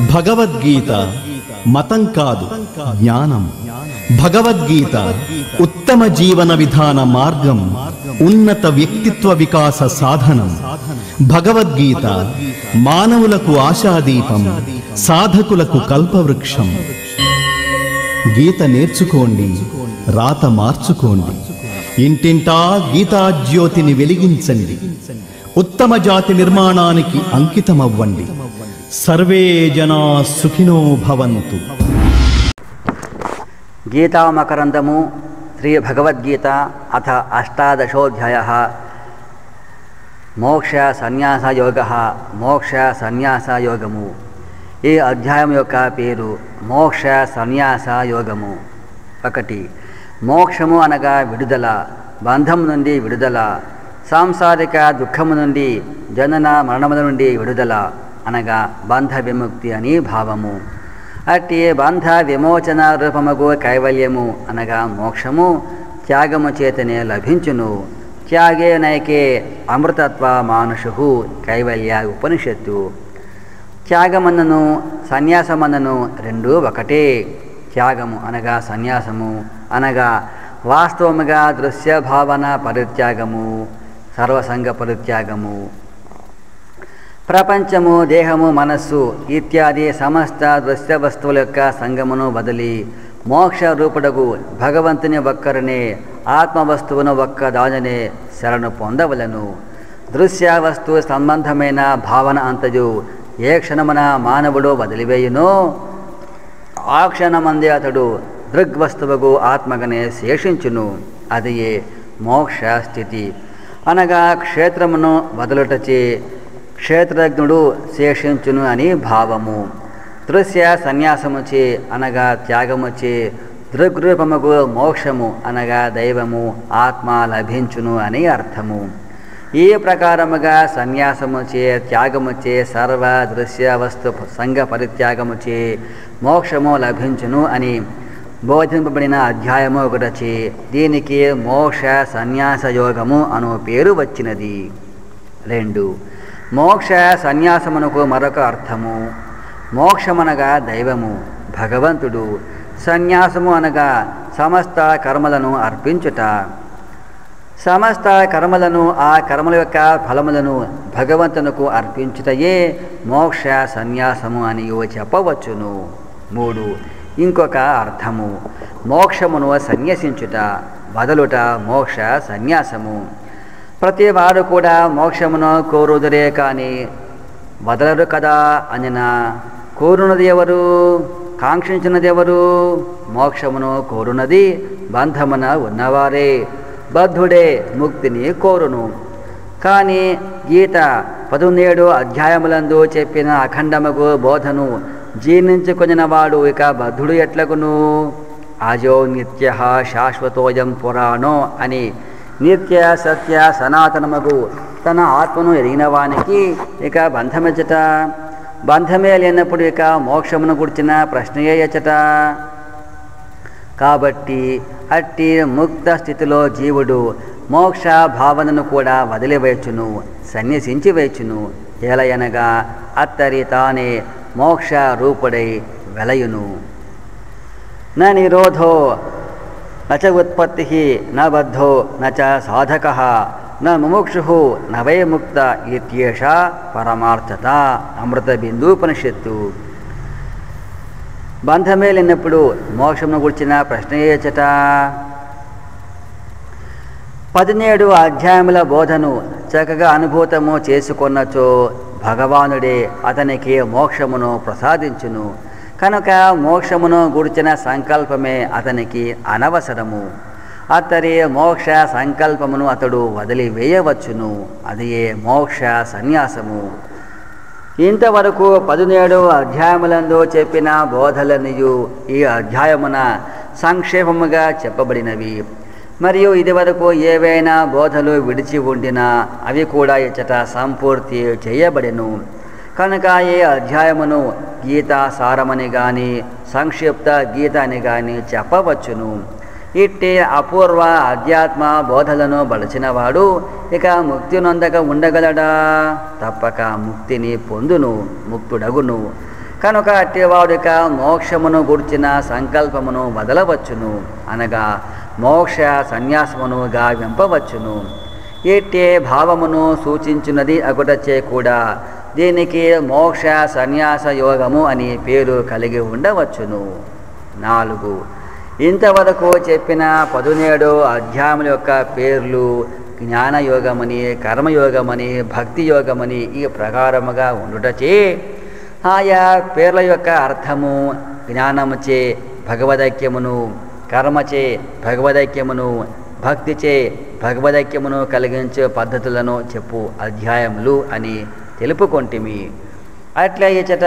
భగవద్గీత మతం కాదు జ్ఞానం. భగవద్గీత ఉత్తమ జీవన విధాన మార్గం ఉన్నత వ్యక్తిత్వ వికాస సాధనం. భగవద్గీత మానవులకు ఆశాదీపం సాధకులకు కల్పవృక్షం. గీత నేర్చుకోండి రాత మార్చుకోండి. ఇంటింటా గీతాజ్యోతిని వెలిగించండి. ఉత్తమ జాతి నిర్మాణానికి అంకితమవ్వండి. సర్వే జనా సుఖినో భవంతు. గీతామకరందము శ్రీ భగవద్గీత అథ అష్టాదశోధ్యాయ. మోక్ష సన్యాస యోగ మోక్ష సన్యాస యోగము. ఈ అధ్యాయం యొక్క పేరు మోక్ష సన్యాస యోగము. ఒకటి మోక్షము అనగా విడుదల బంధం నుండి విడుదల సాంసారిక దుఃఖము నుండి జనన మరణముల నుండి విడుదల. అనగా బంధ విముక్తి అని భావము. అట్టి బంధ విమోచన రూపముగు కైవల్యము అనగా మోక్షము త్యాగము చేతనే లభించును. త్యాగే నైకే అమృతత్వ మానుషు కైవల్య ఉపనిషత్తు. త్యాగమన్నను సన్యాసమన్నను రెండూ ఒకటే. త్యాగము అనగా సన్యాసము అనగా వాస్తవముగా దృశ్య భావన పరిత్యాగము సర్వసంగ పరిత్యాగము. ప్రపంచము దేహము మనస్సు ఇత్యాది సమస్త దృశ్య వస్తువుల యొక్క సంగమును బదిలి మోక్ష రూపుడగు భగవంతుని ఒక్కరినే ఆత్మవస్తువును ఒక్క దానినే శరణు పొందవలను. దృశ్య వస్తువు సంబంధమైన భావన అంతయు ఏ క్షణమున మానవుడు వదిలివేయునో ఆ క్షణమందే అతడు దృగ్వస్తువుకు ఆత్మగనే శేషించును. అది ఏ మోక్ష స్థితి. అనగా క్షేత్రమును వదులుటచే క్షేత్రజ్ఞుడు శేషించును అని భావము. దృశ్య సన్యాసముచే అనగా త్యాగముచే దృగ్రూపముకు మోక్షము అనగా దైవము ఆత్మ లభించును అని అర్థము. ఈ ప్రకారముగా సన్యాసముచే త్యాగముచే సర్వ దృశ్య వస్తు సంఘ పరిత్యాగముచే మోక్షము లభించును అని బోధింపబడిన అధ్యాయము ఒకటచి దీనికి మోక్ష సన్యాస యోగము అను పేరు వచ్చినది. రెండు మోక్ష సన్యాసమునకు మరొక అర్థము. మోక్షమనగా దైవము భగవంతుడు. సన్యాసము అనగా సమస్త కర్మలను అర్పించుట. సమస్త కర్మలను ఆ కర్మల యొక్క ఫలములను భగవంతునకు అర్పించుటయే మోక్ష సన్యాసము అని చెప్పవచ్చును. మూడు ఇంకొక అర్థము. మోక్షమును సన్యసించుట వదలుట మోక్ష సన్యాసము. ప్రతివాడు కూడా మోక్షమును కోరుదురే కానీ వదలరు కదా అనిన. కోరునది ఎవరు? కాంక్షించినది ఎవరు? మోక్షమును కోరునది బంధమున ఉన్నవారే. బద్ధుడే ముక్తిని కోరును. కానీ గీత పదునేడు అధ్యాయములందు చెప్పిన అఖండముకు బోధను జీర్ణించుకొనిన వాడు ఇక బద్ధుడు ఎట్లకును అజో నిత్య శాశ్వతోయం పురాణో అని నిత్య సత్య సనాతనమగు తన ఆత్మను ఎరిగిన వానికి ఇక బంధమెచ్చట బంధమే లేనప్పుడు ఇక మోక్షమును గుర్చిన ప్రశ్నయే ఎచ్చట కాబట్టి అట్టి ముక్త స్థితిలో జీవుడు మోక్ష భావనను కూడా వదిలివేచును సన్యసించి వేచును ఏలయనగా అత్తరి తానే మోక్ష రూపుడై వెలయును. న నిరోధో నచ ఉత్పత్తి న బద్ధో నచ సాధక న ముముక్షు న ముక్త ఇత్యేష పరమార్థత. అమృత బిందూపనిషత్తు బంధమే లేనప్పుడు మోక్షమును గుర్చిన ప్రశ్న ఏచట? పదినేడు అధ్యాయముల బోధను చక్కగా అనుభూతము చేసుకొన్నచో భగవానుడే అతనికి మోక్షమును ప్రసాదించును. కనుక మోక్షమును గుర్చిన సంకల్పమే అతనికి అనవసరము. అతడి మోక్ష సంకల్పమును అతడు వదిలివేయవచ్చును. అది మోక్ష సన్యాసము. ఇంతవరకు పదిహేడు అధ్యాయములందు చెప్పిన బోధలనియు ఈ అధ్యాయమున సంక్షేపముగా చెప్పబడినవి. మరియు ఇదివరకు ఏవైనా బోధలు విడిచి ఉండినా అవి కూడా ఇచ్చట సంపూర్తి చేయబడెను. కనుక ఈ అధ్యాయమును గీతా సారమని గాని సంక్షిప్త గీత అని గాని చెప్పవచ్చును. ఇట్టి అపూర్వ అధ్యాత్మ బోధలను బలచినవాడు ఇక ముక్తి నొందక ఉండగలడా? తప్పక ముక్తిని పొందును ముక్తుడగును. కనుక అట్టివాడిక మోక్షమును గుర్చిన సంకల్పమును వదలవచ్చును. అనగా మోక్ష సన్యాసమును గావింపవచ్చును. ఎట్టే భావమును సూచించున్నది అగుటచే కూడా దీనికి మోక్ష సన్యాస యోగము అని పేరు కలిగి ఉండవచ్చును. నాలుగు. ఇంతవరకు చెప్పిన పదునేడు అధ్యాయముల యొక్క పేర్లు జ్ఞానయోగమని కర్మయోగమని భక్తి యోగమని ఈ ప్రకారముగా ఉండుటచే ఆయా పేర్ల యొక్క అర్థము జ్ఞానముచే భగవదైక్యమును కర్మచే భగవదైక్యమును భక్తిచే భగవదైక్యమును కలిగించే పద్ధతులను చెప్పు అధ్యాయములు అని తెలుపుకొంటిమి. అట్లా ఇచ్చట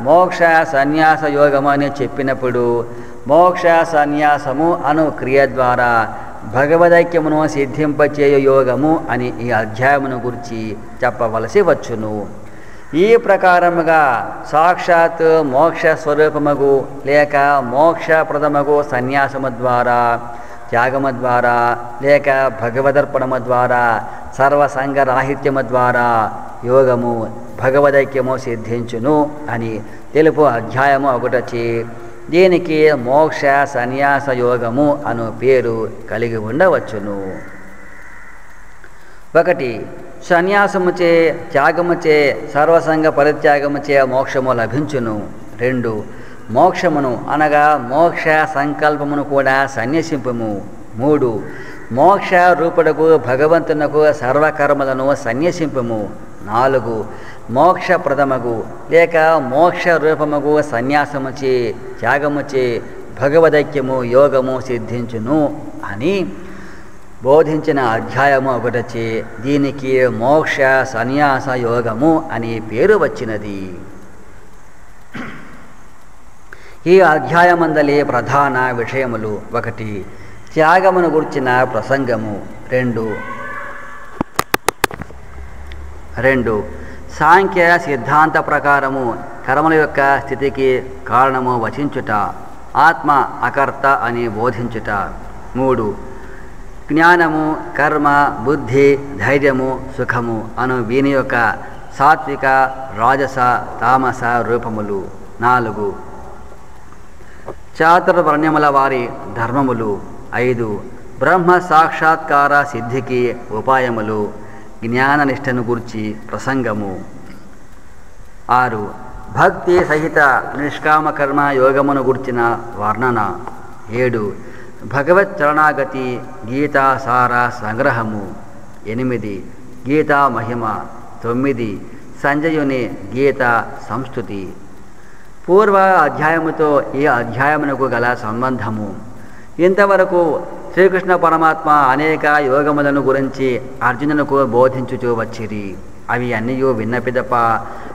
మోక్ష సన్యాస యోగము అని చెప్పినప్పుడు మోక్ష సన్యాసము అను క్రియ ద్వారా భగవదైక్యమును సిద్ధింపచేయ యోగము అని ఈ అధ్యాయమును గురించి చెప్పవలసి వచ్చును. ఈ ప్రకారముగా సాక్షాత్ మోక్ష స్వరూపముగు లేక మోక్షప్రదముగు సన్యాసము ద్వారా త్యాగము ద్వారా లేక భగవదర్పణము ద్వారా సర్వసంగరాహిత్యము ద్వారా యోగము భగవదైక్యము సిద్ధించును అని తెలుపు అధ్యాయము ఒకటచి దీనికి మోక్ష సన్యాస యోగము అను పేరు కలిగి ఉండవచ్చును. ఒకటి సన్యాసముచే త్యాగముచే సర్వసంగ పరిత్యాగముచే మోక్షము లభించును. రెండు మోక్షమును అనగా మోక్ష సంకల్పమును కూడా సన్యసింపము. మూడు మోక్ష రూపుడకు భగవంతునకు సర్వకర్మలను సన్యసింపము. నాలుగు మోక్షప్రదమగు లేక మోక్ష రూపముగు సన్యాసముచి త్యాగముచి భగవదైక్యము యోగము సిద్ధించును అని బోధించిన అధ్యాయము ఒకటొచ్చి దీనికి మోక్ష సన్యాస యోగము అని పేరు వచ్చినది. ఈ అధ్యాయమందలి ప్రధాన విషయములు ఒకటి. త్యాగమును గుర్చిన ప్రసంగము రెండు. రెండు. సాంఖ్య సిద్ధాంత ప్రకారము కర్మల యొక్క స్థితికి కారణము వచించుట ఆత్మ అకర్త అని బోధించుట. మూడు. జ్ఞానము కర్మ బుద్ధి ధైర్యము సుఖము అను వీని యొక్క సాత్విక రాజస తామస రూపములు. నాలుగు. చాతుర్వర్ణ్యముల వారి ధర్మములు ఐదు బ్రహ్మ సాక్షాత్కార సిద్ధికి ఉపాయములు జ్ఞాననిష్టను గుర్చి ప్రసంగము. ఆరు భక్తి సహిత నిష్కామకర్మ యోగమును గుర్చిన వర్ణన. ఏడు భగవత్ చరణాగతి గీతాసార సంగ్రహము. ఎనిమిది గీతా మహిమ. తొమ్మిది సంజయుని గీత సంస్థుతి పూర్వ అధ్యాయముతో ఈ అధ్యాయమునకు గల సంబంధము. ఇంతవరకు శ్రీకృష్ణ పరమాత్మ అనేక యోగములను గురించి అర్జునునకు బోధించుచూ వచ్చిరి. అవి అన్నీ విన్నపిదప.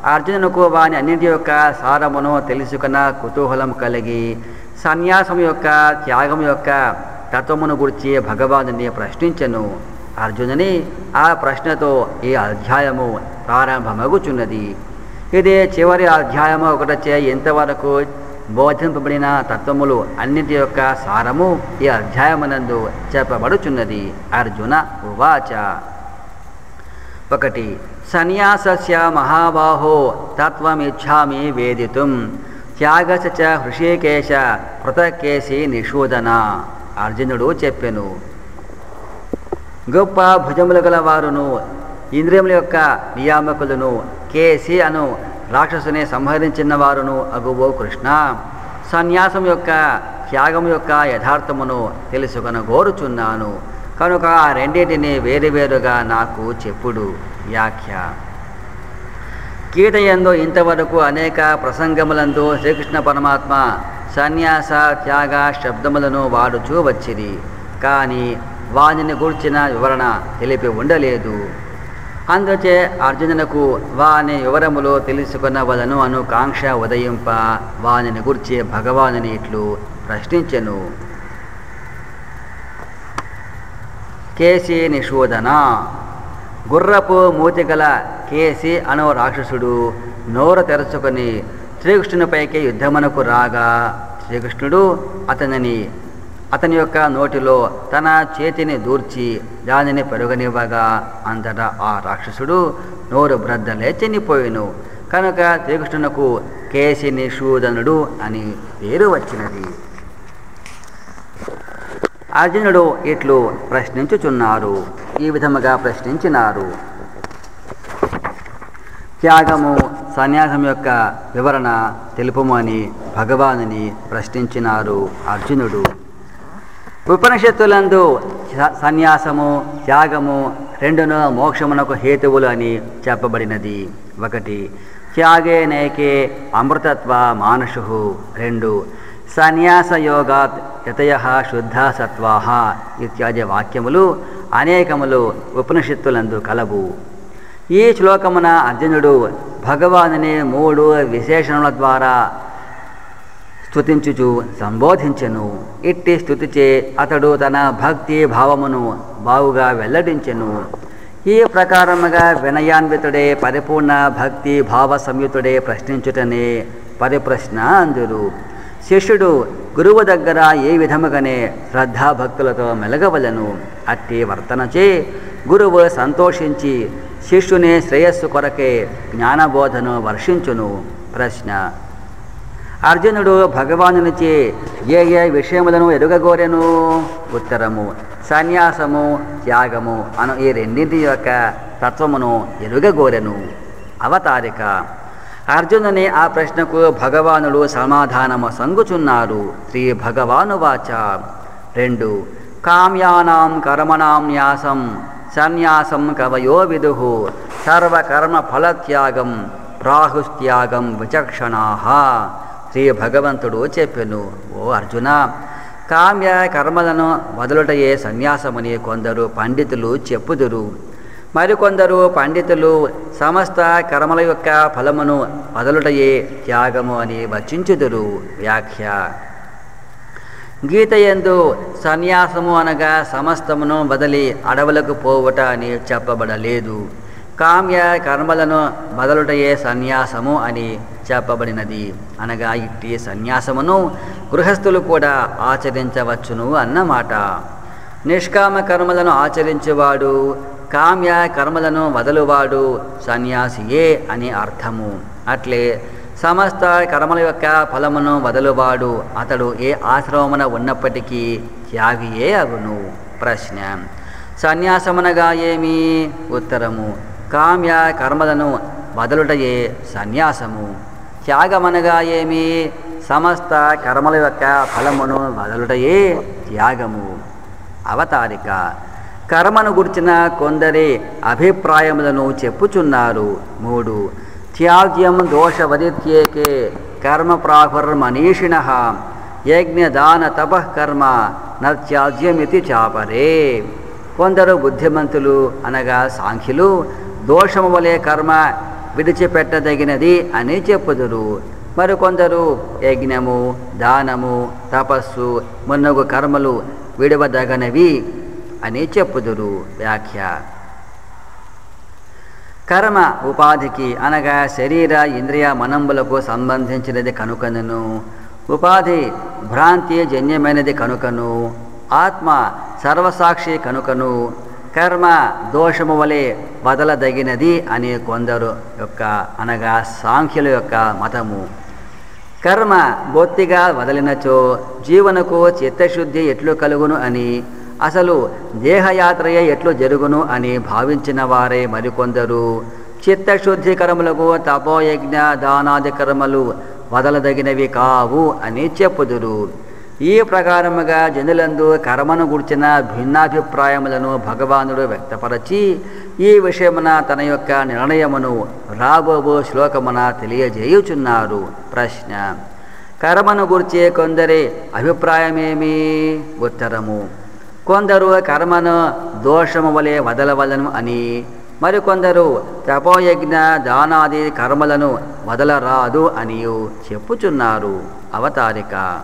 అర్జునునకు వాని అన్నింటి యొక్క సారమును తెలుసుకున్న కుతూహలం కలిగి సన్యాసం యొక్క త్యాగం యొక్క తత్వమును గురించి భగవానుని ప్రశ్నించను. అర్జునుని ఆ ప్రశ్నతో ఈ అధ్యాయము ప్రారంభమగుచున్నది. ఇది చివరి అధ్యాయము ఒకటొచ్చే ఇంతవరకు బోధింపబడిన తత్వములు అన్నిటి యొక్క సారము ఈ అధ్యాయమునందు చెప్పబడుచున్నది. అర్జున ఉవాచ. ఒకటి సన్యాసస్య మహాబాహో తత్వమిచ్చామి వేదితుం త్యాగస చ హృషికేశ పృథక్కేసి నిషూదన. అర్జునుడు చెప్పెను గొప్ప భుజములు గల వారును ఇంద్రియముల యొక్క నియామకులను కేసి అను రాక్షసుని సంహరించిన వారును అగువో కృష్ణ. సన్యాసం యొక్క త్యాగం యొక్క యథార్థమును తెలుసుకొన కోరుచున్నాను కనుక ఆ రెండింటిని వేరువేరుగా నాకు చెప్పుడు. వ్యాఖ్య. గీతయందు ఇంతవరకు అనేక ప్రసంగములందు శ్రీకృష్ణ పరమాత్మ సన్యాస త్యాగ శబ్దములను వాడుచూ వచ్చింది కానీ వానిని గూర్చిన వివరణ తెలిపి ఉండలేదు. అందుచే అర్జునునకు వాని వివరములో తెలుసుకున్న అను కాంక్ష ఉదయింప వానిని గుర్చి భగవానుని ఇట్లు ప్రశ్నించెను. కేసి నిషోధన గుర్రపు మూతిగల కేసి అను రాక్షసుడు నోరు తెరుచుకొని శ్రీకృష్ణునిపైకి యుద్ధమునకు రాగా శ్రీకృష్ణుడు అతనిని అతని యొక్క నోటిలో తన చేతిని దూర్చి దానిని పెరగనివ్వగా అంతటా ఆ రాక్షసుడు నోరు బ్రద్దలే చనిపోయాను కనుక శ్రీకృష్ణునకు కేసి నిషూదనుడు అని పేరు వచ్చినది. అర్జునుడు ఇట్లు ప్రశ్నించుచున్నారు. ఈ విధముగా ప్రశ్నించినారు. త్యాగము సన్యాసం యొక్క వివరణ తెలుపుమని భగవానుని ప్రశ్నించినారు అర్జునుడు. ఉపనిషత్తులందు సన్యాసము త్యాగము రెండును మోక్షమునకు హేతువులు అని చెప్పబడినది. ఒకటి త్యాగే నైకే అమృతత్వ మానుషు. రెండు సన్యాస యోగాత్ యతయ శుద్ధ సత్వాహ ఇత్యాది వాక్యములు అనేకములు ఉపనిషత్తులందు కలవు. ఈ శ్లోకమున అర్జునుడు భగవానుని మూడు విశేషణముల ద్వారా స్తుతించుచు సంబోధించెను. ఇట్టి స్థుతిచే అతడు తన భక్తి భావమును బావుగా వెల్లడించెను. ఈ ప్రకారముగా వినయాన్వితుడే పరిపూర్ణ భక్తి భావ సంయుతుడే ప్రశ్నించుటనే పరిప్రశ్న అందురు శిష్యుడు గురువు దగ్గర ఏ విధముగానే శ్రద్ధాభక్తులతో మెలగవలను. అట్టి వర్తనచే గురువు సంతోషించి శిష్యుని శ్రేయస్సు కొరకే జ్ఞానబోధను వర్షించును. ప్రశ్న అర్జునుడు భగవానునిచే ఏ ఏ విషయములను ఎరుగగోరెను? ఉత్తరము సన్యాసము త్యాగము అను ఈ రెండింటి యొక్క తత్వమును ఎరుగగోరెను. అవతారిక. అర్జునుని ఆ ప్రశ్నకు భగవానుడు సమాధానము సంగుచున్నారు. శ్రీ భగవాను వాచ రెండు కామ్యానాం కర్మణాం న్యాసం సన్యాసం కవయో విదు సర్వకర్మ ఫలత్యాగం ప్రాహుస్త్యాగం విచక్షణా. శ్రీ భగవంతుడు చెప్పెను ఓ అర్జున కామ్య కర్మలను వదులుటయే సన్యాసమని కొందరు పండితులు చెప్పుదురు. మరికొందరు పండితులు సమస్త కర్మల యొక్క ఫలమును వదలుటయే త్యాగము అని వచించుదురు. వ్యాఖ్య. గీత ఎందు సన్యాసము అనగా సమస్తమును వదిలి అడవులకు పోవుట అని చెప్పబడలేదు. కామ్య కర్మలను బదలుటయే సన్యాసము అని చెప్పబడినది. అనగా ఇట్టి సన్యాసమును గృహస్థులు కూడా ఆచరించవచ్చును అన్నమాట. నిష్కామ కర్మలను ఆచరించువాడు కామ్య కర్మలను వదలువాడు సన్యాసియే అని అర్థము. అట్లే సమస్త కర్మల యొక్క ఫలమును వదలువాడు అతడు ఏ ఆశ్రమమున ఉన్నప్పటికీ త్యాగియే అగును. ప్రశ్న. సన్యాసమనగా ఏమి? ఉత్తరము. కామ్య కర్మలను వదలుటయే సన్యాసము. త్యాగమనగా ఏమి సమస్త కర్మల యొక్క ఫలమును వదలుటయే త్యాగము. అవతారిక. కర్మను గుర్చిన కొందరి అభిప్రాయములను చెప్పుచున్నారు. మూడు. త్యాజ్యం దోషవదిత్యేకే కర్మ ప్రాహుర్మనీషిణ యజ్ఞదాన తపకర్మ నత్యాజ్యమితి చాపరే. కొందరు బుద్ధిమంతులు అనగా సాంఖ్యులు దోషము వలె కర్మ విడిచిపెట్టదగినది అని చెప్పుదురు. మరికొందరు యజ్ఞము దానము తపస్సు మున్నగు కర్మలు విడవదగనవి అని చెప్పుదురు. వ్యాఖ్య. కర్మ ఉపాధికి అనగా శరీర ఇంద్రియ మనంబులకు సంబంధించినది కనుకను ఉపాధి భ్రాంతి జన్యమైనది కనుకను. ఆత్మ సర్వసాక్షి కనుకను. కర్మ దోషము వలె వదలదగినది అని కొందరు యొక్క అనగా సాంఖ్యుల యొక్క మతము. కర్మ బొత్తిగా వదలినచో జీవనకు చిత్తశుద్ధి ఎట్లు కలుగును అని అసలు దేహయాత్రయే ఎట్లు జరుగును అని భావించిన వారే మరికొందరు. చిత్తశుద్ధి కర్మలకు తపోయజ్ఞ దానాది కర్మలు వదలదగినవి కావు అని చెప్పుదురు. ఈ ప్రకారముగా జనులందు కర్మను గుర్చిన భిన్నాభిప్రాయములను భగవానుడు వ్యక్తపరచి ఈ విషయమున తన యొక్క నిర్ణయమును రాబోబో శ్లోకమున తెలియజేయుచున్నారు. ప్రశ్న. కర్మను గుర్చే కొందరి అభిప్రాయమేమి? ఉత్తరము. కొందరు కర్మను దోషము వలె వదలవలను అని మరికొందరు తపోయజ్ఞ దానాది కర్మలను వదలరాదు అనియు చెప్పుచున్నారు. అవతారిక.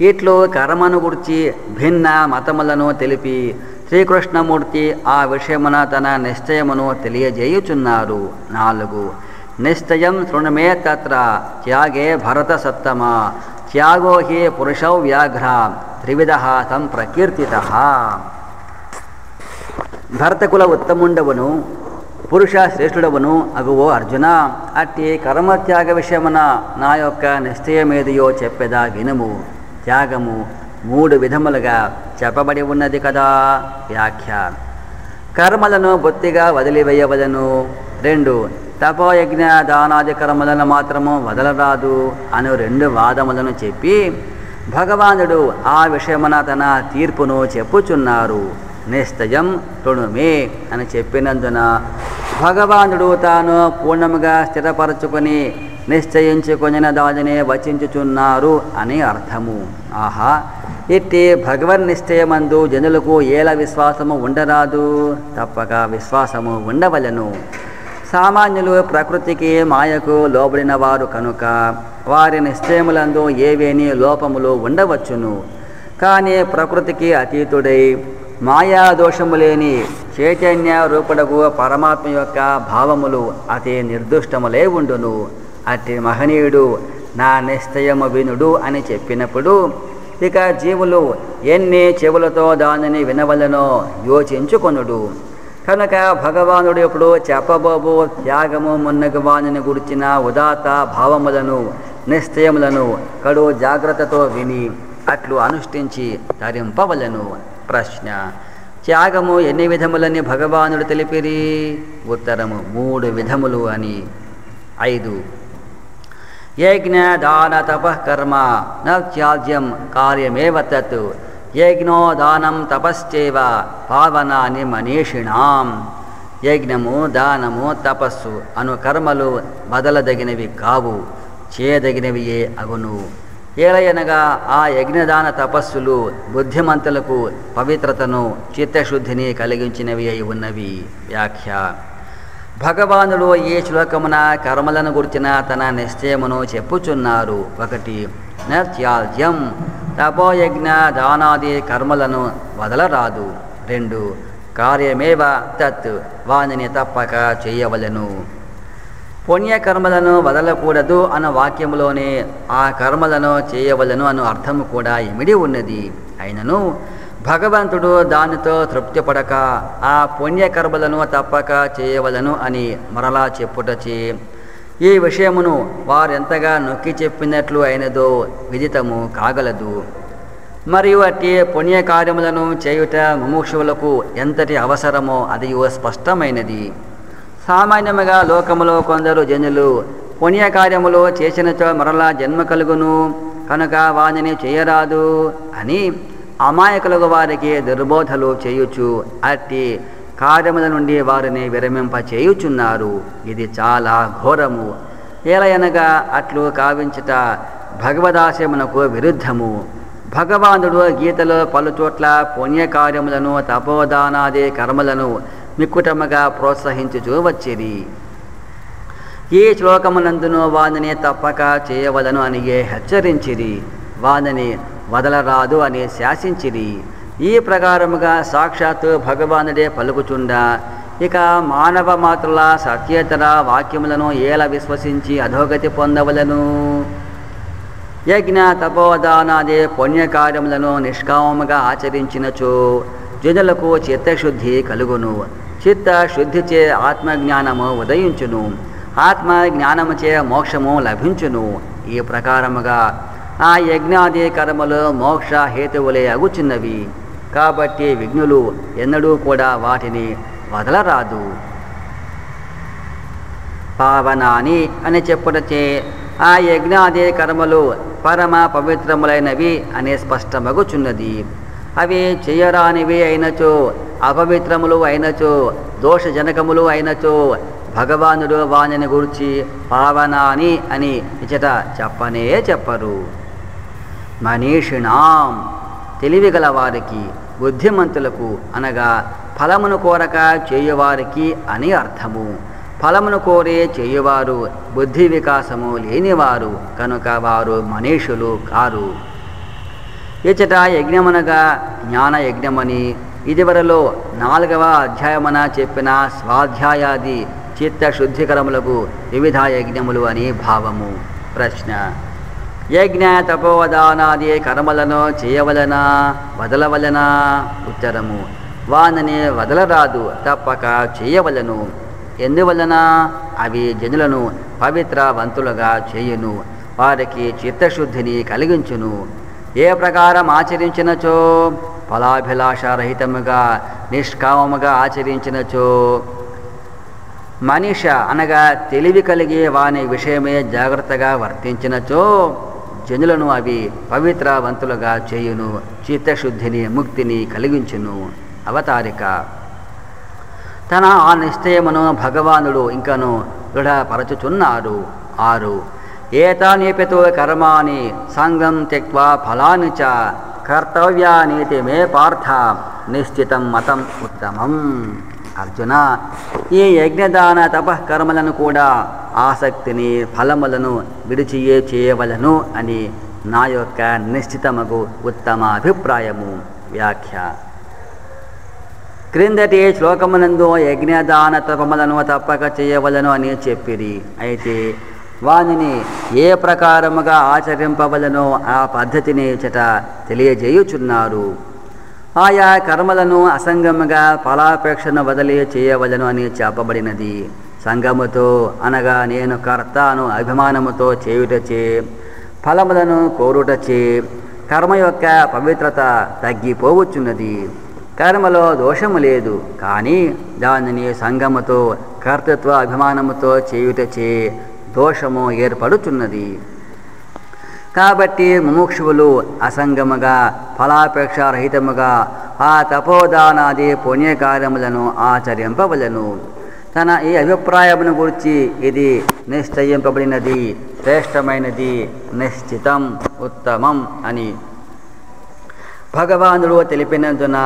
ఇట్లు కర్మను గుర్చి భిన్న మతములను తెలిపి శ్రీకృష్ణమూర్తి ఆ విషయమున తన నిశ్చయమును తెలియజేయుచున్నారు. నాలుగు. నిశ్చయం శృణమే తత్ర త్యాగే భరత సత్తమ త్యాగో హి పురుషౌ వ్యాఘ్ర త్రివిధ సంప్రకీర్తిత భరతకుల ఉత్తముండవును పురుష శ్రేష్ఠుడవును అగువో అర్జున అట్టి కర్మత్యాగ విషయమున నా యొక్క నిశ్చయమేదియో చెప్పెదా వినుము త్యాగము మూడు విధములుగా చెప్పబడి ఉన్నది కదా? వ్యాఖ్య కర్మలను బొత్తిగా వదిలివేయవలను. రెండు తపోయజ్ఞ దానాది కర్మలను మాత్రము వదలరాదు అను రెండు వాదములను చెప్పి భగవానుడు ఆ విషయమున తన తీర్పును చెప్పుచున్నారు. నిశ్చయం తృణుమే అని చెప్పినందున భగవానుడు తాను పూర్ణముగా స్థిరపరచుకొని నిశ్చయించుకొనిన దానినే వచించుచున్నారు అని అర్థము. ఆహా ఇట్టి భగవన్ నిశ్చయమందు జనులకు ఏల విశ్వాసము ఉండరాదు? తప్పక విశ్వాసము ఉండవలను. సామాన్యులు ప్రకృతికి మాయకు లోబడిన వారు కనుక వారి నిశ్చయములందు ఏవేని లోపములు ఉండవచ్చును. కానీ ప్రకృతికి అతీతుడై మాయా దోషము లేని చైతన్య రూపడకు పరమాత్మ యొక్క భావములు అతి నిర్దుష్టములే ఉండును. అట్టి మహనీయుడు నా నిశ్చయము వినుడు అని చెప్పినప్పుడు ఇక జీవులు ఎన్ని చెవులతో దానిని వినవలనో యోచించుకొనుడు. కనుక భగవానుడు ఎప్పుడు చెప్పబోబు త్యాగము మున్నగు వాణిని గుర్చిన ఉదాత భావములను నిశ్చయములను కడు జాగ్రత్తతో విని అట్లు అనుష్ఠించి తరింపవలను. ప్రశ్న త్యాగము ఎన్ని విధములని భగవానుడు తెలిపిరి? ఉత్తరము మూడు విధములు అని. ఐదు యజ్ఞ దాన తపకర్మ న కార్యమేవ తత్. యజ్ఞో దానం తపశ్చేవ పావనాని మనీషిణాం. యజ్ఞము దానము తపస్సు అను కర్మలు బదలదగినవి కావు చేయదగినవియే అగును. ఏలయనగా ఆ యజ్ఞదాన తపస్సులు బుద్ధిమంతులకు పవిత్రతను చిత్తశుద్ధిని కలిగించినవి అయి ఉన్నవి. వ్యాఖ్య. భగవానుడు ఏ శ్లోకమున కర్మలను గుర్చిన తన నిశ్చయమును చెప్పుచున్నారు. ఒకటి నత్యాజ్యం తపోయజ్ఞ దానాది కర్మలను వదలరాదు. రెండు కార్యమేవ తత్ వానిని తప్పక చేయవలెను. పుణ్యకర్మలను వదలకూడదు అన్న వాక్యంలోనే ఆ కర్మలను చేయవలను అను అర్థము కూడా ఇమిడి ఉన్నది. అయినను భగవంతుడు దానితో తృప్తిపడక ఆ పుణ్యకర్మలను తప్పక చేయవలను అని మరలా చెప్పుటచే. ఈ విషయమును వారెంతగా నొక్కి చెప్పినట్లు అయినదో విదితము కాగలదు. మరియు అట్టి పుణ్యకార్యములను చేయుట ముముక్షువులకు ఎంతటి అవసరమో అది స్పష్టమైనది. సామాన్యముగా లోకములో కొందరు జనులు పుణ్యకార్యములు చేసినచో మరలా జన్మ కలుగును కనుక వానిని చేయరాదు అని అమాయకులకు వారికి దుర్బోధలు చేయుచు అట్టి కార్యముల నుండి వారిని విరమింప చేయుచున్నారు. ఇది చాలా ఘోరము. ఏలయనగా అట్లు కావించుట భగవదాశయమునకు విరుద్ధము. భగవానుడు గీతలో పలుచోట్ల పుణ్యకార్యములను తపోదానాది కర్మలను మిక్కుటముగా ప్రోత్సహించుచూ వచ్చిరి. ఈ శ్లోకమునందును వానిని తప్పక చేయవలను అనియే హెచ్చరించిరి? వానిని వదలరాదు అని శాసించిరి. ఈ ప్రకారముగా సాక్షాత్తు భగవానుడే పలుకుచుండా. ఇక మానవ మాతృల సత్యేతర వాక్యములను ఏల విశ్వసించి అధోగతి పొందవలను. యజ్ఞ తపోదానాది పుణ్యకార్యములను నిష్కామముగా ఆచరించినచో జనులకు చిత్తశుద్ధి కలుగును. చిత్త శుద్ధిచే ఆత్మజ్ఞానము ఉదయించును. ఆత్మ జ్ఞానముచే మోక్షము లభించును. ఈ ప్రకారముగా ఆ యజ్ఞాది కర్మలు మోక్ష హేతువులే అగుచున్నవి. కాబట్టి విఘ్నులు ఎన్నడూ కూడా వాటిని వదలరాదు. పావనాని అని చెప్పుటచే ఆ యజ్ఞాది కర్మలు పరమ పవిత్రములైనవి అనే స్పష్టమగుచున్నది. అవి చేయరానివి అయినచో అపవిత్రములు అయినచో దోషజనకములు అయినచో భగవానుడు వానిని గురించి పావనాని అని ఇచట చెప్పనే చెప్పరు. మనీషిణాం తెలివిగల వారికి బుద్ధిమంతులకు అనగా ఫలమును కోరక చేయువారికి అని అర్థము. ఫలమును కోరే చేయువారు బుద్ధి వికాసము లేనివారు కనుక వారు మనీషులు కారు. ఇచ్చట యజ్ఞమనగా జ్ఞాన యజ్ఞమని ఇదివరలో నాలుగవ అధ్యాయమన చెప్పిన స్వాధ్యాయాది చిత్త శుద్ధికరములకు వివిధ యజ్ఞములు అని భావము. ప్రశ్న యజ్ఞ తపోవదానాది కర్మలను చేయవలనా వదలవలనా? ఉత్తరము వానని వదలరాదు తప్పక చేయవలను. ఎందువలన? అవి జనులను పవిత్రవంతులుగా చేయును వారికి చిత్తశుద్ధిని కలిగించును. ఏ ప్రకారం ఆచరించినచో ఫలాభిలాషరహితముగా నిష్కామముగా ఆచరించినచో? మనిష అనగా తెలివి కలిగే వాని విషయమే జాగ్రత్తగా వర్తించినచో జనులను అవి పవిత్రవంతులుగా చేయును చిత్తశుద్ధిని ముక్తిని కలిగించును. అవతారిక. తన ఆ నిశ్చయమును భగవానుడు ఇంకను దృఢపరచుచున్నారు. ఆరు. ఏతానేపితో కర్మాని సంగం త్యక్వా ఫలాని చ కర్తవ్యానీతి మే పార్థ. నిశ్చితం మతం ఉత్తమం. అర్జున ఈ యజ్ఞదాన తపకర్మలను కూడా ఆసక్తిని ఫలములను విడిచియే చేయవలను అని నా యొక్క నిశ్చితమగు ఉత్తమ అభిప్రాయము వ్యాఖ్య. క్రిందటి శ్లోకమునందు యజ్ఞదాన తపములను తప్పక చేయవలను అని చెప్పిరి. అయితే వానిని ఏ ప్రకారముగా ఆచరింపవలనో ఆ పద్ధతిని చట తెలియజేయుచున్నారు. ఆయా కర్మలను అసంగముగా ఫలాపేక్షను వదిలి చేయవలను అని చెప్పబడినది. సంగముతో అనగా నేను కర్తాను అభిమానముతో చేయుటచే ఫలములను కోరుటచే కర్మ యొక్క పవిత్రత తగ్గిపోవచ్చున్నది. కర్మలో దోషము లేదు కానీ దానిని సంగముతో కర్తృత్వ అభిమానముతో చేయుటచే దోషము ఏర్పడుచున్నది. కాబట్టి ముముక్షువులు అసంగముగా ఫలాపేక్షారహితముగా ఆ తపోదానాది పుణ్యకార్యములను ఆచరింపవలను. తన ఈ అభిప్రాయమును గురించి ఇది నిశ్చయింపబడినది శ్రేష్టమైనది నిశ్చితం ఉత్తమం అని. భగవానుడు తెలిపినందున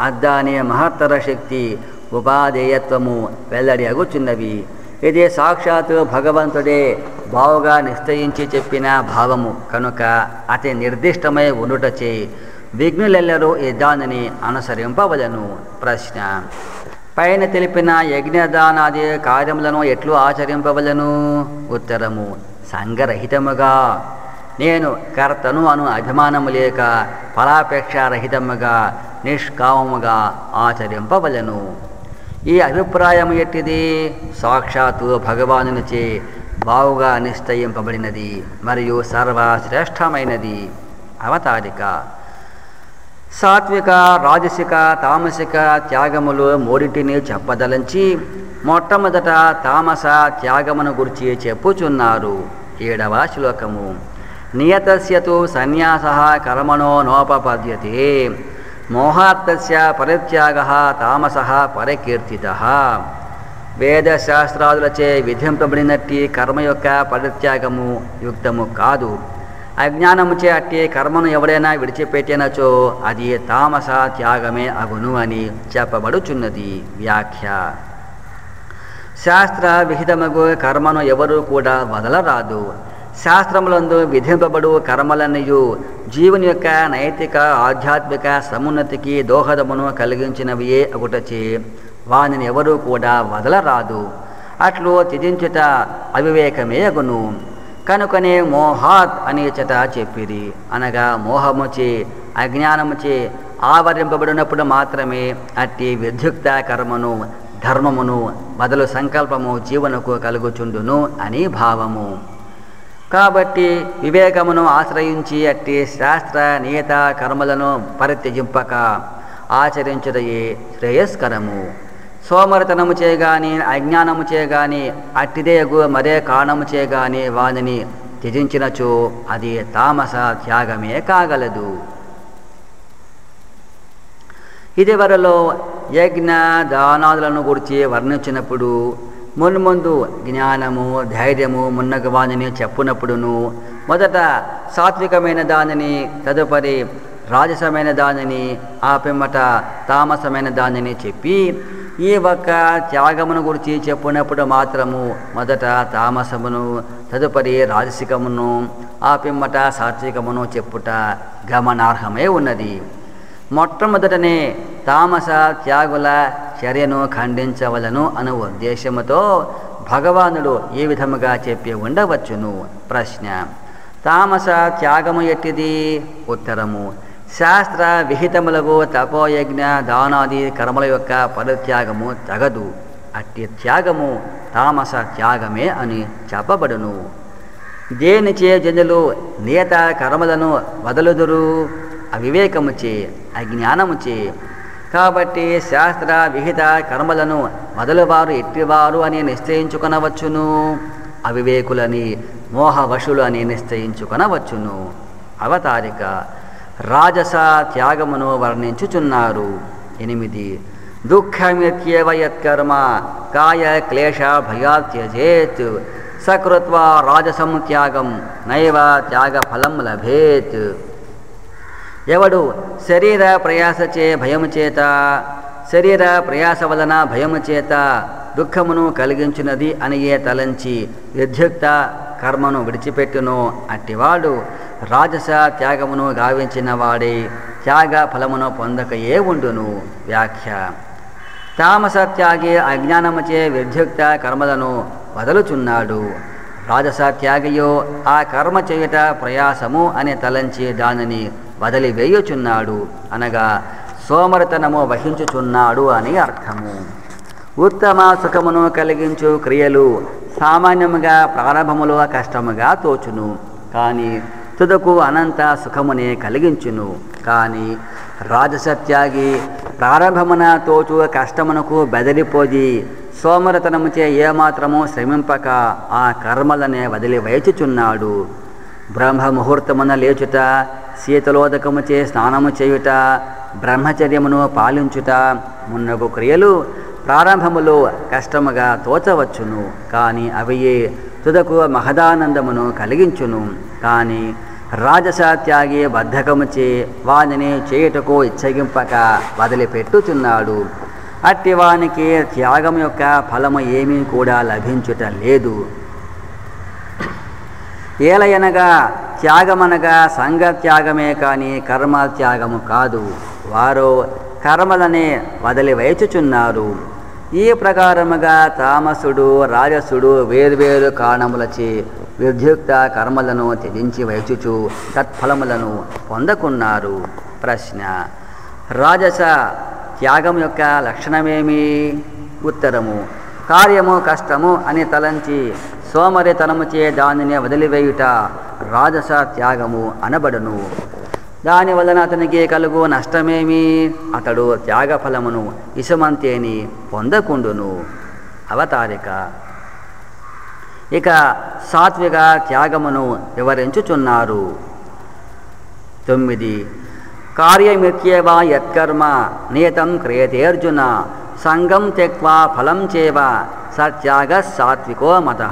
అద్దాని మహత్తర శక్తి ఉపాధేయత్వము వెల్లడి అగుచున్నవి ఇది సాక్షాత్ భగవంతుడే బావుగా నిశ్చయించి చెప్పిన భావము కనుక అతి నిర్దిష్టమై ఉండుటచే విఘ్నులెల్లరూ ఈ దానిని అనుసరింపవలను. ప్రశ్న. పైన తెలిపిన యజ్ఞదానాది కార్యములను ఎట్లు ఆచరింపవలను? ఉత్తరము. సంగరహితముగా నేను కర్తను అను అభిమానము లేక ఫలాపేక్ష రహితముగా నిష్కామముగా ఆచరింపవలను. ఈ అభిప్రాయం ఎట్టిది? సాక్షాత్తు భగవానునిచే బావుగా నిశ్చయింపబడినది మరియు సర్వశ్రేష్టమైనది. అవతారిక. సాత్విక రాజసిక తామసిక త్యాగములు మూడింటిని చెప్పదలంచి మొట్టమొదట తామస త్యాగమును గురించి చెప్పుచున్నారు. ఏడవ శ్లోకము. నియతస్యతు సన్యాస కర్మణో నోపపద్యతే. మోహాత్తస్య పరిత్యాగ తామస పరికీర్తిత. వేదశాస్త్రాదులచే విధింపబడినట్టి కర్మ యొక్క పరిత్యాగము యుక్తము కాదు. అజ్ఞానముచే అట్టి కర్మను ఎవడైనా విడిచిపెట్టినచో అది తామస త్యాగమే అగును అని చెప్పబడుచున్నది. వ్యాఖ్య. శాస్త్ర విహితమగు కర్మను ఎవరు కూడా వదలరాదు. శాస్త్రములందు విధింపబడు కర్మలన్నయు జీవుని యొక్క నైతిక ఆధ్యాత్మిక సమున్నతికి దోహదమును కలిగించినవియే ఒకటచే వానిని ఎవరూ కూడా వదలరాదు. అట్లు త్యజించుట అవివేకమేయగును కనుకనే మోహాత్ అనేచట చెప్పిరి. అనగా మోహముచే అజ్ఞానముచే ఆవరింపబడినప్పుడు మాత్రమే అట్టి విద్యుక్త కర్మను ధర్మమును బదులు సంకల్పము జీవనకు కలుగుచుండును అని భావము. కాబట్టి వివేకమును ఆశ్రయించి అట్టి శాస్త్ర నియత కర్మలను పరిత్యజింపక ఆచరించుటయే శ్రేయస్కరము. సోమరితనము చేయగాని అజ్ఞానము చేయగాని అట్టిదేగు మరే కారణము చేయగాని వానిని త్యజించినచో అది తామస త్యాగమే కాగలదు. ఇదివరలో యజ్ఞ దానాదులను గురించి వర్ణించినప్పుడు మున్ముందు జ్ఞానము ధైర్యము మున్నగ వానిని చెప్పునప్పుడును మొదట సాత్వికమైన దానిని తదుపరి రాజసమైన దానిని ఆ పిమ్మట తామసమైన దానిని చెప్పి ఈ ఒక్క త్యాగమును గురించి చెప్పినప్పుడు మాత్రము మొదట తామసమును తదుపరి రాజసికమును ఆ పిమ్మట సాత్వికమును చెప్పుట గమనార్హమే ఉన్నది. మొట్టమొదటనే తామస త్యాగుల చర్యను ఖండించవలను అను ఉద్దేశముతో భగవానుడు ఈ విధముగా చెప్పి ఉండవచ్చును. ప్రశ్న తామస త్యాగము ఎట్టిది? ఉత్తరము శాస్త్ర విహితములకు తపోయజ్ఞ దానాది కర్మల యొక్క పరిత్యాగము తగదు. అట్టి త్యాగము తామస త్యాగమే అని చెప్పబడును. దేనిచే జనులు నేత కర్మలను వదలుదురు? అవివేకముచే అజ్ఞానముచే. కాబట్టి శాస్త్ర విహిత కర్మలను మొదలువారు ఎట్టివారు అని నిశ్చయించుకొనవచ్చును? అవివేకులని మోహవశులు అని నిశ్చయించుకొనవచ్చును. అవతారిక రాజస త్యాగమును వర్ణించుచున్నారు. ఎనిమిది దుఃఖమిత్యేవ యత్కర్మ కాయ క్లేశ భయాత్యజేత్ సకృత్వా రాజసం త్యాగం నైవ త్యాగ ఫలం లభేత్. ఎవడు శరీర ప్రయాసచే భయము చేత శరీర ప్రయాస వలన భయము చేత దుఃఖమును కలిగించినది అనియే తలంచి విద్యుక్త కర్మను విడిచిపెట్టును అట్టివాడు రాజస త్యాగమును గావించిన వాడే. త్యాగ ఫలమును పొందకయే ఉండును. వ్యాఖ్య. తామస త్యాగి అజ్ఞానముచే విధ్యుక్త కర్మలను వదలుచున్నాడు. రాజస త్యాగియో ఆ కర్మ చేయుట ప్రయాసము అని తలంచి దానిని వదిలివేయుచున్నాడు. అనగా సోమరితనము వహించుచున్నాడు అని అర్థము. ఉత్తమ సుఖమును కలిగించు క్రియలు సామాన్యముగా ప్రారంభములో కష్టముగా తోచును. కానీ తుదకు అనంత సుఖమునే కలిగించును. కానీ రాజసత్యాగి ప్రారంభమున తోచు కష్టమునకు బెదిరిపోయి సోమరతనముచే ఏమాత్రము శ్రమింపక ఆ కర్మలనే వదిలి వేచుచున్నాడు. బ్రహ్మ ముహూర్తమున లేచుట శీతలోదకముచే స్నానము చేయుట బ్రహ్మచర్యమును పాలించుట మున్నగు క్రియలు ప్రారంభములో కష్టముగా తోచవచ్చును కానీ అవియే తుదకు మహదానందమును కలిగించును. కానీ రాజసాత్యాగి బద్ధకముచే వానిని చేయుటకు ఇచ్చగింపక వదిలిపెట్టుచున్నాడు. అట్టివానికి త్యాగం యొక్క ఫలము ఏమీ కూడా లభించుట లేదు. ఏలయనగా త్యాగమనగా సంఘ త్యాగమే కానీ కర్మ త్యాగము కాదు. వారు కర్మలనే వదిలివేచుచున్నారు. ఈ ప్రకారముగా తామసుడు రాజసుడు వేర్వేరు కారణములచే విద్యుక్త కర్మలను త్యజించి వేచుచు తత్ఫలములను పొందకున్నారు. ప్రశ్న రాజస త్యాగం యొక్క లక్షణమేమి? ఉత్తరము కార్యము కష్టము అని తలంచి సోమరితనముచే దానిని వదిలివేయుట రాజస త్యాగము అనబడును. దాని వలన అతనికి కలుగు నష్టమేమి? అతడు త్యాగఫలమును ఇసుమంతేని పొందకుండును. అవతారిక. ఇక సాత్విక త్యాగమును వివరించుచున్నారు. తొమ్మిది. కార్యమిత్యేవా యత్కర్మ నియతం క్రియతేర్జున సంగం త్యక్వా ఫలం చేవ సత్యాగ సాత్వికో మత.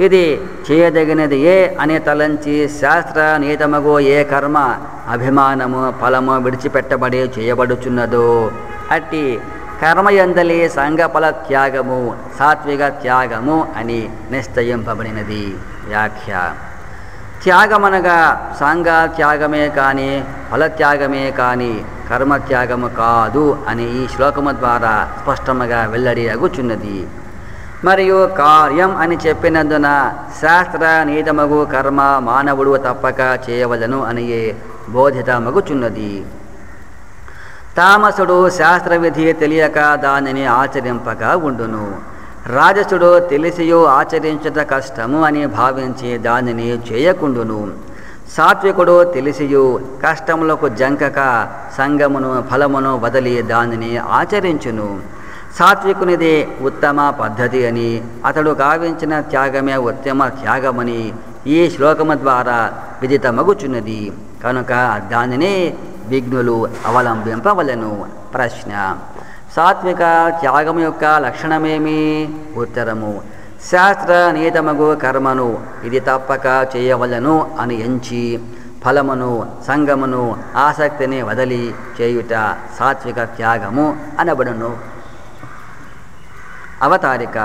ఇది చేయదగినది ఏ అని తలంచి శాస్త్ర నీతమగు ఏ కర్మ అభిమానము ఫలము విడిచిపెట్టబడి చేయబడుచున్నదో. అట్టి కర్మయందలి సంగఫల త్యాగము సాత్విక త్యాగము అని నిశ్చయింపబడినది. వ్యాఖ్య. త్యాగమనగా సాంగ త్యాగమే కానీ ఫలత్యాగమే కానీ కర్మత్యాగము కాదు అని ఈ శ్లోకము ద్వారా స్పష్టముగా వెల్లడి అగుచున్నది మరియు కార్యం అని చెప్పినందున శాస్త్ర నీతమగు కర్మ మానవుడు తప్పక చేయవలను అనియే బోధితమగుచున్నది తామసుడు శాస్త్రవిధి తెలియక దానిని ఆచరింపక ఉండును. రాజసుడు తెలిసియో ఆచరించుట కష్టము అని భావించి దానిని చేయకుండును. సాత్వికుడు తెలిసియు కష్టములకు జంకక సంగమును ఫలమును వదిలి దానిని ఆచరించును. సాత్వికునిదే ఉత్తమ పద్ధతి అని అతడు గావించిన త్యాగమే ఉత్తమ త్యాగమని ఈ శ్లోకము ద్వారా విదితమగుచున్నది. కనుక దానినే విఘ్నులు అవలంబింపవలను. ప్రశ్న. సాత్విక త్యాగం యొక్క లక్షణమేమి? ఉత్తరము. శాస్త్ర నీతమగు కర్మను ఇది తప్పక చేయవలను అని ఎంచి ఫలమును సంగమును ఆసక్తిని వదిలి చేయుట సాత్విక త్యాగము అనబడును. అవతారిక.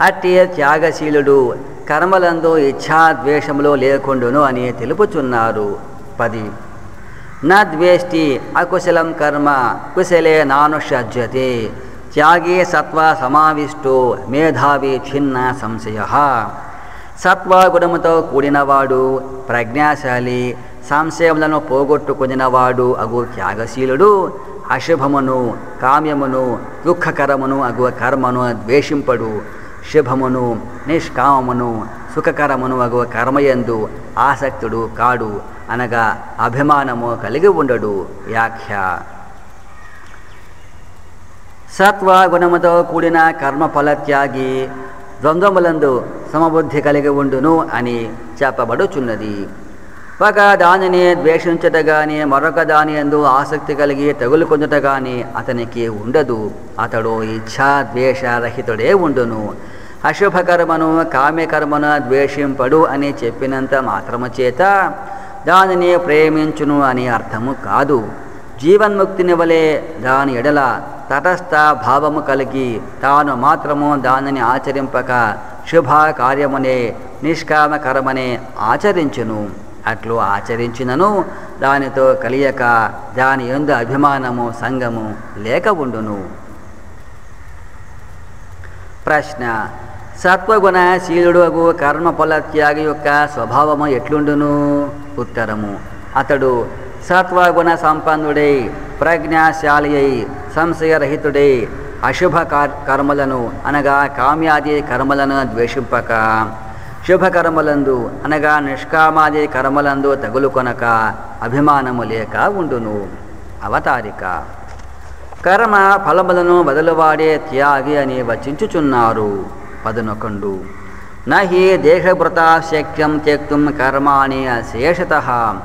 అట్టి త్యాగశీలుడు కర్మలందు ఇచ్ఛాద్వేషములు లేకుండును అని తెలుపుచున్నారు. పది. నా ద్వేష్టి అకుశలం కర్మ కుశలే నానుషజ్యతే త్యాగే సత్వ సమావిష్టో మేధావి చిన్న సంశయ. సత్వగుణముతో కూడినవాడు ప్రజ్ఞాశాలి సంశయములను పోగొట్టుకునినవాడు అగు త్యాగశీలుడు. అశుభమును కామ్యమును దుఃఖకరమును అగువ కర్మను ద్వేషింపడు. శుభమును నిష్కామమును సుఖకరమును అగువ కర్మయందు ఆసక్తుడు కాడు అనగా అభిమానము కలిగి ఉండడు. వ్యాఖ్య. సత్వగుణముతో కూడిన కర్మఫల త్యాగి ద్వంద్వములందు సమబుద్ధి కలిగి ఉండును అని చెప్పబడుచున్నది. ఒక దానిని ద్వేషించట గాని మరొక దాని ఎందు ఆసక్తి కలిగి తగులు పొందుట గాని అతనికి ఉండదు. అతడు ఇచ్ఛా ద్వేషరహితుడే ఉండును. అశుభకర్మను కామ్యకర్మను ద్వేషింపడు అని చెప్పినంత మాత్రము చేత దానిని ప్రేమించును అని అర్థము కాదు. జీవన్ముక్తిని వలె దాని ఎడల తటస్థ భావము కలిగి తాను మాత్రము దానిని ఆచరింపక శుభ కార్యమునే నిష్కామ కర్మనే ఆచరించును. అట్లు ఆచరించినను. దానితో కలియక దాని ఎందు అభిమానము సంగము లేక ఉండును. ప్రశ్న సత్వగుణశీలుడు అగు కర్మఫల త్యాగి యొక్క స్వభావము ఎట్లుండును? ఉత్తరము అతడు సత్వగుణ సంపన్నుడై ప్రజ్ఞాశాలి అయి సంశయరహితుడై అశుభ కర్మలను అనగా కామ్యాది కర్మలను ద్వేషింపక. శుభకర్మలందు అనగా నిష్కామాది కర్మలందు తగులుకొనక అభిమానము లేక ఉండును. అవతారిక. కర్మ ఫలములను బదులువాడే త్యాగి అని వచించుచున్నారు. పదనొకండు. నహి దేహభృత శక్యం త్యక్తుం కర్మాణి అశేషత.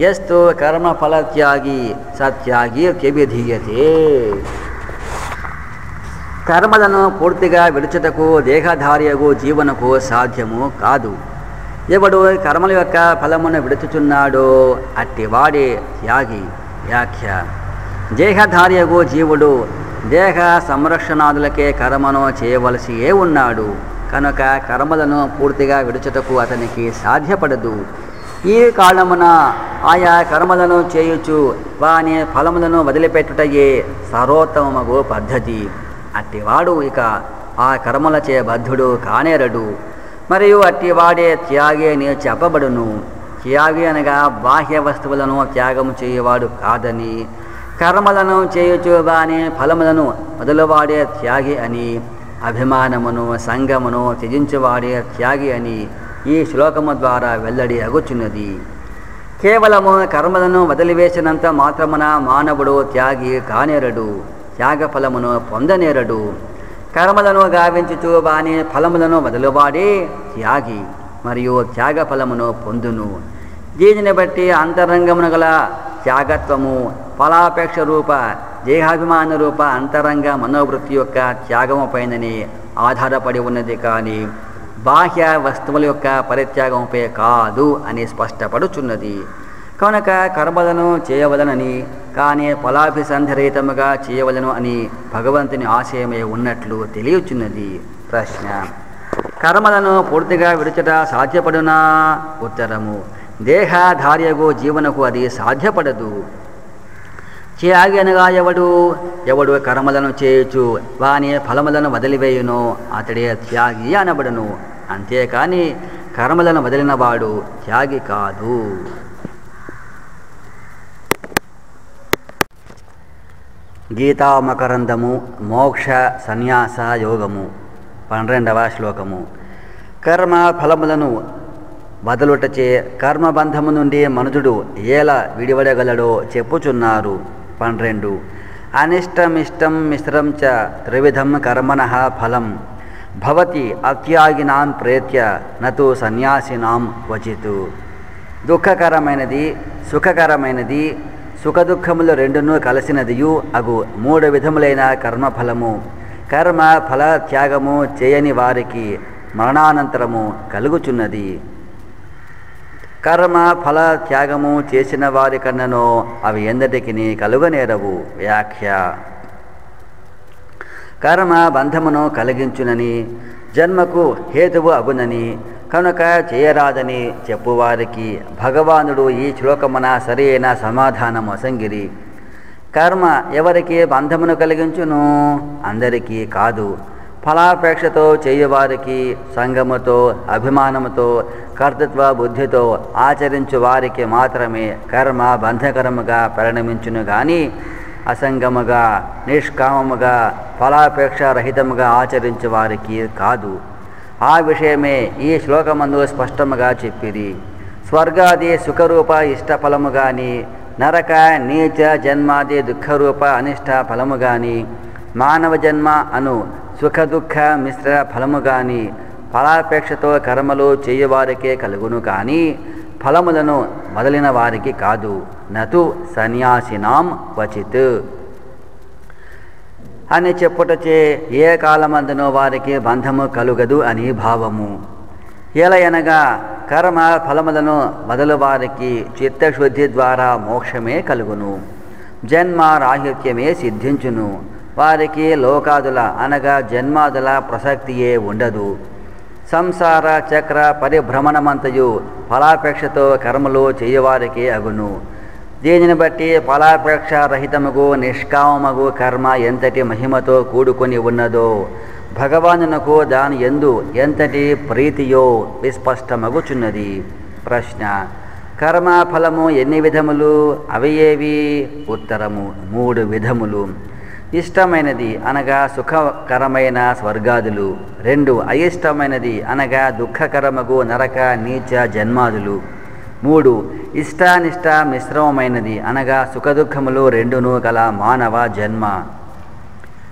ఎస్తు కర్మఫలత్యాగి సత్యాగి త్యభిధీయతే. కర్మలను పూర్తిగా విడుచుటకు దేహధార్యగు జీవనకు సాధ్యము కాదు. ఎవడు కర్మల యొక్క ఫలమును విడుచుచున్నాడో అట్టివాడే త్యాగి వ్యాఖ్య. దేహధార్యగు జీవుడు దేహ సంరక్షణాదులకే కర్మను చేయవలసియే ఉన్నాడు. కనుక కర్మలను పూర్తిగా విడుచుటకు అతనికి సాధ్యపడదు. ఈ కాలమున ఆయా కర్మలను చేయుచు వాని ఫలములను వదిలిపెట్టుటయే సర్వోత్తమగు పద్ధతి. అట్టివాడు ఇక ఆ కర్మలచే బద్ధుడు కానేరడు. మరియు అట్టివాడే త్యాగి అని చెప్పబడును. త్యాగి అనగా బాహ్య వస్తువులను త్యాగము చేయవాడు కాదని కర్మలను చేయుచుగానే ఫలములను మొదలువాడే త్యాగి అని అభిమానమును సంగమును త్యజించువాడే త్యాగి అని ఈ శ్లోకము ద్వారా వెల్లడి అగుచున్నది. కేవలము కర్మలను వదిలివేసినంత మాత్రమున మానవుడు త్యాగి కానేరడు. త్యాగ ఫలమును పొందనేరడు. కర్మలను గావించుచు వాని ఫలములను వదిలివాడే త్యాగి మరియు త్యాగ ఫలమును పొందును. దీనిని బట్టి అంతరంగమున గల త్యాగత్వము ఫలాపేక్ష రూప దేహాభిమాన రూప అంతరంగ మనోవృత్తి యొక్క త్యాగము పైనని ఆధారపడి ఉన్నది కానీ బాహ్య వస్తువుల యొక్క పరిత్యాగంపై కాదు అని స్పష్టపడుచున్నది. కనుక కర్మలను చేయవలనని కానీ ఫలాభిసంధరహితముగా చేయవలను అని భగవంతుని ఆశయమే ఉన్నట్లు తెలియచున్నది ప్రశ్న. కర్మలను పూర్తిగా విడుచట సాధ్యపడునా? ఉత్తరము. దేహధార్యగు జీవనకు అది సాధ్యపడదు. త్యాగి అనగా ఎవడు? ఎవడు కర్మలను చేయొచ్చు వాని ఫలములను వదిలివేయునో అతడే త్యాగి అనబడును. అంతేకాని కర్మలను వదిలినవాడు త్యాగి కాదు. గీతామకరందము మోక్ష సన్యాస యోగము పన్నెండవ శ్లోకము. కర్మ ఫలములను వదలుటచే కర్మబంధము నుండి మనుజుడు ఎలా విడివడగలడో చెప్పుచున్నారు పన్నెండు. అనిష్టమిష్టం మిశ్రం చ త్రివిధం కర్మణ ఫలం. భవతి అత్యాగినాం ప్రేత్య నతు సన్యాసినాం వచితు దుఃఖకరమైనది సుఖకరమైనది సుఖదుఖములు రెండును కలిసినదియు అగు మూడు విధములైన కర్మఫలము. కర్మ ఫల త్యాగము చేయని వారికి మరణానంతరము కలుగుచున్నది. కర్మ ఫల త్యాగము చేసిన వారి కన్ననో అవి ఎందటికి కలుగనేరవు. వ్యాఖ్య. కర్మ బంధమును కలిగించునని జన్మకు హేతువు అగునని కనుక చేయరాదని చెప్పువారికి భగవానుడు ఈ శ్లోకమున సరైన సమాధానం అసంగిరి. కర్మ ఎవరికి బంధమును కలిగించును? అందరికీ కాదు. ఫలాపేక్షతో చేయువారికి సంగముతో అభిమానముతో కర్తృత్వ బుద్ధితో ఆచరించు వారికి మాత్రమే కర్మ బంధకరముగా పరిణమించును కానీ అసంగముగా నిష్కామముగా ఫలాపేక్ష రహితముగా ఆచరించే వారికి కాదు. ఆ విషయమే ఈ శ్లోకమందు స్పష్టముగా చెప్పిరి. స్వర్గాది సుఖరూప ఇష్ట ఫలము గాని నరక నీచ జన్మాది దుఃఖరూప అనిష్ట ఫలము గాని మానవ జన్మ అను సుఖ దుఃఖ మిశ్ర ఫలము గాని ఫలాపేక్షతో కర్మలు చేయవారికే కలుగును కానీ ఫలములను మొదలైన వారికి కాదు. నతు సన్యాసినాం క్వచిత్. అని చెప్పుటచే ఏ కాలమందునో వారికి బంధము కలుగదు అని భావము. ఎలయనగా కర్మ ఫలములను మొదలు వారికి చిత్తశుద్ధి ద్వారా మోక్షమే కలుగును. జన్మ రాహిత్యమే సిద్ధించును. వారికి లోకాదుల అనగా జన్మాదుల ప్రసక్తియే ఉండదు. సంసార చక్ర పరిభ్రమణమంతయు ఫలాపేక్షతో కర్మలు చేయవారికి అగును. దీనిని బట్టి ఫలాపేక్ష రహితముగు నిష్కామమగు కర్మ ఎంతటి మహిమతో కూడుకొని ఉన్నదో భగవానునకు దాని ఎందు ఎంతటి ప్రీతియో విస్పష్టమగుచున్నది. ప్రశ్న కర్మ ఫలము ఎన్ని విధములు? అవి ఏవి? ఉత్తరము మూడు విధములు. ఇష్టమైనది అనగా సుఖకరమైన స్వర్గాదులు. రెండు అయిష్టమైనది అనగా దుఃఖకరమగు నరక నీచ జన్మాదులు. మూడు ఇష్టానిష్ట మిశ్రమమైనది అనగా సుఖదుఖములు రెండును గల మానవ జన్మ.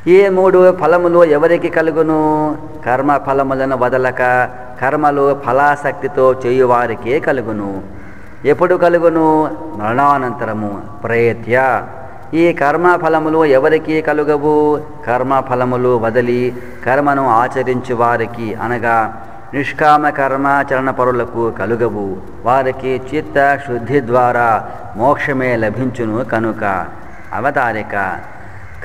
ఈ మూడు ఫలములు ఎవరికి కలుగును? కర్మ ఫలములను వదలక కర్మలు ఫలాసక్తితో చేయువారికే కలుగును. ఎప్పుడు కలుగును? మరణానంతరము. ప్రయత్య ఈ కర్మ ఫలములు ఎవరికి కలుగవు? కర్మ ఫలములు వదిలి కర్మను ఆచరించు వారికి అనగా నిష్కామ కర్మాచరణ పరులకు కలుగవు. వారికి చిత్త శుద్ధి ద్వారా మోక్షమే లభించును కనుక. అవతారిక.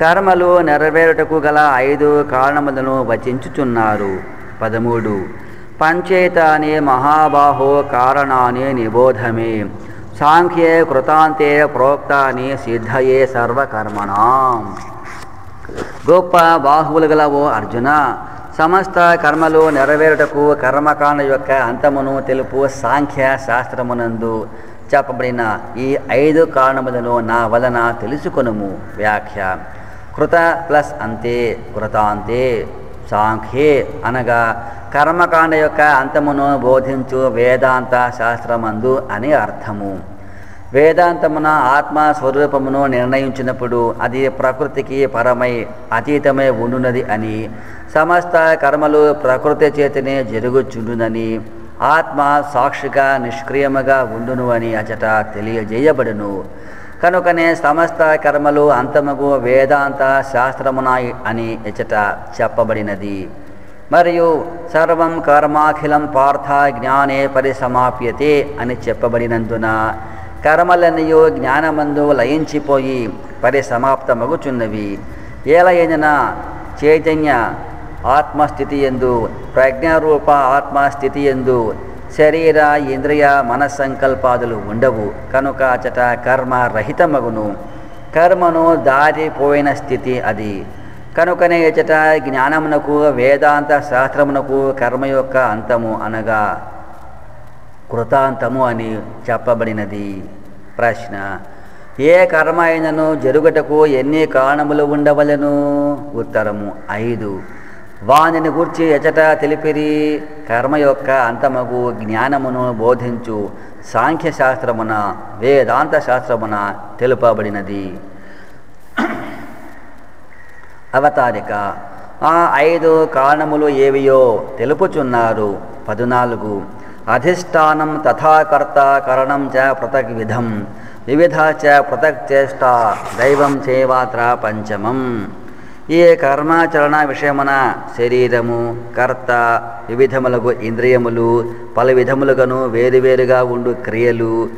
కర్మలు నెరవేరుటకు గల ఐదు కారణములను వచించుచున్నారు. పదమూడు. పంచేతాని మహాబాహో కారణాన్ని నిబోధమే. సాంఖ్యే కృతాంతే ప్రోక్తాని సిద్ధయే సర్వకర్మణాం. గొప్ప బాహువులు గలవు అర్జున సమస్త కర్మలు నెరవేరుటకు కర్మకాండ యొక్క అంతమును తెలుపు సాంఖ్య శాస్త్రమునందు చెప్పబడిన ఈ ఐదు కారణములను నా వలన తెలుసుకొనుము. వ్యాఖ్య కృత ప్లస్ అంతే కృతాంతే. సాంఖ్యే అనగా కర్మకాండ యొక్క అంతమును బోధించు వేదాంత శాస్త్రమందు అని అర్థము. వేదాంతమున ఆత్మ స్వరూపమును నిర్ణయించినప్పుడు అది ప్రకృతికి పరమై అతీతమై ఉండునది అని సమస్త కర్మలు ప్రకృతి చేతనే జరుగుచుండునని ఆత్మ సాక్షిగా నిష్క్రియముగా ఉండును అని అచట తెలియజేయబడును. కనుకనే సమస్త కర్మలు అంతముగు వేదాంత శాస్త్రమునాయి అని ఎచట చెప్పబడినది. మరియు సర్వం కర్మాఖిలం పార్థ జ్ఞానే పరిసమాప్యతే అని చెప్పబడినందున కర్మలన్నయో జ్ఞానమందు లయించిపోయి పరిసమాప్తమగుచున్నవి. ఏలయన చైతన్య ఆత్మస్థితి ఎందు ప్రజ్ఞారూప ఆత్మస్థితి ఎందు శరీర ఇంద్రియ మనస్సంకల్పాదులు ఉండవు. కనుక అచట కర్మ రహితమగును. కర్మను దారిపోయిన స్థితి అది. కనుకనే ఎచట జ్ఞానమునకు వేదాంత శాస్త్రమునకు కర్మ యొక్క అంతము అనగా కృతాంతము అని చెప్పబడినది. ప్రశ్న ఏ కర్మ అయినను జరుగుటకు ఎన్ని కారణములు ఉండవలను? ఉత్తరము ఐదు. వానిని గూర్చి ఎచట తెలిపిరి కర్మ యొక్క అంతమగు జ్ఞానమును బోధించు సాంఖ్యశాస్త్రమున వేదాంత శాస్త్రమున తెలుపబడినది. అవతారిక. ఆ ఐదు కారణములు ఏవియో తెలుపుచున్నారు పదునాలుగు. అధిష్టానం తథాకర్త కరణం చ పృథక్ విధం వివిధ చ పృథక్ చేష్ట దైవం చేవాత్ర పంచమం. ఈ కర్మాచరణ విషయమున శరీరము కర్త వివిధములకు ఇంద్రియములు పలు విధములుగాను వేరువేరుగా ఉండు క్రియలు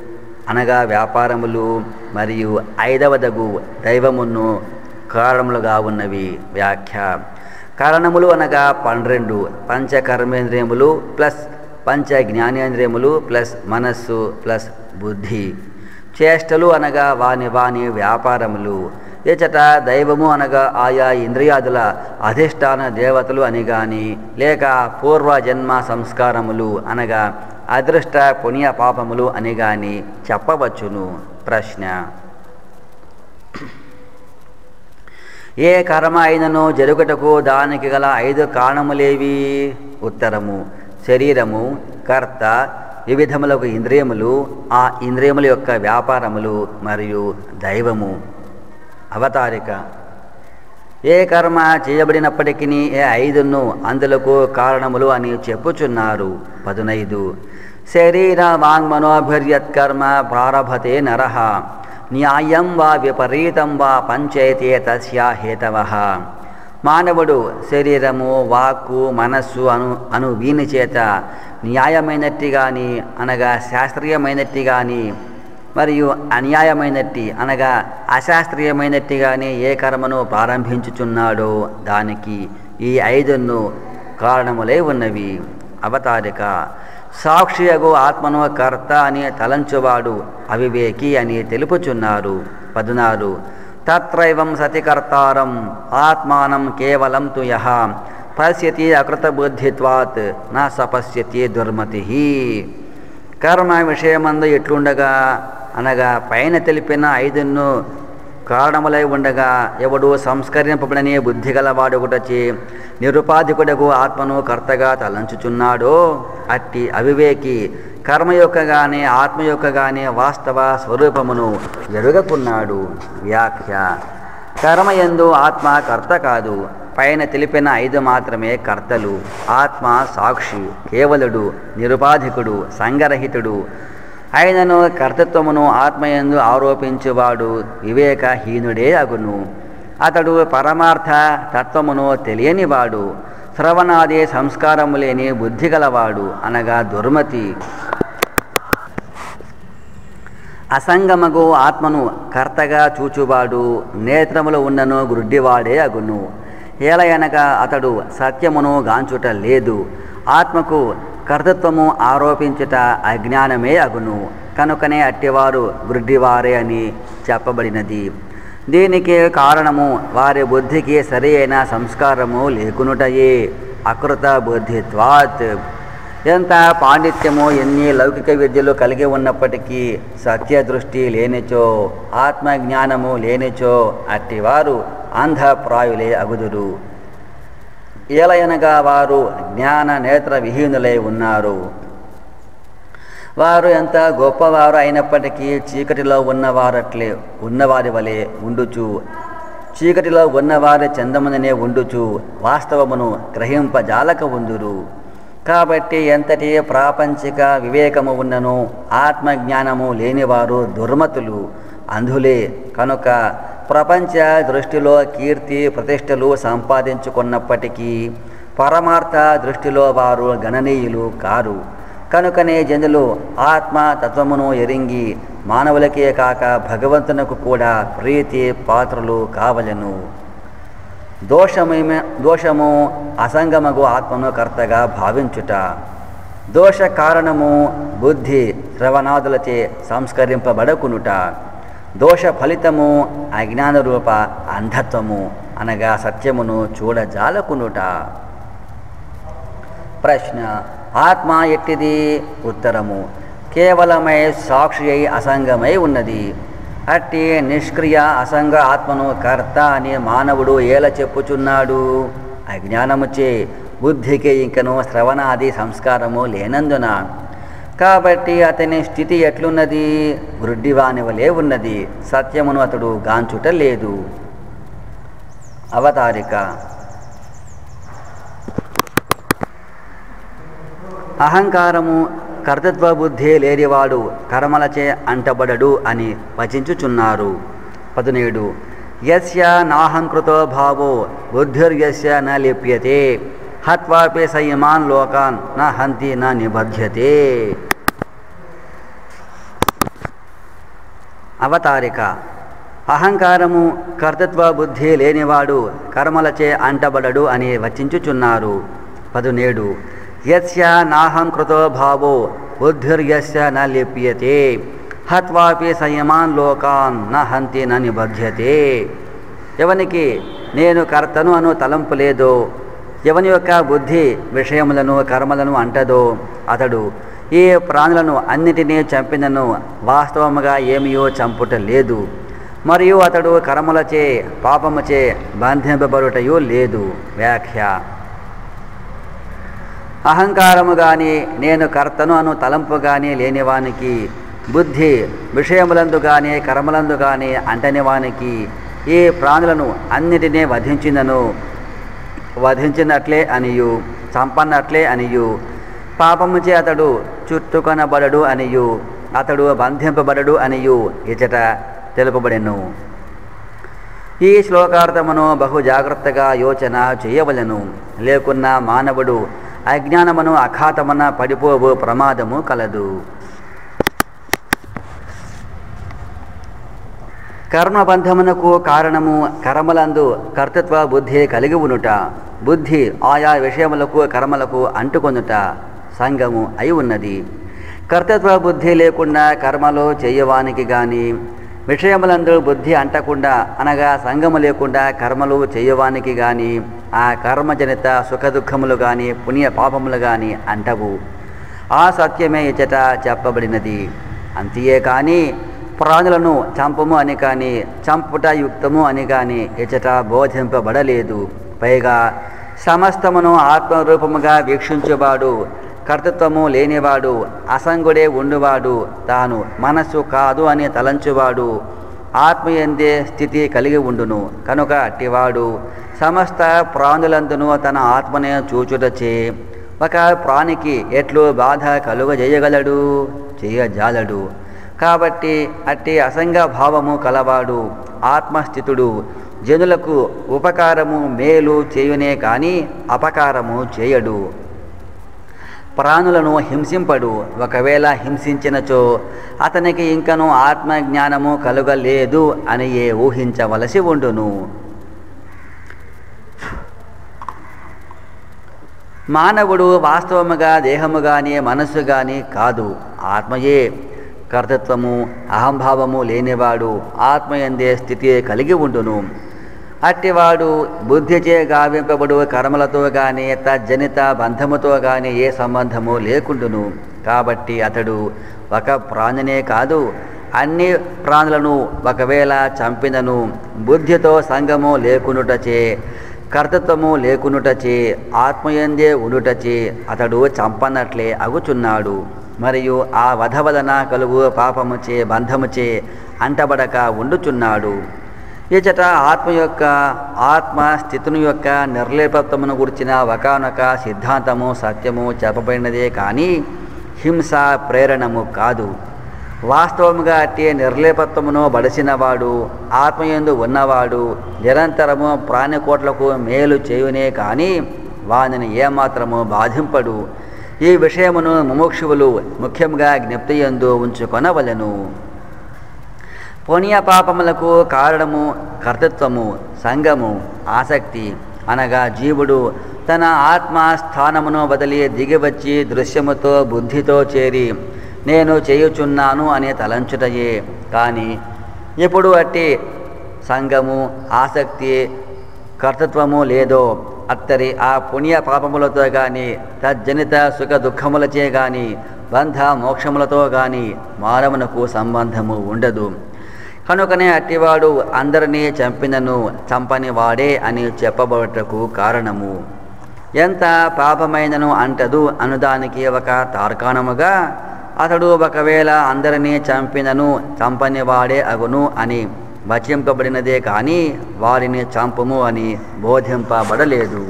అనగా వ్యాపారములు మరియు ఐదవదగు దైవమును కారణములుగా ఉన్నవి. వ్యాఖ్య. కారణములు అనగా పన్నెండు. పంచ కర్మేంద్రియములు ప్లస్ పంచ జ్ఞానేంద్రియములు ప్లస్ మనస్సు ప్లస్ బుద్ధి. చేష్టలు అనగా వాని వాని వ్యాపారములు. ఏచట దైవము అనగా ఆయా ఇంద్రియాదుల అధిష్టాన దేవతలు అని గాని లేక పూర్వజన్మ సంస్కారములు అనగా అదృష్ట పుణ్య పాపములు అని గాని చెప్పవచ్చును. ప్రశ్న. ఏ కర్మ అయినను జరుగుటకు దానికి గల ఐదు కారణములేవి? ఉత్తరము. శరీరము కర్త వివిధములకు ఇంద్రియములు ఆ ఇంద్రియముల యొక్క వ్యాపారములు మరియు దైవము. అవతారిక. ఏ కర్మ చేయబడినప్పటికీ ఏ ఐదును అందులకు కారణములు అని చెప్పుచున్నారు. పదునైదు. శరీర వాంగ్మనోభిర్యత్కర్మ ప్రారభతే నరః. న్యాయం వా విపరీతం వా పంచైతే తస్యా హేతవ. మానవుడు శరీరము వాక్కు మనస్సు అను అను వీని చేత న్యాయమైనట్టి కానీ అనగా శాస్త్రీయమైనట్టి కానీ మరియు అన్యాయమైనట్టి అనగా అశాస్త్రీయమైనట్టి కానీ ఏ కర్మను ప్రారంభించుచున్నాడో దానికి ఈ ఐదును కారణములై ఉన్నవి. అవతారిక. సాక్షియగు ఆత్మను కర్త అని తలంచువాడు అవివేకి అని తెలుపుచున్నారు. పదునారు. తత్రైవం సతికర్తారం ఆత్మానం కేవలం తు యహ పశ్యతి అకృతబుద్ధిత్వాత్ నా సపశ్యతి దుర్మతి. కర్మ విషయమందు ఎట్లుండగా? అనగా పైన తెలిపిన ఐదును కారణములై ఉండగా ఎవడు సంస్కరింపబడని బుద్ధి గలవాడొకటచి నిరుపాధికుడకు ఆత్మను కర్తగా తలంచుచున్నాడో అట్టి అవివేకి కర్మ యొక్క ఆత్మ యొక్క గాని వాస్తవ స్వరూపమును ఎరుగకున్నాడు. వ్యాఖ్య. కర్మ ఎందు ఆత్మ కర్త కాదు. పైన తెలిపిన ఐదు మాత్రమే కర్తలు. ఆత్మ సాక్షి కేవలుడు నిరుపాధికుడు సంగరహితుడు ఆయనను కర్తృత్వమును ఆత్మయందు ఆరోపించువాడు వివేకహీనుడే అగును. అతడు పరమార్థ తత్వమును తెలియనివాడు. శ్రవణాది సంస్కారము లేని బుద్ధి గలవాడు అనగా దుర్మతి. అసంగమగు ఆత్మను కర్తగా చూచువాడు. నేత్రములు ఉన్నను గుడ్డివాడే అగును. ఏలయనగా అతడు సత్యమును గాంచుట లేదు. ఆత్మకు కర్తృత్వము ఆరోపించుట అజ్ఞానమే అగును. కనుకనే అట్టివారు గుడ్డివారే అని చెప్పబడినది. దీనికి కారణము వారి బుద్ధికి సరి అయిన సంస్కారము లేకునుటయే. అకృత బుద్ధిత్వాత్. ఎంత పాండిత్యము ఎన్ని లౌకిక విద్యలు కలిగి ఉన్నప్పటికీ సత్య దృష్టి లేనిచో ఆత్మజ్ఞానము లేనిచో అట్టివారు అంధప్రాయులే అగుదురు. ఏలయనగా వారు జ్ఞాన నేత్ర విహీనులై ఉన్నారు. వారు ఎంత గొప్పవారు అయినప్పటికీ చీకటిలో ఉన్నవారట్లే ఉన్నవారి వలె ఉండుచు. చీకటిలో ఉన్నవారి చందముననే ఉండుచు వాస్తవమును గ్రహింపజాలక ఉందురు కాబట్టి ఎంతటి ప్రాపంచిక వివేకము ఉన్నను ఆత్మజ్ఞానము లేనివారు దుర్మతులు. అంధులే కనుక ప్రపంచ దృష్టిలో కీర్తి ప్రతిష్టలు సంపాదించుకున్నప్పటికీ పరమార్థ దృష్టిలో వారు గణనీయులు కారు. కనుకనే జనులు ఆత్మ తత్వమును ఎరింగి మానవులకే కాక భగవంతునకు కూడా ప్రీతి పాత్రలు కావలను. దోషమేమ దోషము అసంగమగు ఆత్మను కర్తగా భావించుట. దోష కారణము బుద్ధి శ్రవణాదులచే సంస్కరింపబడకునుట. దోష ఫలితము అజ్ఞాన రూప అంధత్వము అనగా సత్యమును చూడజాలకునుట. ప్రశ్న ఆత్మ ఎట్టిది? ఉత్తరము కేవలమై సాక్షి అయి అసంగమై ఉన్నది. అట్టి నిష్క్రియ అసంగ ఆత్మను కర్త అని మానవుడు ఏల చెప్పుచున్నాడు? అజ్ఞానముచే బుద్ధికి ఇంకను శ్రవణాది సంస్కారము లేనందున కాబట్టి అతని స్థితి ఎట్లున్నది? వృడ్డివానివలే వలె ఉన్నది. సత్యమును అతడు గాంచుట లేదు. అవతారిక. అహంకారము కర్తృత్వ బుద్ధి లేనివాడు కర్మలచే అంటబడడు అని వచించుచున్నారు. పదునేడు. యస్య నాహంకృతో భావో బుద్ధిర్యస్య న లిప్యతే. హత్వాపి సయమాన్ లోకాన్ న హంతి న నిబధ్యతే. అవతారిక. అహంకారము కర్తృత్వ బుద్ధి లేనివాడు కర్మలచే అంటబడడు అని వచించుచున్నారు. పదునేడు. యస్య నాహం కృతో భావో బుద్ధిర్యస్య న లిప్యతే. హత్వాపి సంయమాన్ లోకాన్ న హంతి న నిబధ్యతే. ఎవనికి నేను కర్తను అను తలంపు లేదో ఎవని యొక్క బుద్ధి విషయములను కర్మలను అంటదో అతడు ఈ ప్రాణులను అన్నిటినీ చంపినను వాస్తవముగా ఏమియో చంపుట లేదు మరియు అతడు కర్మలచే పాపముచే బంధింపబడుటయు లేదు. వ్యాఖ్య. అహంకారము కానీ నేను కర్తను అను తలంపు కానీ లేనివానికి బుద్ధి విషయములందు కానీ కర్మలందు కానీ అంటని వానికి ఈ ప్రాణులను అన్నిటినీ వధించినను వధించినట్లే అనియు చంపన్నట్లే అనియు పాపముచే అతడు చుట్టుకొనబడడు అనియు అతడు బంధింపబడడు అనియు ఇచట తెలుపబడెను. ఈ శ్లోకార్థమును బహు జాగ్రత్తగా యోచన చేయవలెను. లేకున్నా మానవుడు అజ్ఞానమును అఖాతమున పడిపోవు ప్రమాదము కలదు. కర్మబంధమునకు కారణము కర్మలందు కర్తృత్వ బుద్ధి కలిగి ఉనుట బుద్ధి ఆయా విషయములకు కర్మలకు అంటుకొనుట. సంఘము అయి ఉన్నది. కర్తృత్వ బుద్ధి లేకుండా కర్మలు చేయవానికి గాని విషయములందు బుద్ధి అంటకుండా అనగా సంగము లేకుండా కర్మలు చేయవానికి గాని ఆ కర్మజనిత సుఖదుఖములు గాని పుణ్య పాపములు గాని అంటవు. ఆ సత్యమే ఇచట చెప్పబడినది. అంతియే కానీ ప్రాణులను చంపము అని కానీ చంపుట యుక్తము అని కానీ ఇచట బోధింపబడలేదు. పైగా సమస్తమును ఆత్మరూపముగా వీక్షించువాడు కర్తృత్వము లేనివాడు అసంగుడే ఉండువాడు తాను మనస్సు కాదు అని తలంచువాడు ఆత్మయందే స్థితి కలిగి ఉండును. కనుక అట్టివాడు సమస్త ప్రాణులందును తన ఆత్మనే చూచుటచే ఒక ప్రాణికి ఎట్లు బాధ కలుగజేయగలడు చేయజాలడు కాబట్టి అట్టి అసంగ భావము కలవాడు ఆత్మస్థితుడు. జనులకు ఉపకారము మేలు చేయునే కానీ అపకారము చేయడు. ప్రాణులను హింసింపడు. ఒకవేళ హింసించినచో అతనికి ఇంకను ఆత్మజ్ఞానము కలుగలేదు అని ఏ ఊహించవలసి ఉండును. మానవుడు వాస్తవముగా దేహము కానీ మనస్సు కానీ కాదు. ఆత్మయే కర్తత్వము అహంభావము లేనివాడు ఆత్మయందే స్థితి కలిగి ఉండును. అట్టివాడు బుద్ధిచే గావింపబడు కర్మలతో కానీ తజ్జనిత బంధముతో కానీ ఏ సంబంధము లేకుండును. కాబట్టి అతడు ఒక ప్రాణినే కాదు అన్ని ప్రాణులను ఒకవేళ చంపినను. బుద్ధితో సంగము లేకునుటచే కర్తృత్వము లేకునుటచే ఆత్మయందే ఉండుటచే అతడు చంపనట్లే అగుచున్నాడు. మరియు ఆ వధవలన కలుగు పాపముచే బంధముచే అంటబడక ఉండుచున్నాడు. ఇచట ఆత్మ యొక్క ఆత్మ స్థితుని యొక్క నిర్లేపత్వమును గురించిన ఒకనొక సిద్ధాంతము సత్యము చెప్పబడినదే కానీ హింస ప్రేరణము కాదు. వాస్తవముగా అట్టి నిర్లేపత్వమును బడిసినవాడు ఆత్మయందు ఉన్నవాడు నిరంతరము ప్రాణికోట్లకు మేలు చేయునే కానీ వానిని ఏమాత్రము బాధింపడు. ఈ విషయమును ముముక్షువులు ముఖ్యంగా జ్ఞప్తియందు ఉంచుకొనవలెను. పుణ్య పాపములకు కారణము కర్తృత్వము సంగము ఆసక్తి. అనగా జీవుడు తన ఆత్మ స్థానమును వదిలి దిగివచ్చి దృశ్యముతో బుద్ధితో చేరి నేను చేయుచున్నాను అనే తలంచుటయే. కానీ ఎప్పుడు అట్టి సంగము ఆసక్తి కర్తృత్వము లేదో అత్తరి ఆ పుణ్య పాపములతో కానీ తజ్జనిత సుఖ దుఃఖములచే కానీ బంధ మోక్షములతో కానీ మానవునకు సంబంధము ఉండదు. కనుకనే అట్టివాడు అందరినీ చంపినను చంపని వాడే అని చెప్పబడుటకు కారణము. ఎంత పాపమైనను అంటదు అనుదానికి ఒక తార్కాణముగా అతడు ఒకవేళ అందరినీ చంపినను చంపని వాడే అగును అని వచింపబడినదే కానీ వారిని చంపము అని బోధింపబడలేదు.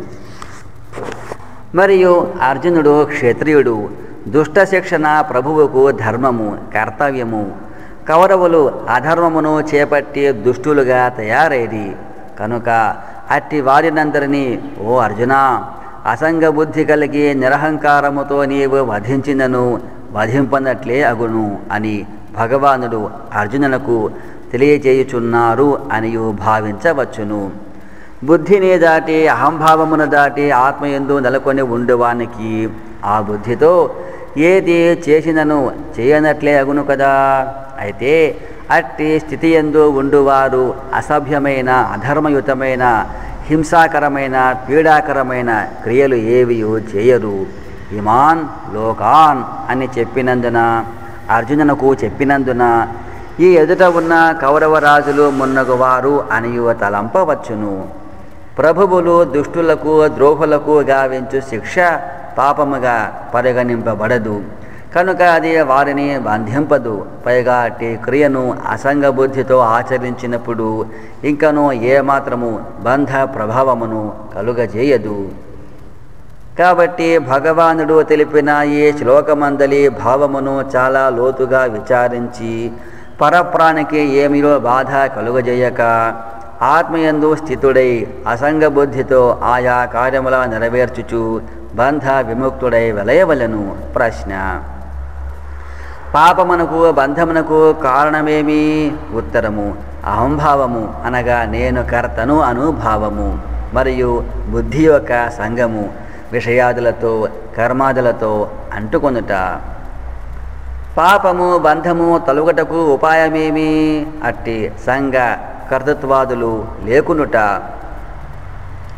మరియు అర్జునుడు క్షత్రియుడు దుష్ట శిక్షణ ప్రభువుకు ధర్మము కర్తవ్యము. కౌరవులు అధర్మమును చేపట్టి దుష్టులుగా తయారైరి. కనుక అట్టి వారినందరినీ ఓ అర్జున అసంగ బుద్ధి కలిగి నిరహంకారముతో నీవు వధించినను వధింపనట్లే అగును అని భగవానుడు అర్జునునకు తెలియజేయుచున్నారు అనియు భావించవచ్చును. బుద్ధిని దాటి అహంభావమును దాటి ఆత్మయందు నెలకొని ఉండేవానికి ఆ బుద్ధితో ఏది చేసినను చేయనట్లే అగును కదా. అయితే అట్టి స్థితి ఎందు ఉండువారు అసభ్యమైన అధర్మయుతమైన హింసాకరమైన పీడాకరమైన క్రియలు ఏవియు చేయరు. ఇమాన్ లోకాన్ అని చెప్పినందున అర్జునునకు చెప్పినందున ఈ ఎదుట ఉన్న కౌరవరాజులు మున్నగువారు అనియు తలంపవచ్చును. ప్రభువులు దుష్టులకు ద్రోహులకు గావించు శిక్ష పాపముగా పరిగణింపబడదు. కనుక అది వారిని బంధింపదు. పైగా అట్టి క్రియను అసంగ బుద్ధితో ఆచరించినప్పుడు ఇంకనూ ఏమాత్రము బంధ ప్రభావమును కలుగజేయదు. కాబట్టి భగవానుడు తెలిపిన ఈ శ్లోకమందలి భావమును చాలా లోతుగా విచారించి పరప్రాణికి ఏమిలో బాధ కలుగజేయక ఆత్మయందు స్థితుడై అసంగ బుద్ధితో ఆయా కార్యముల నెరవేర్చుచు బంధ విముక్తుడై వెలయవలను ప్రశ్న పాపమునకు బంధమునకు కారణమేమి ఉత్తరము అహంభావము అనగా నేను కర్తను అనుభావము మరియు బుద్ధి యొక్క సంగము విషయాదులతో కర్మాదులతో అంటుకొనుట। పాపము బంధము తొలగటకు ఉపాయమేమి? అట్టి సంఘ కర్తృత్వాదులు లేకునుట।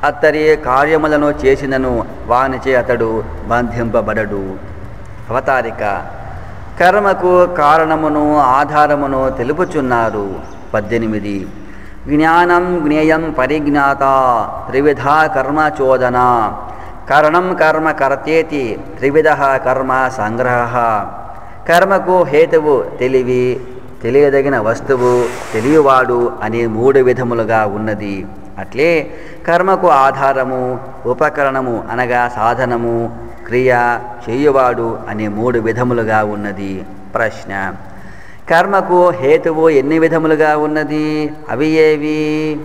అత్తరి కార్యములను చేసినను వానిచే అతడు బంధింపబడడు. అవతారిక. కర్మకు కారణమును ఆధారమును తెలుపుచున్నారు. పద్దెనిమిది. జ్ఞానం జ్ఞేయం పరిజ్ఞాత త్రివిధ కర్మ చోదన. కరణం కర్మ కర్తేతి త్రివిధ కర్మ సంగ్రహ. కర్మకు హేతువు తెలివి తెలియదగిన వస్తువు తెలియవాడు అనే మూడు విధములుగా ఉన్నది. అట్లే కర్మకు ఆధారము ఉపకరణము అనగా సాధనము క్రియ చేయువాడు అనే మూడు విధములుగా ఉన్నది. ప్రశ్న కర్మకు హేతువు ఎన్ని విధములుగా ఉన్నది? అవి ఏవి?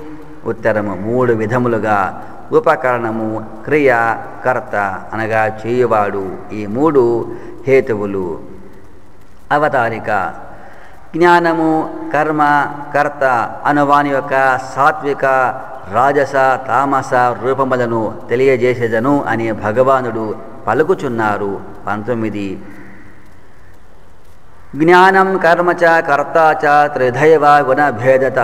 ఉత్తరము మూడు విధములుగా. ఉపకరణము క్రియ కర్త అనగా చేయువాడు ఈ మూడు హేతువులు. అవతారిక జ్ఞానము కర్మ కర్త అనువాని యొక్క సాత్విక రాజస తామస రూపములను తెలియజేసేదను అని భగవానుడు పలుకుచున్నారు. పంతొమ్మిది. జ్ఞానం కర్మ చ కర్త చ త్రిధైవ గుణభేదత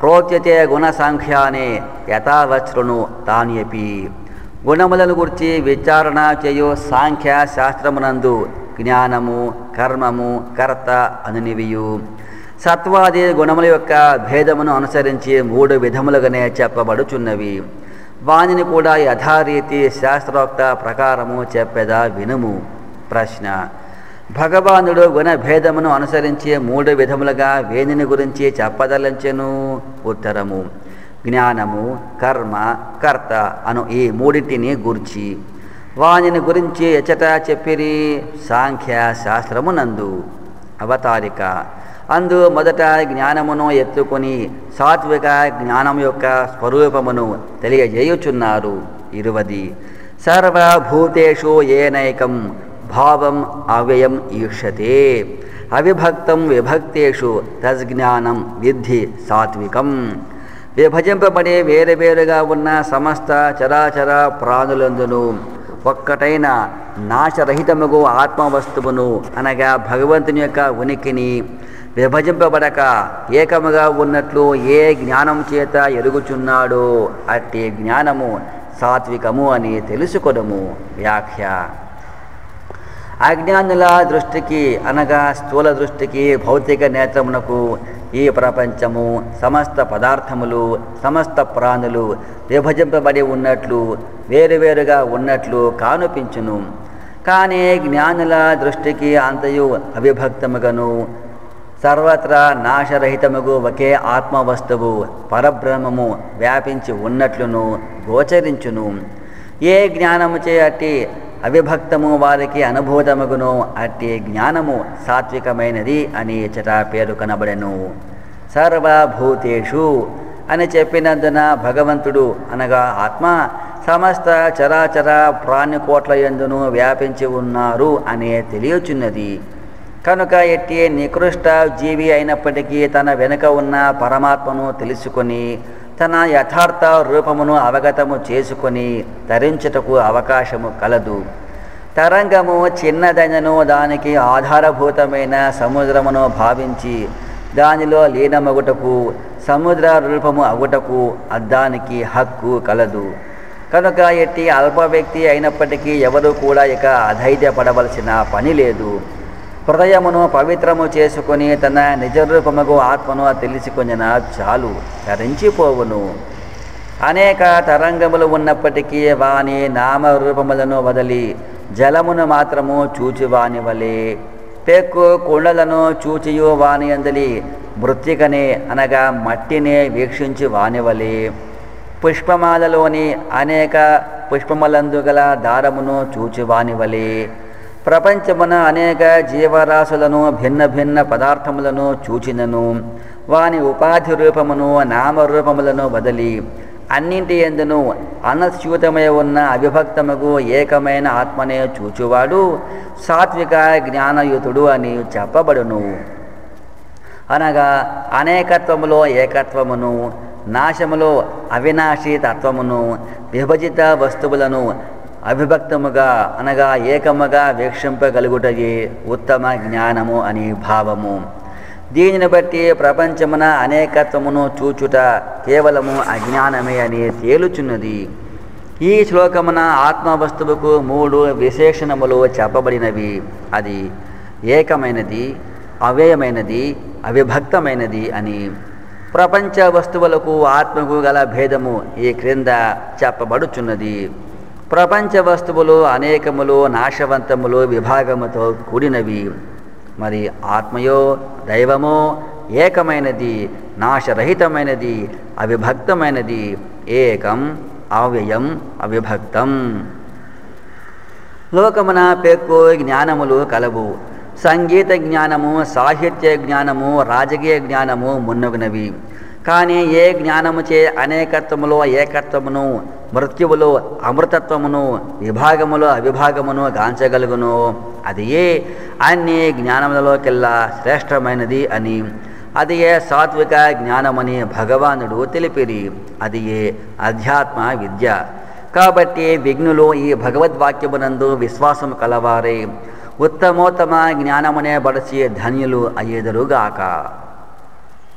ప్రోచ్యతే గుణసాంఖ్యానే యథావచ్రును తాన్యపి. గుణములను గుర్చి విచారణ చేయు సాంఖ్య శాస్త్రమునందు జ్ఞానము కర్మము కర్త అనునివియు. సత్వాది గుణముల యొక్క భేదమును అనుసరించి మూడు విధములుగానే చెప్పబడుచున్నవి. వానిని కూడా యథారీతి శాస్త్రోక్త ప్రకారము చెప్పేదా వినుము. ప్రశ్న భగవానుడు గుణభేదమును అనుసరించి మూడు విధములుగా వేనిని గురించి చెప్పదలంచెను? ఉత్తరము జ్ఞానము కర్మ కర్త అను ఈ మూడింటిని గూర్చి వానిని గురించి ఎచట చెప్పిరి? సాంఖ్య శాస్త్రమునందు అవతారిక అందు మొదట జ్ఞానమును ఎత్తుకొని సాత్విక జ్ఞానం యొక్క స్వరూపమును తెలియజేయుచున్నారు. ఇరువది సర్వభూతేషు ఏనైకం భావం అవ్యయం ఈక్షతే. అవిభక్తం విభక్తేషు తజ్జ్ఞానం విద్ధి సాత్వికం. విభజింపబడే వేరువేరుగా ఉన్న సమస్త చరాచర ప్రాణులందును ఒక్కటైన నాశరహితముగు ఆత్మవస్తువును అనగా భగవంతుని యొక్క ఉనికిని విభజింపబడక ఏకముగా ఉన్నట్లు ఏ జ్ఞానం చేత ఎరుగుచున్నాడో అట్టి జ్ఞానము సాత్వికము అని తెలుసుకొనము. వ్యాఖ్య. అజ్ఞానుల దృష్టికి అనగా స్థూల దృష్టికి భౌతిక నేత్రమునకు ఈ ప్రపంచము సమస్త పదార్థములు సమస్త ప్రాణులు విభజింపబడి ఉన్నట్లు వేరువేరుగా ఉన్నట్లు కానుపించును. కానీ జ్ఞానుల దృష్టికి అంతయు అవిభక్తముగను. సర్వత్రా నాశరహితముగు ఒకే ఆత్మవస్తువు పరబ్రహ్మము వ్యాపించి ఉన్నట్లును గోచరించును. ఏ జ్ఞానము చే అట్టి అవిభక్తము వారికి అనుభూతముగును అట్టి జ్ఞానము సాత్వికమైనది అని ఇచ్చట పేరు కనబడెను. సర్వభూతేషు అని చెప్పినందున భగవంతుడు అనగా ఆత్మ సమస్త చరాచర ప్రాణికోట్ల ఎందును వ్యాపించి ఉన్నారు అనే తెలియచున్నది. కనుక ఎట్టి నికృష్ట జీవి అయినప్పటికీ తన వెనుక ఉన్న పరమాత్మను తెలుసుకొని తన యథార్థ రూపమును అవగతము చేసుకొని తరించుటకు అవకాశము కలదు. తరంగము చిన్నదైనను దానికి ఆధారభూతమైన సముద్రమును భావించి దానిలో లీనమగుటకు సముద్ర రూపము అగుటకు అద్దానికి హక్కు కలదు. కనుక ఎట్టి అల్ప వ్యక్తి అయినప్పటికీ ఎవరు కూడా ఇక అధైర్యపడవలసిన పని లేదు. హృదయమును పవిత్రము చేసుకొని తన నిజరూపముగు ఆత్మను తెలిసికొనిన చాలు తరించిపోవును. అనేక తరంగములు ఉన్నప్పటికీ వాని నామరూపములను వదిలి జలమును మాత్రము చూచివాని వలె. పెక్కు కుండలను చూచియు వాని అందలి మృత్తికనే అనగా మట్టినే వీక్షించి వానివలి పుష్పమాలలోని అనేక పుష్పమలందుగల దారమును చూచివానివలి ప్రపంచమున అనేక జీవరాశులను భిన్న భిన్న పదార్థములను చూచినను. వాని ఉపాధి రూపమును నామరూపములను బదిలి అన్నింటి ఎందును అనస్యూతమై ఉన్న అవిభక్తముకు ఏకమైన ఆత్మనే చూచువాడు సాత్విక జ్ఞానయుతుడు అని చెప్పబడును. అనగా అనేకత్వములో ఏకత్వమును నాశములో అవినాశి తత్వమును విభజిత వస్తువులను అవిభక్తముగా అనగా ఏకముగా వీక్షింపగలుగుటయే ఉత్తమ జ్ఞానము అని భావము. దీనిని బట్టి ప్రపంచమున అనేకత్వమును చూచుట కేవలము అజ్ఞానమే అని తేలుచున్నది. ఈ శ్లోకమున ఆత్మవస్తువుకు మూడు విశేషణములు చెప్పబడినవి. అది ఏకమైనది అవ్యయమైనది అవిభక్తమైనది అని. ప్రపంచ వస్తువులకు ఆత్మకు గల భేదము ఈ క్రింద చెప్పబడుచున్నది. ప్రపంచ వస్తువులు అనేకములు నాశవంతములు విభాగముతో కూడినవి. మరి ఆత్మయో దైవమో ఏకమైనది నాశరహితమైనది అవిభక్తమైనది ఏకం అవ్యయం అవిభక్తం. లోకమున పెక్కు జ్ఞానములు కలవు. సంగీత జ్ఞానము సాహిత్య జ్ఞానము రాజకీయ జ్ఞానము మున్నగునవి. కానీ ఏ జ్ఞానముచే అనేకత్వములో ఏకత్వమును మృత్యువులో అమృతత్వమును విభాగములో అవిభాగమును గాంచగలుగును. అది ఏ? అన్ని జ్ఞానములలోకెల్లా శ్రేష్టమైనది అని. అది ఏ సాత్విక జ్ఞానమని భగవానుడు తెలిపిరి. అది ఏ? అధ్యాత్మ విద్య. కాబట్టి విఘ్నులు ఈ భగవద్వాక్యమునందు విశ్వాసము కలవారే. ఉత్తమోత్తమ జ్ఞానమునే బడచి ధన్యులు అయ్యేదరుగాక.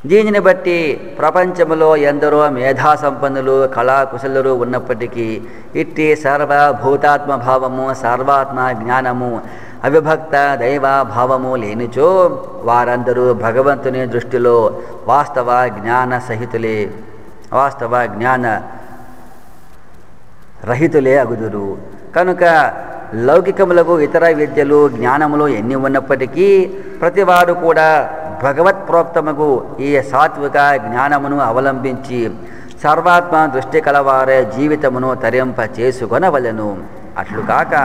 దీనిని బట్టి ప్రపంచములో ఎందరో మేధా సంపన్నులు కళాకుశలురు ఉన్నప్పటికీ ఇట్టి సర్వభూతాత్మ భావము సర్వాత్మ జ్ఞానము అవిభక్త దైవ భావము లేనిచో వారందరూ భగవంతుని దృష్టిలో వాస్తవ జ్ఞాన సహితులే వాస్తవ జ్ఞాన రహితులే అగుదురు. కనుక లౌకికములకు ఇతర విద్యలు జ్ఞానములు ఎన్ని ఉన్నప్పటికీ ప్రతివారు కూడా భగవత్ ప్రోక్తముకు ఈ సాత్విక జ్ఞానమును అవలంబించి సర్వాత్మ దృష్టి కలవారే జీవితమును తరింప చేసుకొనవలెను. అట్లు కాక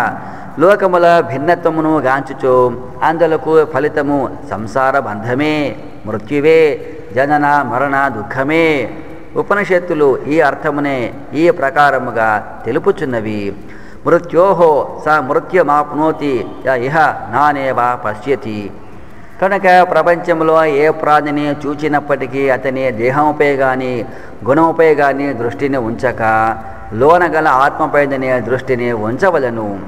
లోకముల భిన్నత్వమును గాంచుచో అందులకు ఫలితము సంసార బంధమే మృత్యువే జనన మరణ దుఃఖమే. ఉపనిషత్తులు ఈ అర్థమునే ఈ ప్రకారముగా తెలుపుచున్నవి. మృత్యోహో స మృత్యుమాప్నోతి ఇహ నానేవా పశ్యతి. కనుక ప్రపంచంలో ఏ ప్రాణిని చూచినప్పటికీ అతని దేహంపై కానీ గుణంపై కానీ దృష్టిని ఉంచక లోనగల గల దృష్టిని ఉంచవలను.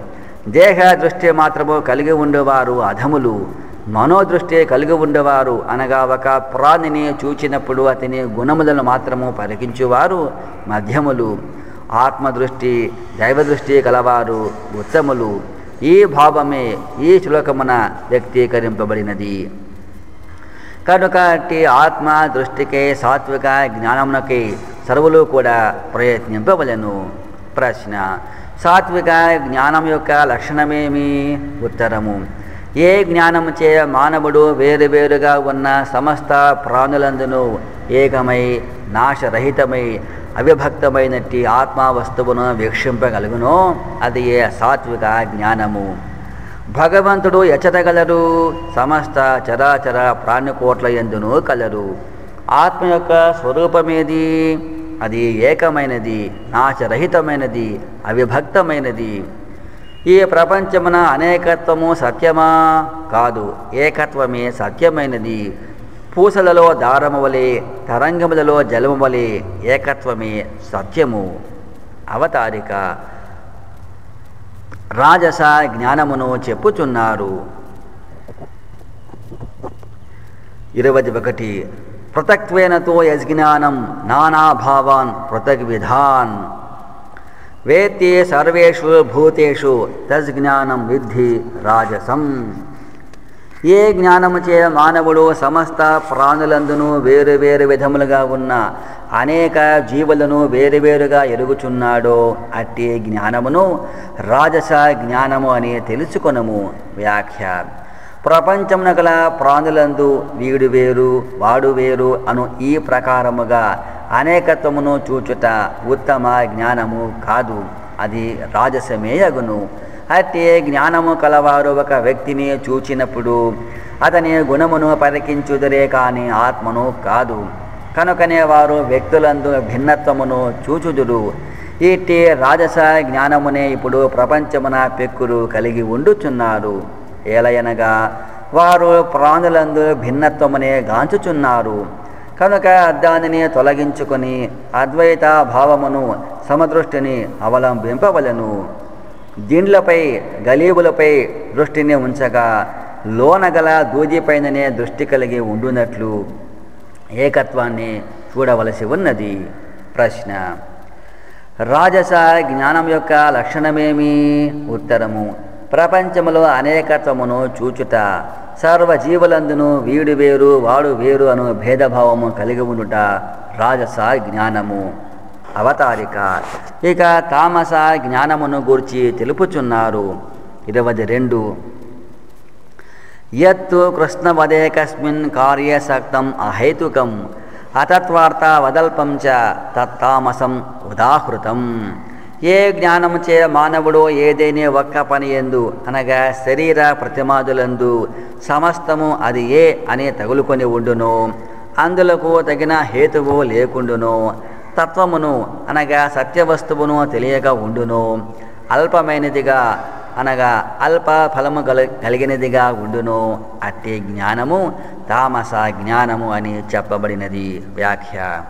దేహ దృష్టి మాత్రము కలిగి ఉండేవారు అధములు మనోదృష్టి కలిగి ఉండేవారు అనగా ఒక ప్రాణిని చూచినప్పుడు అతని గుణములను మాత్రము పరికించువారు మధ్యములు. ఆత్మదృష్టి దైవదృష్టి కలవారు ఉత్తములు. ఈ భావమే ఈ శ్లోకమున వ్యక్తీకరింపబడినది. కనుక ఆత్మ దృష్టికే సాత్విక జ్ఞానమునకి సర్వులు కూడా ప్రయత్నింపవలను. ప్రశ్న సాత్విక జ్ఞానం యొక్క లక్షణమేమి? ఉత్తరము ఏ జ్ఞానముచే మానవుడు వేరువేరుగా ఉన్న సమస్త ప్రాణులందును ఏకమై నాశరహితమై అవిభక్తమైనట్టి ఆత్మా వస్తువును వీక్షింపగలుగునో. అది ఏ సాత్విక జ్ఞానము? భగవంతుడు ఎచ్చటగలరు సమస్త చరాచర ప్రాణికోట్ల ఎందును కలరు. ఆత్మ యొక్క స్వరూపమేది? అది ఏకమైనది నాశరహితమైనది అవిభక్తమైనది ఈ ప్రపంచమున అనేకత్వము సత్యమా? కాదు ఏకత్వమే సత్యమైనది. పూసలలో దారము వలె తరంగములలో జలము వలె ఏకత్వమే సత్యము. అవతారిక రాజస జ్ఞానమును చెప్పుచున్నారు. ఇరవై ఒకటి. పృథక్వేనతో యజ్ఞానం నానాభావాన్ పృథక్ విధాన్ వేత్తే సర్వేషు భూతేషు తజ్జ్ఞానం విద్ధి రాజసం. ఏ జ్ఞానము చే మానవుడు సమస్త ప్రాణులందును వేరు వేరు విధములుగా ఉన్న అనేక జీవులను వేరువేరుగా ఎరుగుచున్నాడో అట్టి జ్ఞానమును రాజస జ్ఞానము అని తెలుసుకొనము. వ్యాఖ్య. ప్రపంచమున గల ప్రాణులందు వీడు వేరు వాడు వేరు అను ఈ ప్రకారముగా అనేకత్వమును చూచుట ఉత్తమ జ్ఞానము కాదు. అది రాజసమేయగును అయితే జ్ఞానము కలవారు ఒక వ్యక్తిని చూచినప్పుడు అతని గుణమును పరికించుదరే కాని ఆత్మను కాదు. కనుకనే వారు వ్యక్తులందు భిన్నత్వమును చూచుదురు. ఇట్టి రాజస జ్ఞానమునే ఇప్పుడు ప్రపంచమున పెక్కులు కలిగి ఉండుచున్నారు. ఏలయనగా వారు ప్రాణులందు భిన్నత్వమునే గాంచుచున్నారు. కనుక దానిని తొలగించుకొని అద్వైత భావమును సమదృష్టిని అవలంబింపవలను. దీండ్లపై గలీబులపై దృష్టిని ఉంచగా లోనగల దూదిపైననే దృష్టి కలిగి ఉండునట్లు ఏకత్వాన్ని చూడవలసి ఉన్నది. ప్రశ్న. రాజస జ్ఞానం యొక్క లక్షణమేమి? ఉత్తరము. ప్రపంచములో అనేకత్వమును చూచుట సర్వజీవులందును వీడు వేరు వాడు వేరు అను భేదభావము కలిగి ఉండుట రాజస జ్ఞానము. అవతారిక. ఇక తామస జ్ఞానమును గూర్చి తెలుపుచున్నారు. ఇరవై రెండు. యత్తు కృష్ణవదేకస్మిన్ కార్యసక్తం అహేతుకం. అతత్వార్త వదల్పం చ తత్తామసం ఉదాహృతం. ఏ జ్ఞానము చే మానవుడు ఏదైనా ఒక్క పని ఎందు అనగా శరీర ప్రతిమాదులందు సమస్తము అది ఏ అని తగులుకొని ఉండును. అందులకు తగిన హేతువు లేకుండును. తత్వమును అనగా సత్యవస్తువును తెలియక ఉండును. అల్పమైనదిగా అనగా అల్ప ఫలము గల కలిగినదిగా ఉండును. అట్టి జ్ఞానము తామస జ్ఞానము అని చెప్పబడినది వ్యాఖ్య.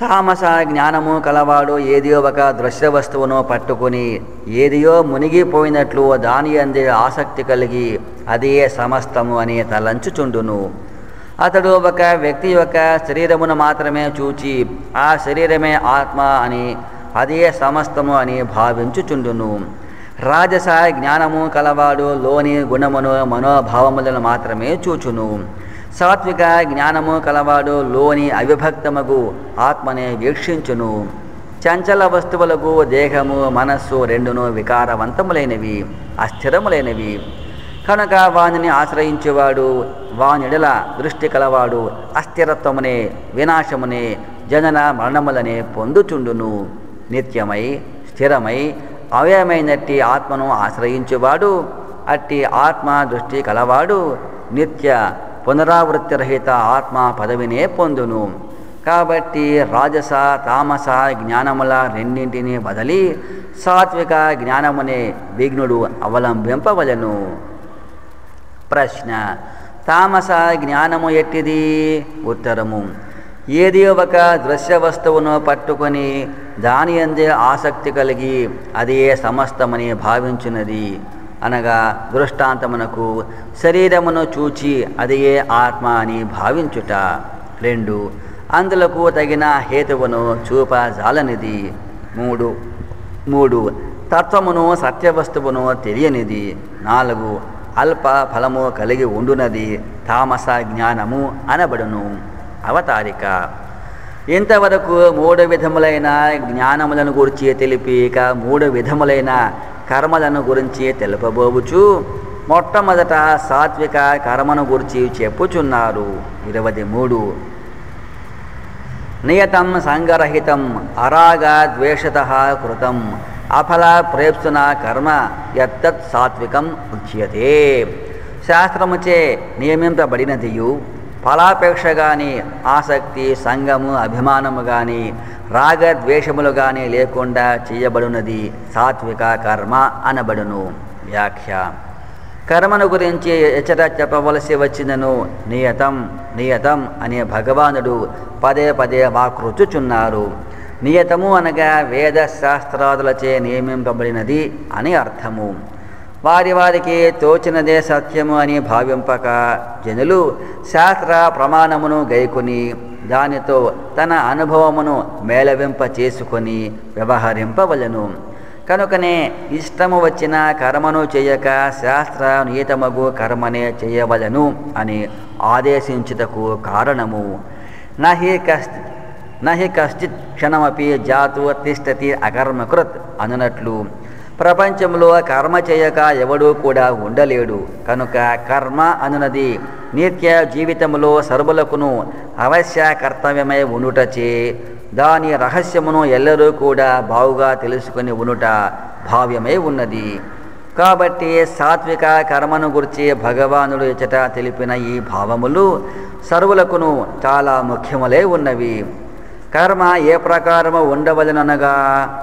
తామస జ్ఞానము కలవాడు ఏదియో ఒక దృశ్య వస్తువును పట్టుకుని ఏదియో మునిగిపోయినట్లు దాని అందే ఆసక్తి కలిగి అదే సమస్తము అని తలంచుచుండును. అతడు ఒక వ్యక్తి యొక్క శరీరమును మాత్రమే చూచి ఆ శరీరమే ఆత్మ అని అదే సమస్తము అని భావించుచుండును. రాజస జ్ఞానము కలవాడు లోని గుణమును మనోభావములను మాత్రమే చూచును. సాత్విక జ్ఞానము కలవాడు లోని అవిభక్తముకు ఆత్మనే వీక్షించును. చంచల వస్తువులకు దేహము మనస్సు రెండును వికారవంతములైనవి అస్థిరములైనవి. కనుక వానిని ఆశ్రయించేవాడు వానిడల దృష్టి కలవాడు అస్థిరత్వమునే వినాశమునే జనన మరణములనే పొందుచుండును. నిత్యమై స్థిరమై అవయమైనట్టి ఆత్మను ఆశ్రయించువాడు. అట్టి ఆత్మ దృష్టి కలవాడు. నిత్య పునరావృత్తిరహిత ఆత్మ పదవినే పొందును. కాబట్టి రాజస తామస జ్ఞానముల రెండింటిని బదలి సాత్విక జ్ఞానమునే విఘ్నుడు అవలంబింపవలను. ప్రశ్న తామస జ్ఞానము ఎట్టిది? ఉత్తరము. ఏది ఒక దృశ్య వస్తువును పట్టుకొని దాని అందే ఆసక్తి కలిగి అదే సమస్తమని భావించినది. అనగా దృష్టాంతమునకు శరీరమును చూచి అదే ఆత్మ అని భావించుట. రెండు అందులకు తగిన హేతువును చూపజాలనిది. మూడు మూడు తత్వమును సత్యవస్తువును తెలియనిది. నాలుగు అల్ప ఫలము కలిగి ఉండునది తామస జ్ఞానము అనబడును. అవతారిక. ఇంతవరకు మూడు విధములైన జ్ఞానములను గురించి తెలిపి ఇక మూడు విధములైన కర్మలను గురించి తెలుపబోవచ్చు మొట్టమొదట సాత్విక కర్మను గురించి చెప్పుచున్నారు. ఇరవై మూడు. నియతం సంగరహితం అరాగ ద్వేషత కృతం. అఫల ప్రేప్సున కర్మ ఎత్తత్ సాత్వికం ఉచ్యతే. శాస్త్రముచే నియమింపబడినదియు ఫలాపేక్ష కానీ ఆసక్తి సంగము అభిమానము గాని రాగద్వేషములు గాని లేకుండా చేయబడినది సాత్విక కర్మ అనబడును. వ్యాఖ్య. కర్మను గురించి ఎచ్చట చెప్పవలసి వచ్చినను నియతం నియతం అనే భగవానుడు పదే పదే వాకృచుచున్నారు నియతము అనగా వేద శాస్త్రాదులచే నియమింపబడినది అని అర్థము. వారి వారికి తోచినదే సత్యము అని భావింపక జనులు శాస్త్ర ప్రమాణమును గైకొని దానితో తన అనుభవమును మేళవింప చేసుకొని వ్యవహరింపవలను. కనుకనే ఇష్టము వచ్చిన కర్మను చేయక శాస్త్ర నియతమగు కర్మనే చేయవలను అని ఆదేశించుటకు కారణము. నహి నహి కశ్చిత్ క్షణమపి జాతు తిష్టతి అకర్మకృత్ అనునట్లు. ప్రపంచంలో కర్మ చేయక ఎవడూ కూడా ఉండలేడు. కనుక కర్మ అనునది. నిత్య జీవితంలో సర్వులకును అవశ్య కర్తవ్యమై ఉండుటచే. దాని రహస్యమును ఎల్లరూ కూడా బావుగా తెలుసుకుని ఉనుట భావ్యమై ఉన్నది. కాబట్టి సాత్విక కర్మను గురించి భగవానుడు ఇచ్చట తెలిపిన ఈ భావములు సర్వులకును చాలా ముఖ్యములై ఉన్నవి. కర్మ ఏ ప్రకారము ఉండవలననగా?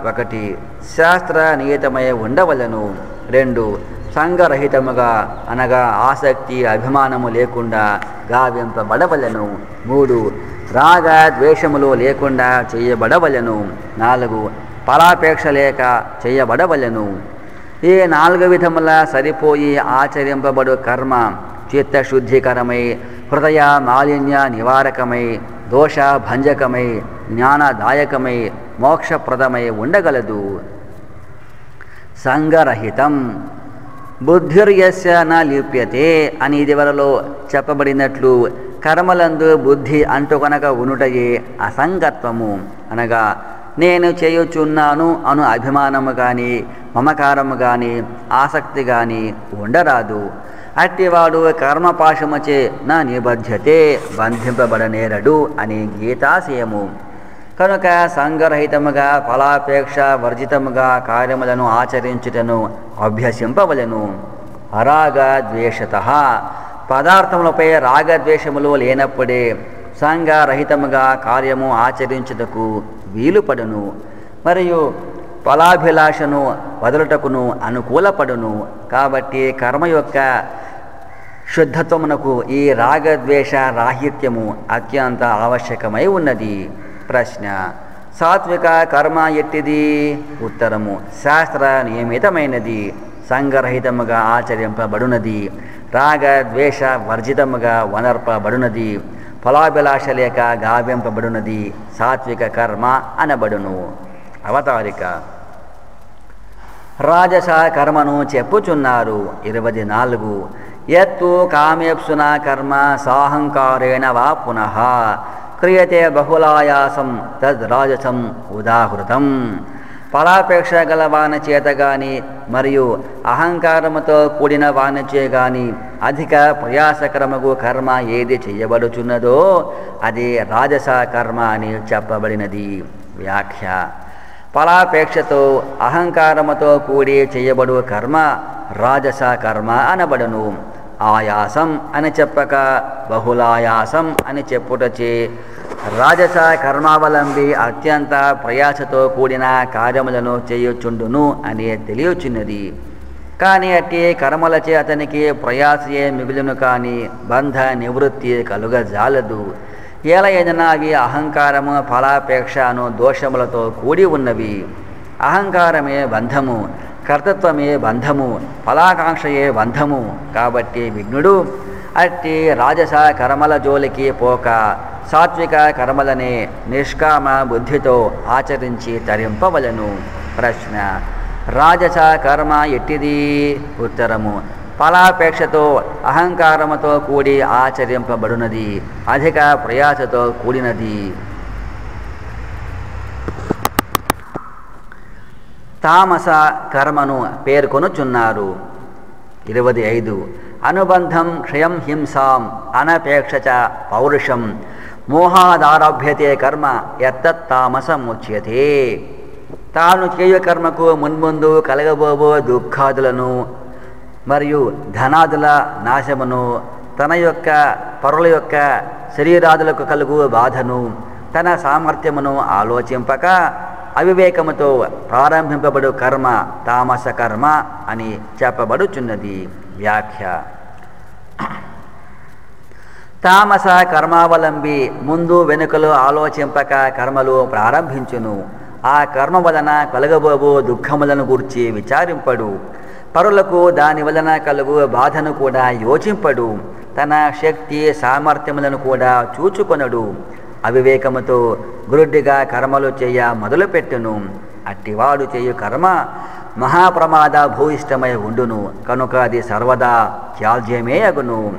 ఒకటి శాస్త్ర నియతమై ఉండవలను. రెండు సంఘరహితముగా అనగా ఆసక్తి అభిమానము లేకుండా గావింపబడవలను. మూడు రాగ ద్వేషములు లేకుండా చేయబడవలను. నాలుగు ఫలాపేక్ష లేక చేయబడవలను. ఈ నాలుగు విధముల సరిపోయి ఆచరింపబడు కర్మ చిత్తశుద్ధికరమై హృదయ మాలిన్య నివారకమై దోష భంజకమై జ్ఞానదాయకమై మోక్షప్రదమై ఉండగలదు సంగరహితం బుద్ధిర్యస్య నా లిప్యతే అని ఇదివరలో చెప్పబడినట్లు కర్మలందు బుద్ధి అంటుకొనక ఉనుటయే అసంగత్వము అనగా నేను చేయుచున్నాను అను అభిమానము కానీ మమకారము కానీ ఆసక్తి కానీ ఉండరాదు అట్టివాడు కర్మపాశమచే నా నిబధ్యతే బంధింపబడనేరడు అని గీతాశయము కనుక సంగరహితముగా ఫలాపేక్ష వర్జితముగా కార్యములను ఆచరించుటను అభ్యసింపవలను. అరాగ ద్వేషత పదార్థములపై రాగద్వేషములు లేనప్పుడే సంగరహితముగా కార్యము ఆచరించుటకు వీలుపడును. మరియు ఫలాభిలాషను వదులుటకును అనుకూలపడును. కాబట్టి కర్మ యొక్క శుద్ధత్వమునకు ఈ రాగద్వేష రాహిత్యము అత్యంత ఆవశ్యకమై ఉన్నది. ప్రశ్న. సాత్విక కర్మ ఎట్టిది? ఉత్తరము. శాస్త్ర నియమితమైనది. సంగరహితముగా ఆచరింపబడునది. రాగ ద్వేష వర్జితముగా వనర్పబడునది. ఫలాభిలాష లేక గావింపబడునది. సాత్విక కర్మ అనబడును. అవతారిక. రాజస కర్మను చెప్పుచున్నారు. ఇరవై నాలుగు. ఎత్తు కామేప్సున కర్మ సాహంకారేణ వా పునః. క్రియతే బహుళాయాసం తద్రాజసం ఉదాహృతం. ఫలాపేక్ష గల వాని చేత గాని మరియు అహంకారముతో కూడిన వానిచే గాని అధిక ప్రయాసకరముగు కర్మ ఏది చేయబడుచున్నదో అది రాజస కర్మ అని చెప్పబడినది. వ్యాఖ్య. ఫలాపేక్షతో అహంకారముతో కూడి చేయబడు కర్మ రాజస కర్మ అనబడును. ఆయాసం అని చెప్పక బహుళాయాసం అని చెప్పుటచే రాజస కర్మావలంబి అత్యంత ప్రయాసతో కూడిన కార్యములను చేయుచుండును అని తెలియచున్నది. కానీ అట్టి కర్మలచే అతనికి ప్రయాసయే మిగులును కానీ బంధ నివృత్తి కలుగజాలదు. ఏలైనా అవి అహంకారము ఫలాపేక్ష అను దోషములతో కూడి ఉన్నవి. అహంకారమే బంధము. కర్తత్వమే బంధము ఫలాకాంక్షయే బంధము కాబట్టి విఘ్నుడు అట్టి రాజస కర్మల జోలికి పోక సాత్విక కర్మలనే నిష్కామ బుద్ధితో ఆచరించి తరింపవలను. ప్రశ్న రాజస కర్మ ఎట్టిది? ఉత్తరము ఫలాపేక్షతో అహంకారముతో కూడి ఆచరింపబడినది అధిక ప్రయాసతో కూడినది. తామస కర్మను పేర్కొనుచున్నారు. ఇరవై ఐదు. అనుబంధం క్షయం హింసాం అనపేక్షచ పౌరుషం. మోహాదారభ్యతే కర్మ ఎత్తత్తామసముచ్యతే తాను చేయు కర్మకు మున్ముందు కలగబోబో దుఃఖాదులను మరియు ధనాదుల నాశమును తన యొక్క పరుల యొక్క శరీరాదులకు కలుగు బాధను తన సామర్థ్యమును ఆలోచింపక అవివేకముతో ప్రారంభింపబడు కర్మ తామస కర్మ అని చెప్పబడుచున్నది. వ్యాఖ్య. తామస కర్మావలంబి ముందు వెనుకలు ఆలోచింపక కర్మలు ప్రారంభించును. ఆ కర్మ వలన కలగబోబో దుఃఖములను గూర్చి విచారింపడు. పరులకు దాని వలన కలుగు బాధను కూడా యోచింపడు. తన శక్తి సామర్థ్యములను కూడా చూచుకొనడు. అవివేకముతో గురుడిగా కర్మలు చేయ మొదలుపెట్టును. అట్టివాడు చేయు కర్మ మహాప్రమాద భూయిష్టమై ఉండును. కనుక అది సర్వదా త్యాజ్యమే అగును.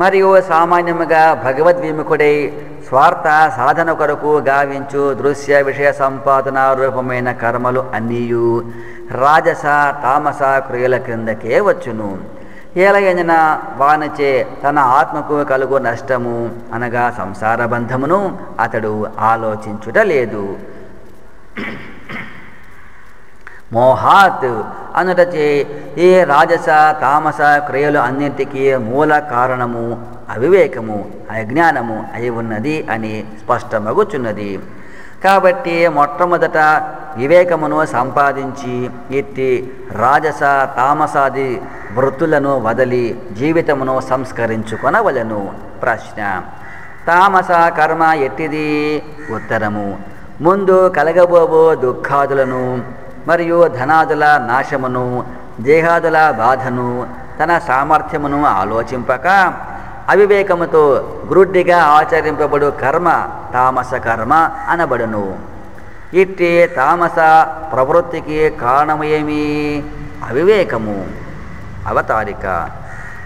మరియు సామాన్యముగా భగవద్విముఖుడై స్వార్థ సాధన కొరకు గావించు దృశ్య విషయ సంపాదన రూపమైన కర్మలు అన్నీయు. రాజస తామస క్రియల క్రిందకే వచ్చును. ఏలయన వానచే తన ఆత్మకు కలుగు నష్టము అనగా సంసార బంధమును అతడు ఆలోచించుట లేదు. మోహాత్ అనుటచే ఏ రాజస తామస క్రియలు అన్నింటికీ మూల కారణము అవివేకము అజ్ఞానము అయి ఉన్నది అని స్పష్టమగుచున్నది. కాబట్టి మొట్టమొదట వివేకమును సంపాదించి ఇట్టి రాజస తామసాది వృత్తులను వదలి జీవితమును సంస్కరించుకొనవలను. ప్రశ్న. తామస కర్మ ఎట్టిది? ఉత్తరము. ముందు కలగబోబో దుఃఖాదులను మరియు ధనాదుల నాశమును దేహాదుల బాధను తన సామర్థ్యమును ఆలోచింపక అవివేకముతో గ్రుడ్డిగా ఆచరింపబడు కర్మ తామస కర్మ అనబడును. ఇట్టి తామస ప్రవృత్తికి కారణమేమి? అవివేకము. అవతారిక.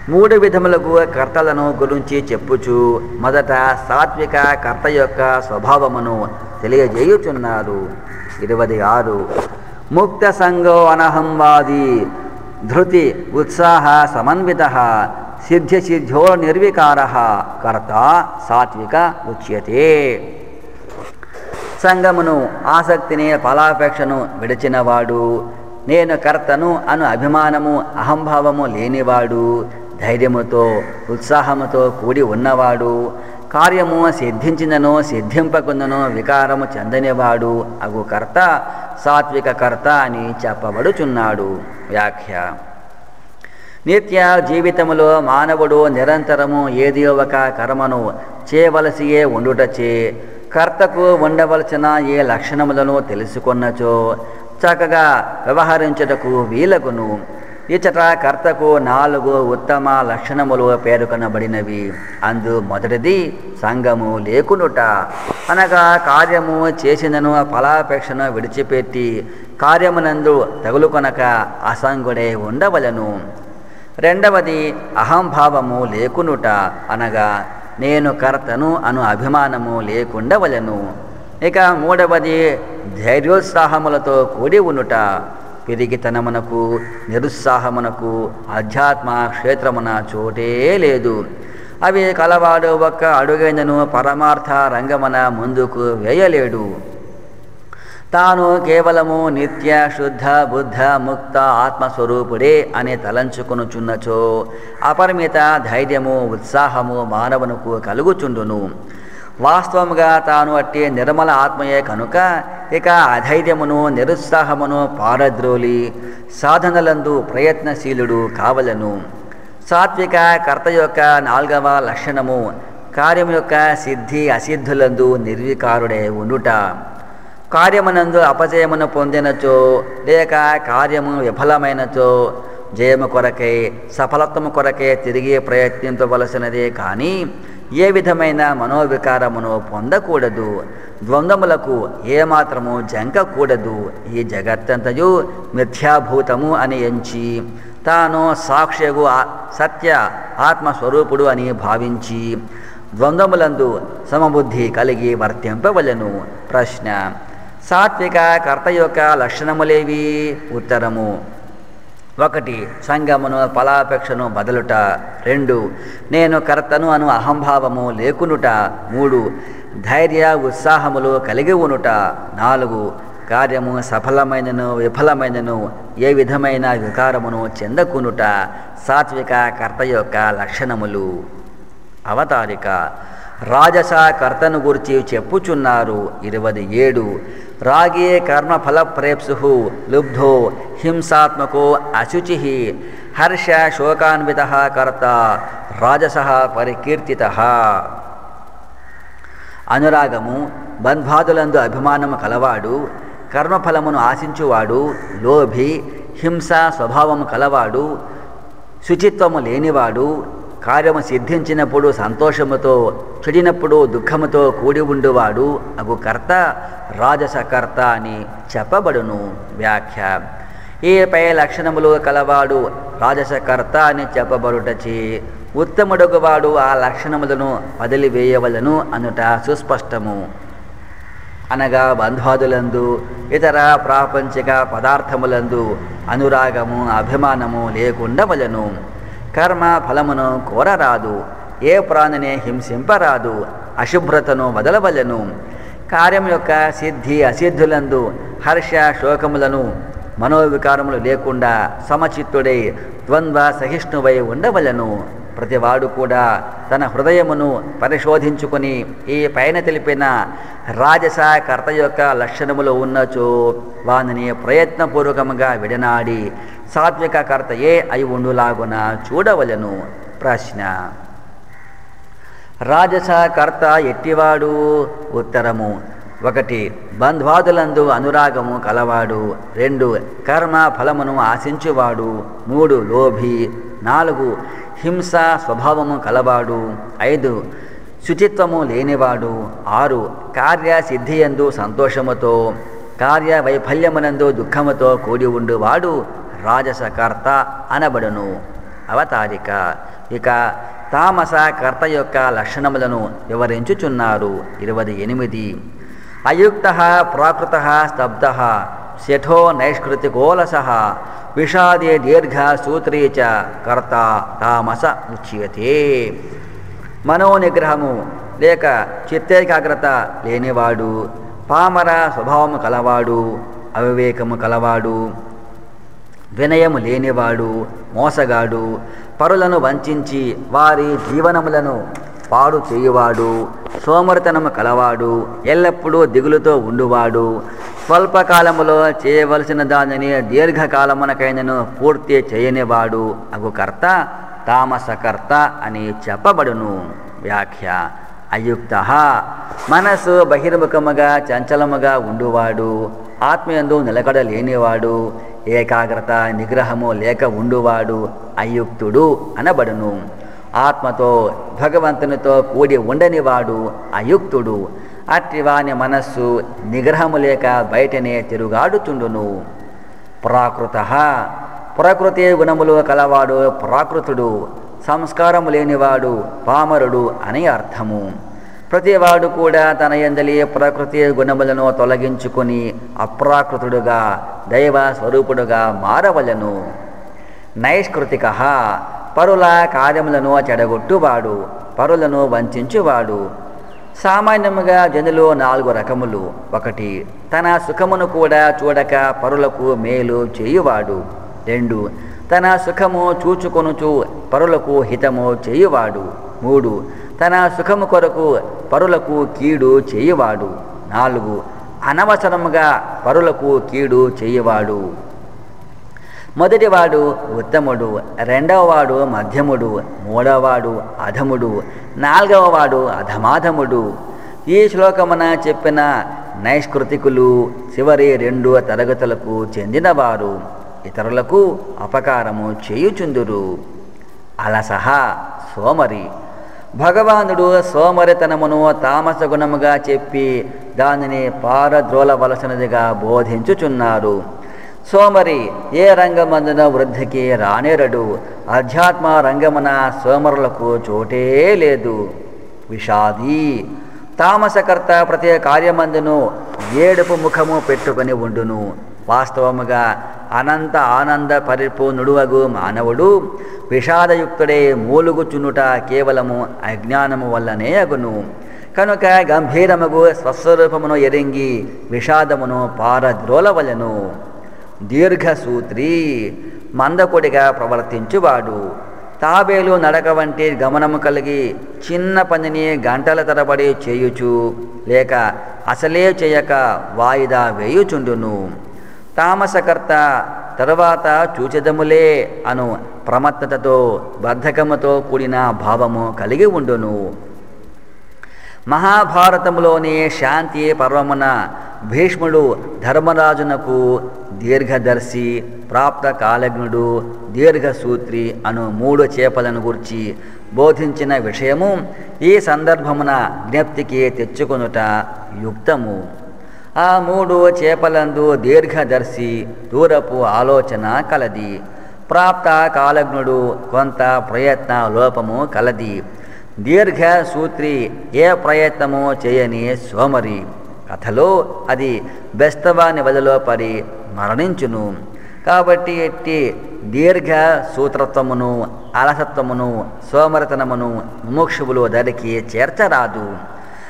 మూడు విధములకు కర్తలను గురించి చెప్పుచు మొదట సాత్విక కర్త యొక్క స్వభావమును తెలియజేయుచున్నారు ఇరవై ఆరు. ముక్త సంగో అనహంవాది ధృతి ఉత్సాహ సమన్విత సిద్ధ్యసిద్ధ్యో నిర్వికార కర్త సాత్విక ఉచ్యతే. సంగమును ఆసక్తిని ఫలాపేక్షను విడిచినవాడు నేను కర్తను అను అభిమానము అహంభావము లేనివాడు ధైర్యముతో ఉత్సాహముతో కూడి ఉన్నవాడు కార్యము సిద్ధించిననో సిద్ధింపకుందనో వికారము చెందనివాడు అగు కర్త సాత్విక కర్త అని చెప్పబడుచున్నాడు. వ్యాఖ్య. నిత్య జీవితములో మానవుడు నిరంతరము ఏది ఒక కర్మను చేయవలసియే ఉండుటచే కర్తకు ఉండవలసిన ఏ లక్షణములను తెలుసుకొన్నచో చక్కగా వ్యవహరించుటకు వీలకును ఇచ్చట కర్తకు నాలుగు ఉత్తమ లక్షణములు పేర్కొనబడినవి. అందు మొదటిది సంగము లేకునుట. అనగా కార్యము చేసినను ఫలాపేక్షను విడిచిపెట్టి కార్యమునందు తగులుకొనక అసంగుడై ఉండవలను. రెండవది అహంభావము లేకునుట. అనగా నేను కర్తను అను అభిమానము లేకుండవలను. ఇక మూడవది ధైర్యోత్సాహములతో కూడి ఉనుట పెరిగితనమునకు నిరుత్సాహమునకు అధ్యాత్మ క్షేత్రమున చోటే లేదు. అవి కలవాడు ఒక్క అడుగైనను పరమార్థ రంగమన ముందుకు వేయలేడు. తాను కేవలము నిత్య శుద్ధ బుద్ధ ముక్త ఆత్మస్వరూపుడే అని తలంచుకొనుచున్నచో అపరిమిత ధైర్యము ఉత్సాహము మానవునకు కలుగుచుండును. వాస్తవముగా తాను అట్టి నిర్మల ఆత్మయే కనుక ఇక అధైర్యమును నిరుత్సాహమును పారద్రోలి సాధనలందు ప్రయత్నశీలుడు కావలను. సాత్విక కర్త యొక్క నాల్గవ లక్షణము కార్యము యొక్క సిద్ధి అసిద్ధులందు నిర్వికారుడే ఉండుట. కార్యమునందు అపజయమును పొందినచో లేక కార్యము విఫలమైనచో జయము కొరకై సఫలత్వము కొరకే తిరిగి ప్రయత్నించవలసినదే కానీ ఏ విధమైన మనోవికారమును పొందకూడదు. ద్వంద్వములకు ఏమాత్రము జంకకూడదు. ఈ జగత్తంతయు మిథ్యాభూతము అని ఎంచి తాను సాక్ష్యగు సత్య ఆత్మస్వరూపుడు అని భావించి ద్వంద్వములందు సమబుద్ధి కలిగి వర్తింపవలను. ప్రశ్న సాత్విక కర్త యొక్క లక్షణములేవి? ఉత్తరము ఒకటి సంగమును ఫలాపేక్షను బదలుట. రెండు నేను కర్తను అను అహంభావము లేకునుట. మూడు ధైర్య ఉత్సాహములు కలిగి ఉనుట నాలుగు కార్యము సఫలమైనను విఫలమైనను ఏ విధమైన వికారమును చెందకునుట. సాత్విక కర్త యొక్క లక్షణములు. అవతారిక రాజస కర్తను గురించి చెప్పుచున్నారు. ఇరవై ఏడు రాగే కర్మఫల ప్రేప్సు లుబ్ధో హింసాత్మకో అశుచి హర్ష శోకాన్విత కర్త రాజస పరికీర్తిత. అనురాగము బంధ్వాదులందు అభిమానము కలవాడు కర్మఫలమును ఆశించువాడు లోభి హింస స్వభావము కలవాడు శుచిత్వము లేనివాడు కార్యము సిద్ధించినప్పుడు సంతోషముతో చెడినప్పుడు దుఃఖముతో కూడి ఉండువాడు అగు కర్త రాజసకర్త అని చెప్పబడును. వ్యాఖ్య. ఈ పై లక్షణములు కలవాడు రాజసకర్త అని చెప్పబడుటచి ఉత్తముడుగువాడు ఆ లక్షణములను వదిలివేయవలను అనుట సుస్పష్టము. అనగా బంధ్వాదులందు ఇతర ప్రాపంచిక పదార్థములందు అనురాగము అభిమానము లేకుండా వలను కర్మ ఫలమును కోరరాదు. ఏ ప్రాణినే హింసింపరాదు. అశుభ్రతను వదలవలను. కార్యం యొక్క సిద్ధి అసిద్ధులందు హర్ష శోకములను మనోవికారములు లేకుండా సమచిత్తుడై ద్వంద్వ సహిష్ణువై ఉండవలను. ప్రతివాడు కూడా తన హృదయమును పరిశోధించుకొని ఈ పైన తెలిపిన రాజస కర్త యొక్క లక్షణములు ఉన్నచో వానిని ప్రయత్నపూర్వకముగా విడనాడి సాత్విక కర్తయే అయి ఉండులాగున చూడవలను. ప్రశ్న. రాజస కర్త ఎట్టివాడు? ఉత్తరము. ఒకటి బంధ్వాదులందు అనురాగము కలవాడు. రెండు కర్మ ఫలమును ఆశించువాడు. మూడు లోభి. నాలుగు హింస స్వభావము కలవాడు. ఐదు శుచిత్వము లేనివాడు. ఆరు కార్యసిద్ధియందు సంతోషముతో కార్య వైఫల్యమునందు దుఃఖముతో కూడి ఉండువాడు రాజసకర్త అనబడును. అవతారిక. ఇక తామస కర్త యొక్క లక్షణములను వివరించుచున్నారు. ఇరవై ఎనిమిది. అయుక్త ప్రాకృత స్తబ్ద శఠో నైష్కృతికోలస విషాదే దీర్ఘ సూత్రీ చ కర్త తామస ఉచ్యతే మనోనిగ్రహము లేక చిత్తేకాగ్రత లేనివాడు పామర స్వభావము కలవాడు అవివేకము కలవాడు వినయము లేనివాడు మోసగాడు పరులను వంచించి వారి జీవనములను పాడు చేయువాడు సోమరితనము కలవాడు ఎల్లప్పుడూ దిగులుతో ఉండువాడు స్వల్పకాలములో చేయవలసిన దానిని దీర్ఘకాలమునకైనను పూర్తి చేయనివాడు. అగు కర్త తామసకర్త అని చెప్పబడును. వ్యాఖ్య. అయుక్త. మనసు బహిర్ముఖముగా చంచలముగా ఉండువాడు. ఆత్మయందు నిలకడ లేనివాడు ఏకాగ్రత నిగ్రహము లేక ఉండువాడు. అయుక్తుడు అనబడును. ఆత్మతో భగవంతునితో కూడి ఉండనివాడు అయుక్తుడు. అట్టివాని మనస్సు నిగ్రహము లేక బయటనే తిరుగాడుచుండును ప్రాకృత ప్రకృతి గుణములు కలవాడు ప్రాకృతుడు సంస్కారము లేనివాడు పామరుడు అని అర్థము. ప్రతివాడు కూడా తన ఎందలి ప్రకృతి గుణములను తొలగించుకొని అప్రాకృతుడుగా దైవ స్వరూపుడుగా మారవలను. నైష్కృతిక పరుల కార్యములను చెడగొట్టువాడు పరులను వంచువాడు సామాన్యముగా జనులు నాలుగు రకములు. ఒకటి తన సుఖమును కూడా చూడక పరులకు మేలు చేయువాడు. రెండు తన సుఖము చూచుకొనుచు పరులకు హితము చేయువాడు. మూడు తన సుఖము కొరకు పరులకు కీడు చేయువాడు. నాలుగు అనవసరముగా పరులకు కీడు చేయువాడు. మొదటివాడు ఉత్తముడు రెండవవాడు మధ్యముడు మూడవవాడు అధముడు నాలుగవవాడు అధమాధముడు. ఈ శ్లోకమున చెప్పిన నైష్కృతికులు చివరి రెండు తరగతులకు చెందినవారు ఇతరులకు అపకారము చేయుచుందురు. అలసహ సోమరి. భగవానుడు సోమరితనమును తామస గుణముగా చెప్పి దానిని పారద్రోలవలసినదిగా బోధించుచున్నారు. సోమరి ఏ రంగమందున వృద్ధికి రానేరడు? అధ్యాత్మ రంగమున సోమరులకు చోటే లేదు. విషాది తామసకర్త ప్రతి కార్యమందును ఏడుపు ముఖము పెట్టుకొని ఉండును. వాస్తవముగా అనంత ఆనంద పరిపూర్ణుడువగు మానవుడు విషాదయుక్తుడే మూలుగుచునుట కేవలము అజ్ఞానము వల్లనే అగును. కనుక గంభీరముగు స్వస్వరూపమును ఎరింగి విషాదమును పారద్రోలవలను. దీర్ఘసూత్రి మందకొడిగా ప్రవర్తించువాడు. తాబేలు నడక వంటి గమనము కలిగి చిన్న పనిని గంటల తరబడి చేయుచు లేక అసలే చేయక వాయిదా వేయుచుండును. తామసకర్త తరువాత చూచెదములే అను ప్రమత్తతతో బద్ధకముతో కూడిన భావము కలిగి ఉండును. మహాభారతములోని శాంతి పర్వమున భీష్ముడు ధర్మరాజునకు దీర్ఘదర్శి ప్రాప్త కాలజ్ఞుడు దీర్ఘసూత్రి అను మూడు చేపలను గురించి బోధించిన విషయము ఈ సందర్భమున జ్ఞప్తికి తెచ్చుకొనుట యుక్తము. ఆ మూడు చేపలందు దీర్ఘదర్శి దూరపు ఆలోచన కలది. ప్రాప్త కాలజ్ఞుడు కొంత ప్రయత్న లోపము కలది. దీర్ఘ సూత్రి ఏ ప్రయత్నము చేయని సోమరి. కథలో అది బెస్తవాని వదిలో పడి మరణించును. కాబట్టి ఎట్టి దీర్ఘ సూత్రత్వమును అలసత్వమును సోమరతనమును ముముక్షువులు దరికి చేర్చరాదు.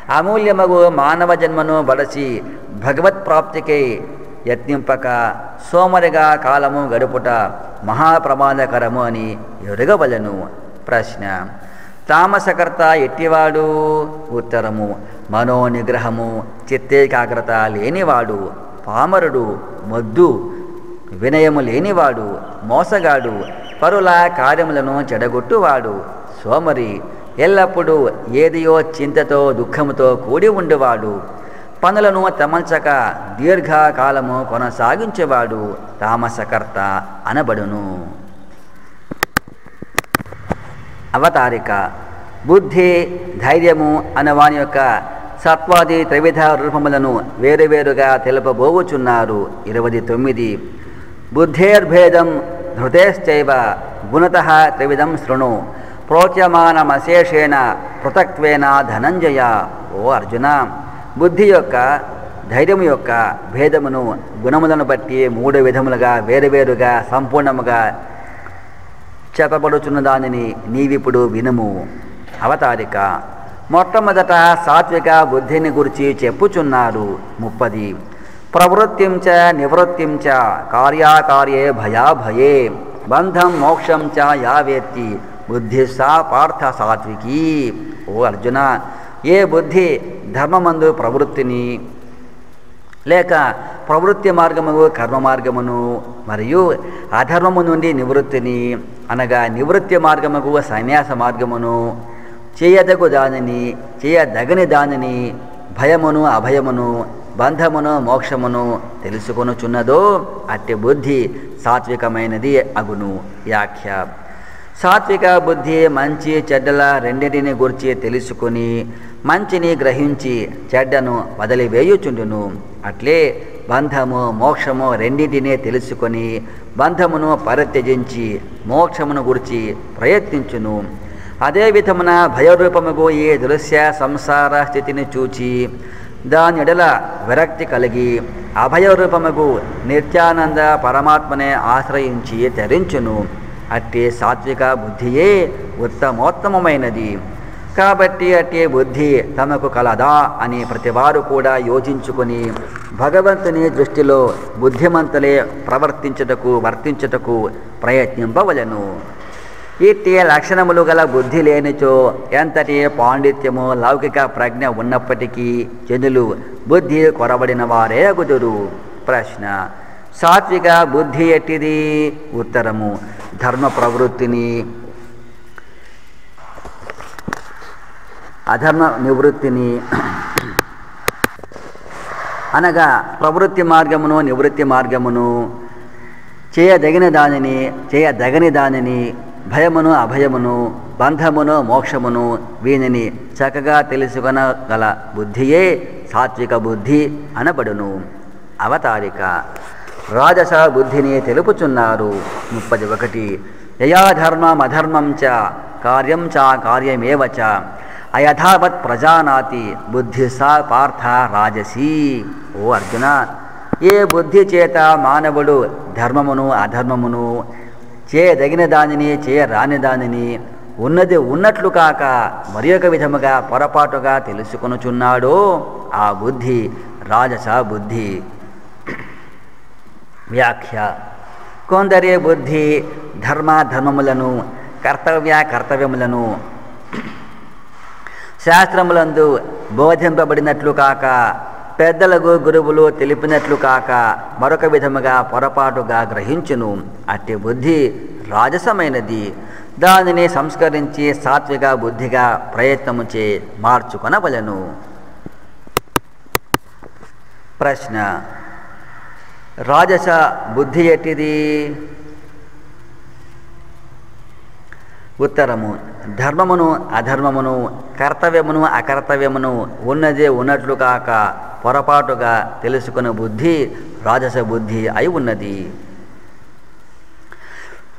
అమూల్యమగు మానవ జన్మను బడసి భగవత్ప్రాప్తికై యత్నింపక సోమరిగా కాలము గడుపుట మహాప్రమాదకరము అని ఎరుగవలను. ప్రశ్న తామసకర్త ఎట్టివాడు? ఉత్తరము. మనోనిగ్రహము చిత్తేకాగ్రత లేనివాడు పామరుడు మొద్దు వినయము లేనివాడు మోసగాడు పరుల కార్యములను చెడగొట్టువాడు సోమరి ఎల్లప్పుడూ ఏదియో చింతతో దుఃఖముతో కూడి ఉండేవాడు పనులను తమల్చక దీర్ఘకాలము కొనసాగించేవాడు తామసకర్త అనబడును. అవతారిక. బుద్ధి ధైర్యము అనవాని యొక్క సత్వాది త్రివిధ రూపములను వేరువేరుగా తెలుపబోవుచున్నారు. ఇరవై తొమ్మిది. బుద్ధేర్భేదం హృదయశ్చైవ గుణత త్రివిధం శృణు. ప్రోచ్యమానమశేషేణ పృథక్వేన ధనంజయ. ఓ అర్జున బుద్ధి యొక్క ధైర్యము యొక్క భేదమును గుణములను బట్టి మూడు విధములుగా వేరువేరుగా సంపూర్ణముగా చెప్పబడుచున్న దానిని నీవిప్పుడు వినుము. అవతారిక. మొట్టమొదట సాత్విక బుద్ధిని గురించి చెప్పుచున్నారు ముప్పది. ప్రవృత్తించ చ చ కార్యాకార్యే భయాభయే. బంధం మోక్షం చ యా వేత్తి బుద్ధి సా పార్థ సాత్వికీ. ఓ అర్జున ఏ బుద్ధి ధర్మమందు ప్రవృత్తిని లేక ప్రవృత్తి మార్గము కర్మ మార్గమును మరియు అధర్మము నుండి నివృత్తిని అనగా నివృత్తి మార్గముకు సన్యాస మార్గమును చేయదగు దానిని చేయదగని దానిని భయమును అభయమును బంధమును మోక్షమును తెలుసుకొనుచున్నదో అట్టి బుద్ధి సాత్వికమైనది అగును. వ్యాఖ్య. సాత్విక బుద్ధి మంచి చెడ్డల రెండింటిని గురించి తెలుసుకుని మంచిని గ్రహించి చెడ్డను వదిలివేయుచుండును. అట్లే బంధము మోక్షము రెండింటినే తెలుసుకొని బంధమును పరిత్యజించి మోక్షమును గురించి ప్రయత్నించును. అదే విధమున భయరూపముగు ఈ దృశ్య సంసార స్థితిని చూచి దాని ఎడల విరక్తి కలిగి అభయరూపముగు నిత్యానంద పరమాత్మనే ఆశ్రయించి తరించును అట్టే సాత్విక బుద్ధియే ఉత్తమోత్తమమైనది. కాబట్టి అట్టే బుద్ధి తమకు కలదా అని ప్రతివారు కూడా యోచించుకొని భగవంతుని దృష్టిలో బుద్ధిమంతులే ప్రవర్తించుటకు వర్తించుటకు ప్రయత్నింపవలను. ఇట్టి లక్షణములు గల బుద్ధి లేనిచో ఎంతటి పాండిత్యము లౌకిక ప్రజ్ఞ ఉన్నప్పటికీ జనులు బుద్ధి కొరబడిన వారే అగుదురు ప్రశ్న సాత్విక బుద్ధి ఎట్టిది? ఉత్తరము. ధర్మ ప్రవృత్తిని. అధర్మ నివృత్తిని. అనగా ప్రవృత్తి మార్గమును నివృత్తి మార్గమును చేయదగిన దానిని చేయదగని దానిని భయమును అభయమును బంధమును మోక్షమును వీనిని చక్కగా తెలుసుకొనగల బుద్ధియే సాత్విక బుద్ధి అనబడును. అవతారిక. రాజస బుద్ధిని తెలుపుచున్నారు. ముప్పది ఒకటి యయాధర్మం అధర్మం చ కార్యం చ కార్యమేవ చ. అయథావత్ ప్రజానాతి బుద్ధి సా పార్థ రాజసీ. ఓ అర్జున ఏ బుద్ధి చేత మానవుడు ధర్మమును అధర్మమును చేయదగిన దానిని చేయరాని దానిని ఉన్నది ఉన్నట్లు కాక మరి ఒక విధముగా పొరపాటుగా తెలుసుకొనుచున్నాడో ఆ బుద్ధి రాజస బుద్ధి వ్యాఖ్య. కొందరి బుద్ధి ధర్మాధర్మములను కర్తవ్య కర్తవ్యములను శాస్త్రములందు బోధింపబడినట్లు కాక పెద్దలకు గురువులు తెలిపినట్లు కాక మరొక విధముగా పొరపాటుగా గ్రహించును. అట్టి బుద్ధి రాజసమైనది. దానిని సంస్కరించి సాత్విక బుద్ధిగా ప్రయత్నము చే మార్చుకొనవలను. ప్రశ్న రాజస బుద్ధి ఎట్టిది? ఉత్తరము ధర్మమును అధర్మమును కర్తవ్యమును అకర్తవ్యమును ఉన్నదే ఉన్నట్లు కాక పొరపాటుగా తెలుసుకున్న బుద్ధి రాజస బుద్ధి అయి ఉన్నది.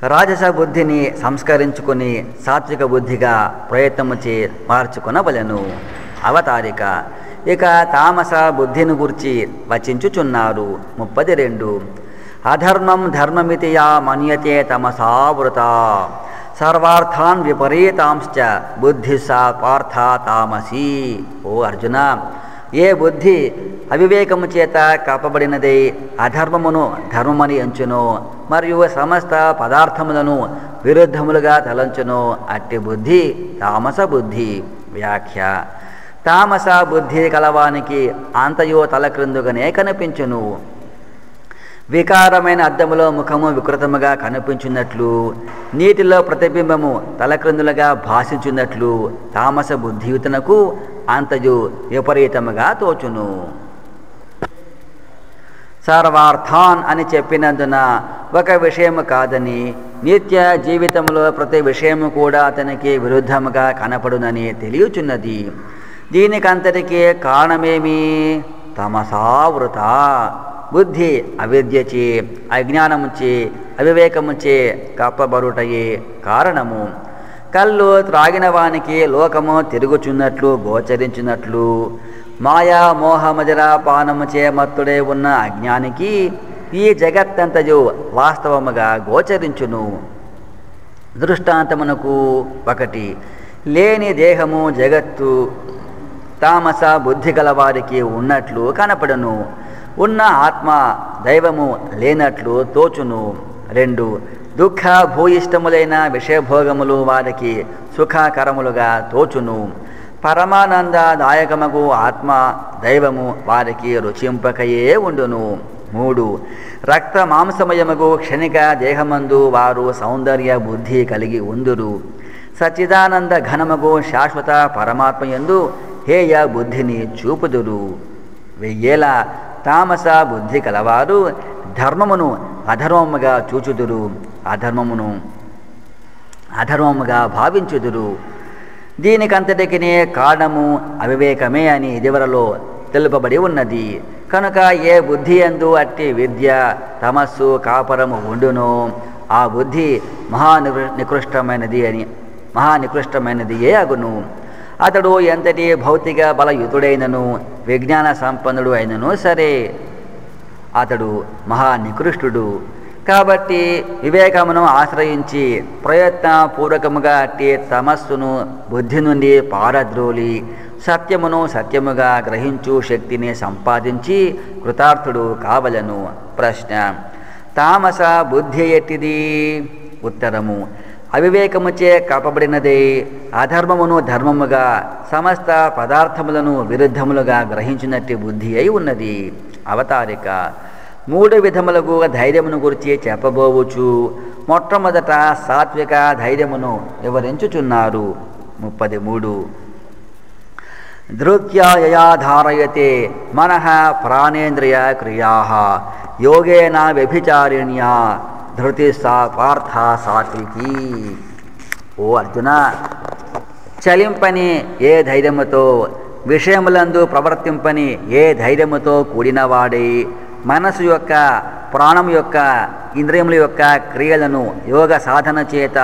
రాజస బుద్ధిని సంస్కరించుకుని సాత్విక బుద్ధిగా ప్రయత్నము చే మార్చుకొనవలెను. అవతారిక ఇక తామస బుద్ధిని గుర్చి వచించుచున్నారు ముప్పది రెండు అధర్మం ధర్మమితి యా మన్యతే తమసావృత. సర్వార్థాన్ విపరీతాంశ్చ బుద్ధి సా పార్థ తామసి. ఓ అర్జున ఏ బుద్ధి అవివేకము చేత కప్పబడినదై అధర్మమును ధర్మమని ఎంచును మరియు సమస్త పదార్థములను విరుద్ధములుగా తలంచును. అట్టి బుద్ధి తామస బుద్ధి. వ్యాఖ్య తామస బుద్ధి కలవానికి అంతయో తలక్రిందుగానే కనిపించును. వికారమైన అద్దములో ముఖము వికృతముగా కనిపించున్నట్లు నీటిలో ప్రతిబింబము తలక్రిందులుగా భాషించున్నట్లు తామస బుద్ధియుతనకు అంతయు విపరీతముగా తోచును. సర్వార్థాన్ అని చెప్పినందున ఒక విషయము కాదని నిత్య జీవితంలో ప్రతి విషయము కూడా అతనికి విరుద్ధముగా కనపడునని తెలియచున్నది. దీనికంతటికే కారణమేమి? తమసావృత బుద్ధి అవిద్యచి అజ్ఞానముంచి అవివేకముచే కప్పబరుటయే కారణము. కళ్ళు త్రాగిన వానికి లోకము తిరుగుచున్నట్లు గోచరించినట్లు మాయా మోహమజర పానముచే మత్తుడే ఉన్న అజ్ఞానికి ఈ జగత్తంతయు వాస్తవముగా గోచరించును. దృష్టాంతమునకు ఒకటి లేని దేహము జగత్తు. తామస బుద్ధి గలవారికి ఉన్నట్లు కనపడును. ఉన్న ఆత్మ దైవము లేనట్లు తోచును. రెండు దుఃఖ భూయిష్టములైన విషయభోగములు వారికి సుఖకరములుగా తోచును. పరమానందదాయకమగు ఆత్మ దైవము వారికి రుచింపకయే ఉండును. మూడు రక్త మాంసమయముగు క్షణిక దేహమందు వారు సౌందర్య బుద్ధి కలిగి ఉందురు. సచ్చిదానంద ఘనముగు శాశ్వత పరమాత్మయందు హేయ బుద్ధిని చూపుదురు. వెయ్యేలా తామస బుద్ధి కలవారు ధర్మమును అధర్మముగా చూచుదురు. అధర్మమును అధర్మముగా భావించుదురు. దీనికంతటికినే కారణము అవివేకమే అని ఇదివరలో తెలుపబడి ఉన్నది. కనుక ఏ బుద్ధి ఎందు అట్టి విద్య తమస్సు కాపరము ఉండునో ఆ బుద్ధి మహా నికృష్టమైనది అని మహా నికృష్టమైనది ఏ అగును. అతడు ఎంతటి భౌతిక బలయుతుడైనను విజ్ఞాన సంపన్నుడు అయినను సరే. అతడు మహా నికృష్టుడు. కాబట్టి వివేకమును ఆశ్రయించి ప్రయత్నపూర్వకముగా అట్టి తమస్సును బుద్ధి నుండి పారద్రోలి సత్యమును సత్యముగా గ్రహించు శక్తిని సంపాదించి కృతార్థుడు కావలను. ప్రశ్న. తామస బుద్ధి ఎట్టిది? ఉత్తరము. అవివేకముచే కప్పబడినదే అధర్మమును ధర్మముగా సమస్త పదార్థములను విరుద్ధములుగా గ్రహించినట్టు బుద్ధి అయి ఉన్నది. అవతారిక. మూడు విధములకు ధైర్యమును గురించి చెప్పబోవచ్చు మొట్టమొదట సాత్విక ధైర్యమును వివరించుచున్నారు. ముప్పది మూడు. దృక్యా యయా ధారయతే మనః ప్రాణేంద్రియ క్రియా. యోగేన వ్యభిచారిణ్యా. ధృతి సా పార్థ సాత్వికి. ఓ అర్జున చలింపని ఏ ధైర్యముతో విషయములందు ప్రవర్తింపని ఏ ధైర్యముతో కూడినవాడై మనసు యొక్క ప్రాణం యొక్క ఇంద్రియముల యొక్క క్రియలను యోగ సాధన చేత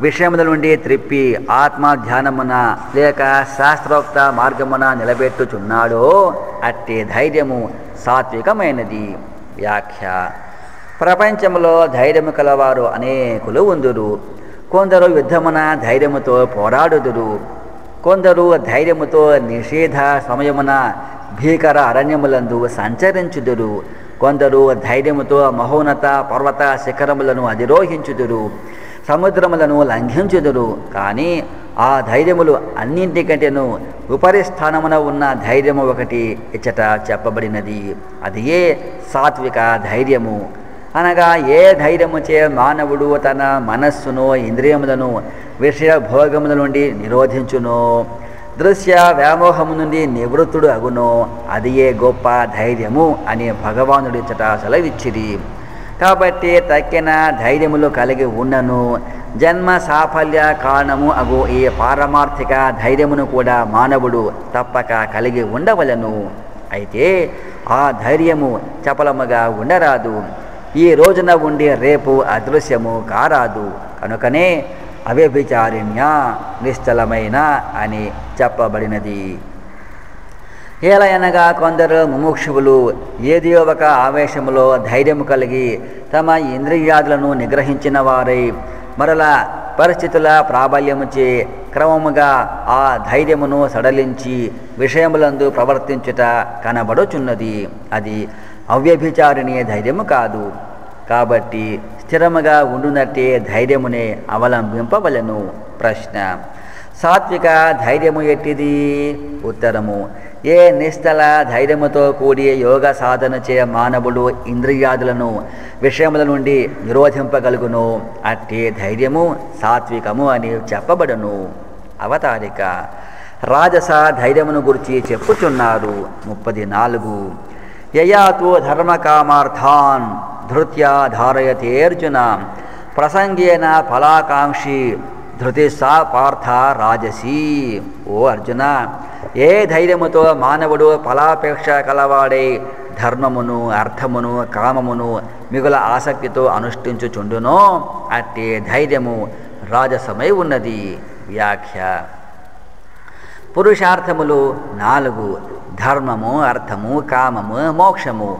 విషయముల నుండి త్రిప్పి ఆత్మ ధ్యానమున లేక శాస్త్రోక్త మార్గమున నిలబెట్టుచున్నాడో అట్టి ధైర్యము సాత్వికమైనది. వ్యాఖ్య. ప్రపంచంలో ధైర్యము కలవారు అనేకులు ఉందురు. కొందరు యుద్ధమున ధైర్యముతో పోరాడుదురు. కొందరు ధైర్యముతో నిషేధ సమయమున భీకర అరణ్యములందు సంచరించుదురు. కొందరు ధైర్యముతో మహోన్నత పర్వత శిఖరములను అధిరోహించుదురు. సముద్రములను లంఘించుదురు. కానీ ఆ ధైర్యములు అన్నింటికంటేను ఉపరిస్థానమున ఉన్న ధైర్యము ఒకటి ఇచ్చట చెప్పబడినది. అది ఏ సాత్విక ధైర్యము. అనగా ఏ ధైర్యముచే మానవుడు తన మనస్సును ఇంద్రియములను విషయ భోగముల నుండి నిరోధించునో దృశ్య వ్యామోహము నుండి నివృత్తుడు అగునో అది ఏ గొప్ప ధైర్యము అని భగవానుడి చట సెలవిచ్చిరి. కాబట్టి తక్కిన ధైర్యములు కలిగి ఉన్నను. జన్మ సాఫల్య కారణము అగు ఈ పారమార్థిక ధైర్యమును కూడా మానవుడు తప్పక కలిగి ఉండవలను. అయితే ఆ ధైర్యము చపలముగా ఉండరాదు. ఈ రోజున ఉండి రేపు అదృశ్యము కారాదు. కనుకనే అవ్యభిచారిణ్య నిశ్చలమైన అని చెప్పబడినది. ఏలయనగా కొందరు ముముక్షువులు ఏదో ఒక ఆవేశములో ధైర్యము కలిగి తమ ఇంద్రియాదులను నిగ్రహించిన వారై మరలా పరిస్థితుల ప్రాబల్యముచే క్రమముగా ఆ ధైర్యమును సడలించి విషయములందు ప్రవర్తించుట కనబడుచున్నది. అది అవ్యభిచారిణి ధైర్యము కాదు. కాబట్టి స్థిరముగా ఉండునట్టే ధైర్యమునే అవలంబింపవలను. ప్రశ్న. సాత్విక ధైర్యము ఎట్టిది? ఉత్తరము. ఏ నిశ్చల ధైర్యముతో కూడి యోగ సాధన చే మానవుడు ఇంద్రియాదులను విషయముల నుండి నిరోధింపగలుగును. అట్టి ధైర్యము సాత్వికము అని చెప్పబడును. అవతారిక. రాజస ధైర్యమును గురించి చెప్పుచున్నారు ముప్పది నాలుగు యయాతో ధర్మకామార్థాన్ ధృత్యా ధారయతేర్జున. ప్రసంగేన ఫలాకాంక్షి ధృతి సా పార్థ రాజసీ. ఓ అర్జున ఏ ధైర్యముతో మానవుడు ఫలాపేక్ష కలవాడై ధర్మమును అర్థమును కామమును మిగుల ఆసక్తితో అనుష్ఠించుచుండునో అట్టి ధైర్యము రాజసమై ఉన్నది. వ్యాఖ్య. పురుషార్థములు నాలుగు ధర్మము అర్థము కామము మోక్షము.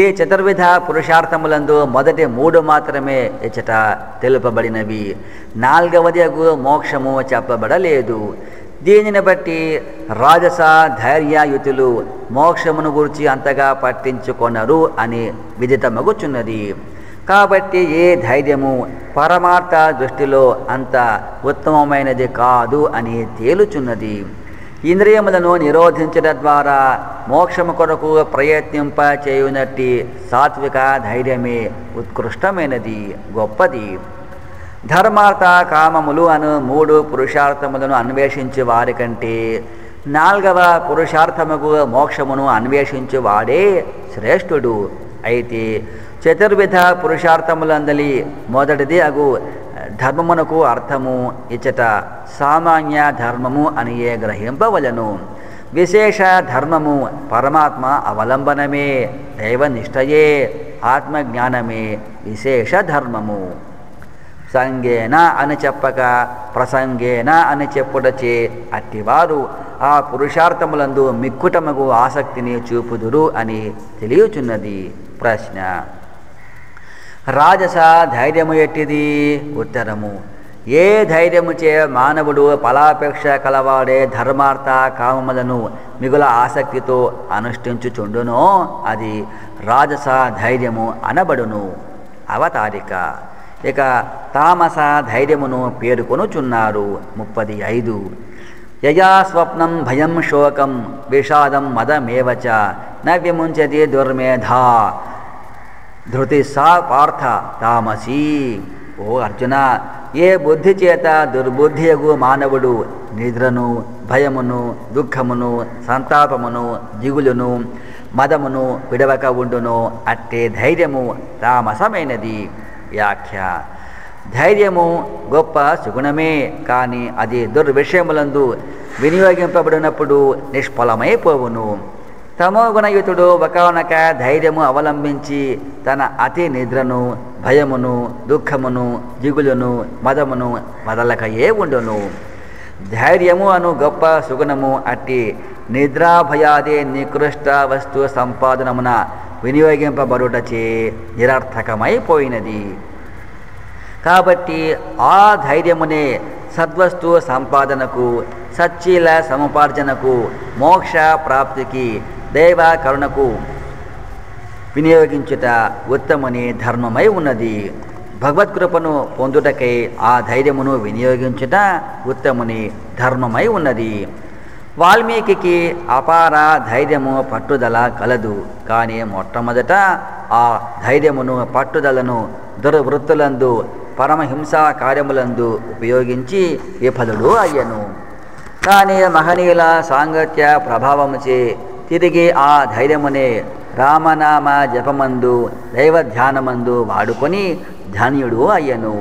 ఈ చతుర్విధ పురుషార్థములందు మొదటి మూడు మాత్రమే ఇచ్చట తెలుపబడినవి. నాలుగవది అగు మోక్షము చెప్పబడలేదు. దీనిని బట్టి రాజస ధైర్యాయుతులు మోక్షమును గురించి అంతగా పట్టించుకొనరు అని విదితమగుచున్నది. కాబట్టి ఏ ధైర్యము పరమార్థ దృష్టిలో అంత ఉత్తమమైనది కాదు అని తేలుచున్నది. ఇంద్రియములను నిరోధించడం ద్వారా మోక్షము కొరకు ప్రయత్నింప చేయునట్టి సాత్విక ధైర్యమే ఉత్కృష్టమైనది గొప్పది. ధర్మార్థ కామములు అను మూడు పురుషార్థములను అన్వేషించి వారి కంటే నాల్గవ పురుషార్థముకు మోక్షమును అన్వేషించు వాడే శ్రేష్ఠుడు. అయితే చతుర్విధ పురుషార్థములందలి మొదటిది అగు ధర్మమునకు అర్థము ఇచ్చట సామాన్య ధర్మము అనియే గ్రహింపవలను. విశేష ధర్మము పరమాత్మ అవలంబనమే దైవనిష్టయే ఆత్మజ్ఞానమే విశేష ధర్మము. సంగేన అని చెప్పక ప్రసంగేన అని చెప్పుటచే అట్టివారు ఆ పురుషార్థములందు మిక్కుటమగు ఆసక్తిని చూపుదురు అని తెలియచున్నది. ప్రశ్న రాజస ధైర్యము ఎట్టిది? ఉత్తరము. ఏ ధైర్యము చే మానవుడు ఫలాపేక్ష కలవాడే ధర్మార్థ కామములను మిగుల ఆసక్తితో అనుష్ఠించుచుండునో అది రాజస ధైర్యము అనబడును. అవతారిక. ఇక తామస ధైర్యమును పేర్కొనుచున్నారు. ముప్పది ఐదు. యయా స్వప్నం భయం శోకం విషాదం మదమేవచ న విముంచతి దుర్మేధా. ధృతి సా పార్థ తామసీ. ఓ అర్జున ఏ బుద్ధి చేత దుర్బుద్ధియగు మానవుడు నిద్రను భయమును దుఃఖమును సంతాపమును దిగులును మదమును విడవక ఉండును అట్టే ధైర్యము తామసమైనది. వ్యాఖ్య ధైర్యము గొప్ప సుగుణమే కానీ అది దుర్విషయములందు వినియోగింపబడినప్పుడు నిష్ఫలమైపోవును. తమోగుణయుతుడు ఒకనొక ధైర్యము అవలంబించి తన అతి నిద్రను భయమును దుఃఖమును దిగులును మదమును వదలకయే ఉండును. ధైర్యము అను గొప్ప సుగుణము అట్టి నిద్రాభయాది నికృష్ట వస్తు సంపాదనమున వినియోగింపబడుటచే నిరర్థకమైపోయినది. కాబట్టి ఆ ధైర్యమునే సద్వస్తు సంపాదనకు సచ్చీల సముపార్జనకు మోక్ష ప్రాప్తికి దైవ కరుణకు వినియోగించుట ఉత్తముని ధర్మమై ఉన్నది. భగవత్కృపను పొందుటకై ఆ ధైర్యమును వినియోగించుట ఉత్తముని ధర్మమై ఉన్నది. వాల్మీకి అపార ధైర్యము పట్టుదల కలదు కానీ మొట్టమొదట ఆ ధైర్యమును పట్టుదలను దుర్వృత్తులందు పరమహింసా కార్యములందు ఉపయోగించి విఫలుడు అయ్యను. కానీ మహనీయుల సాంగత్య ప్రభావముచే తిరిగి ఆ ధైర్యమునే రామనామ జపమందు దైవ ధ్యానమందు వాడుకొని ధన్యుడు అయ్యను.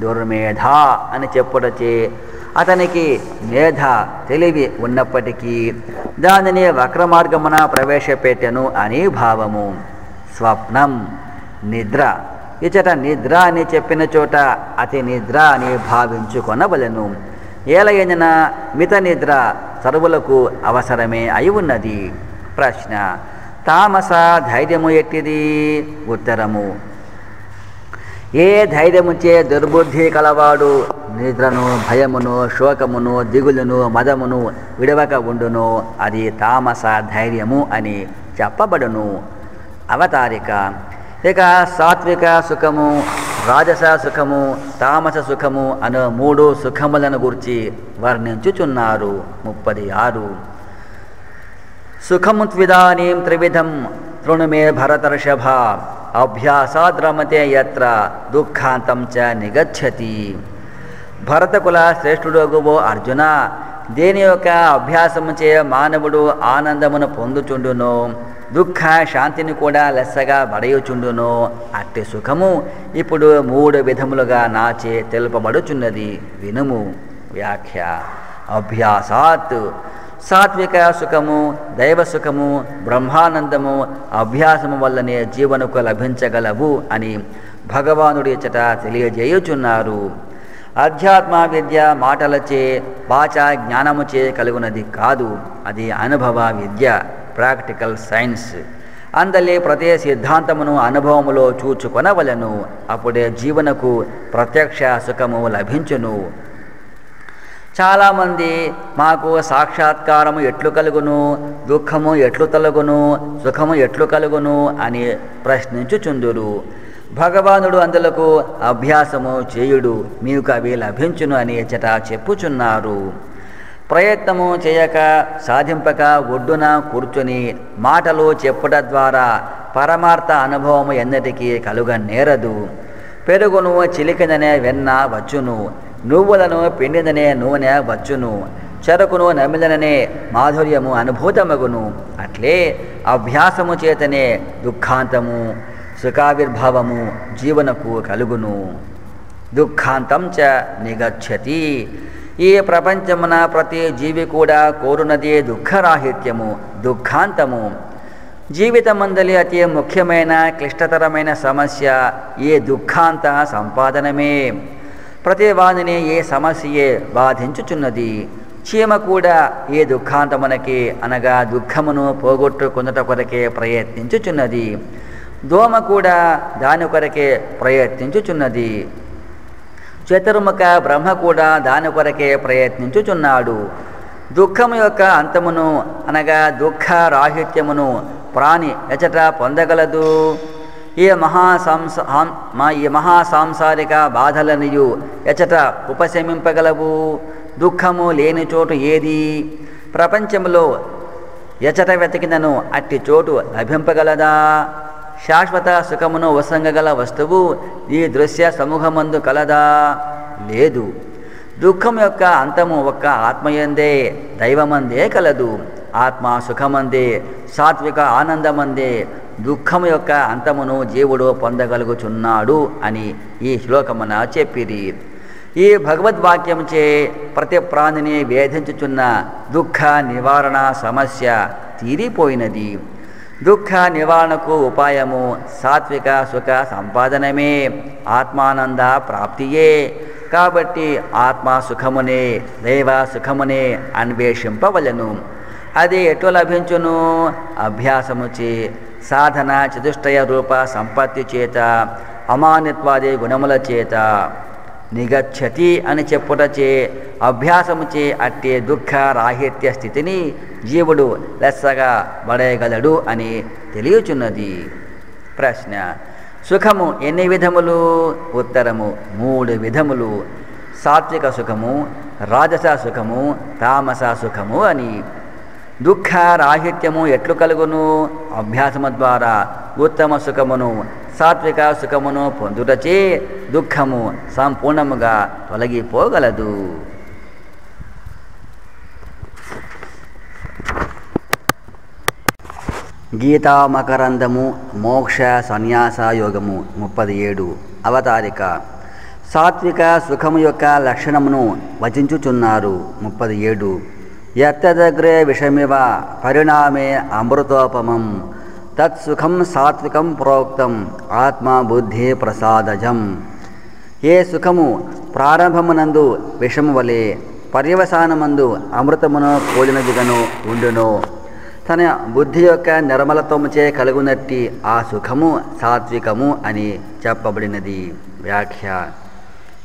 దుర్మేధ అని చెప్పుటచే అతనికి మేధ తెలివి ఉన్నప్పటికీ దానిని వక్రమార్గమున ప్రవేశపెట్టెను అని భావము. స్వప్నం నిద్ర ఇచట నిద్ర అని చెప్పిన చోట అతి నిద్ర అని భావించుకొనవలెను. ఏలయన మిత నిద్ర సర్వులకు అవసరమే అయి ఉన్నది. ప్రశ్న తామస ధైర్యము ఎట్టిది? ఉత్తరము ఏ ధైర్యముచే దుర్బుద్ధి కలవాడు? నిద్రను భయమును శోకమును దిగులును మదమును విడవక ఉండును. అది తామస ధైర్యము అని చెప్పబడును. అవతారిక ఇక సాత్విక సుఖము రాజస సుఖము తామస సుఖము అను మూడు సుఖములను గురించి వర్ణించుచున్నారు ముప్పది ఆరు. సుఖము త్విదానీం త్రివిధం తృణుమే భరతర్షభ అభ్యాసాద్రమతే ఎత్ర దుఃఖాంతం చ నిగచ్చతి. భరతకుల శ్రేష్ఠుడోగువో అర్జున దేని యొక్క అభ్యాసము చే మానవుడు ఆనందమును పొందుచుండునో దుఃఖ శాంతిని కూడా లెస్సగా బడయుచుండునో అట్టి సుఖము ఇప్పుడు మూడు విధములుగా నాచే తెలుపబడుచున్నది. వినుము. వ్యాఖ్య. అభ్యాసాత్. సాత్విక సుఖము దైవ సుఖము బ్రహ్మానందము అభ్యాసము వల్లనే జీవనకు లభించగలవు అని భగవానుడి ఇచ్చట తెలియజేయుచున్నారు. అధ్యాత్మ విద్య మాటలచే వాచ జ్ఞానముచే కలుగునది కాదు. అది అనుభవ విద్య. ప్రాక్టికల్ సైన్స్ అందలే ప్రతి సిద్ధాంతమును అనుభవములో చూచుకొనవలను. అప్పుడే జీవనకు ప్రత్యక్ష సుఖము లభించును. చాలామంది మాకు సాక్షాత్కారము ఎట్లు కలుగును దుఃఖము ఎట్లు తొలగును సుఖము ఎట్లు కలుగును అని ప్రశ్నించుచుందురు. భగవానుడు అందులకు అభ్యాసము చేయుడు మీకు అవి లభించును అని ఎచ్చట చెప్పుచున్నారు. ప్రయత్నము చేయక సాధింపక ఒడ్డున కూర్చొని మాటలు చెప్పుట ద్వారా పరమార్థ అనుభవము ఎన్నటికీ కలుగ నేరదు పెరుగును చిలికిననే వెన్న వచ్చును నువ్వులను పిండిననే నూనె వచ్చును చెరకును నమిలననే మాధుర్యము అనుభూతమగును. అట్లే అభ్యాసము చేతనే దుఃఖాంతము సుఖావిర్భావము జీవనకు కలుగును. దుఃఖాంతం చ నిగచ్చతి. ఈ ప్రపంచమున ప్రతి జీవి కూడా కోరునది దుఃఖరాహిత్యము దుఃఖాంతము. జీవితమందలి అతి ముఖ్యమైన క్లిష్టతరమైన సమస్య ఈ దుఃఖాంత సంపాదనమే. ప్రతి వాణిని ఏ సమస్యే బాధించుచున్నది. చీమ కూడా ఈ దుఃఖాంతమునకి అనగా దుఃఖమును పోగొట్టుకున్నట కొరకే ప్రయత్నించుచున్నది. దోమ కూడా దాని కొరకే ప్రయత్నించుచున్నది. చతుర్ముఖ బ్రహ్మ కూడా దాని కొరకే ప్రయత్నించుచున్నాడు. దుఃఖము యొక్క అంతమును అనగా దుఃఖ రాహిత్యమును ప్రాణి ఎచట పొందగలదు. ఈ మహాసంస మా ఈ మహాసాంసారిక బాధలనియు ఎచట ఉపశమింపగలవు. దుఃఖము లేని చోటు ఏది? ప్రపంచంలో ఎచట వెతికినను అట్టి చోటు లభింపగలదా? శాశ్వత సుఖమును వసంగగల వస్తువు ఈ దృశ్య సమూహమందు కలదా లేదు దుఃఖం యొక్క అంతము ఒక్క ఆత్మయందే దైవమందే కలదు ఆత్మ సుఖమందే సాత్విక ఆనందమందే దుఃఖం యొక్క అంతమును జీవుడు పొందగలుగుచున్నాడు అని ఈ శ్లోకమున చెప్పిరి ఈ భగవద్వాక్యంచే ప్రతి ప్రాణిని వేధించుచున్న దుఃఖ నివారణ సమస్య తీరిపోయినది దుఃఖ నివారణకు ఉపాయము సాత్విక సుఖ సంపాదనమే ఆత్మానంద ప్రాప్తియే. కాబట్టి ఆత్మ సుఖమునే దైవ సుఖమునే అన్వేషింపవలను. అది ఎటు లభించును? అభ్యాసముచే సాధన చతుష్టయ రూప సంపత్తి చేత అమానిత్వాది గుణముల చేత. నిగచ్చతి అని చెప్పుటచే అభ్యాసముచే అట్టే దుఃఖ రాహిత్య స్థితిని జీవుడు లెస్సగా పడేయగలడు అని తెలియచున్నది. ప్రశ్న. సుఖము ఎన్ని విధములు? ఉత్తరము మూడు విధములు. సాత్విక సుఖము రాజస సుఖము తామస సుఖము అని. దుఃఖ రాహిత్యము ఎట్లు కలుగును? అభ్యాసము ద్వారా ఉత్తమ సుఖమును సాత్విక సుఖమును పొందుటచే దుఃఖము సంపూర్ణముగా తొలగిపోగలదు గీతా మకరందము మోక్ష సన్యాస యోగము ముప్పది ఏడు అవతారిక సాత్విక సుఖము యొక్క లక్షణమును వచించుచున్నారు ముప్పది ఏడు ఎత్తదగ్రే విషమివ పరిణామే అమృతోపమం తత్సుఖం సాత్వికం ప్రోక్తం ఆత్మ బుద్ధి ప్రసాదజం. ఏ సుఖము ప్రారంభమునందు విషము వలె పర్యవసానమందు అమృతమును పోలినదిగను ఉండును. తన బుద్ధి యొక్క నిర్మలత్వముచే కలుగునట్టి ఆ సుఖము సాత్వికము అని చెప్పబడినది. వ్యాఖ్య.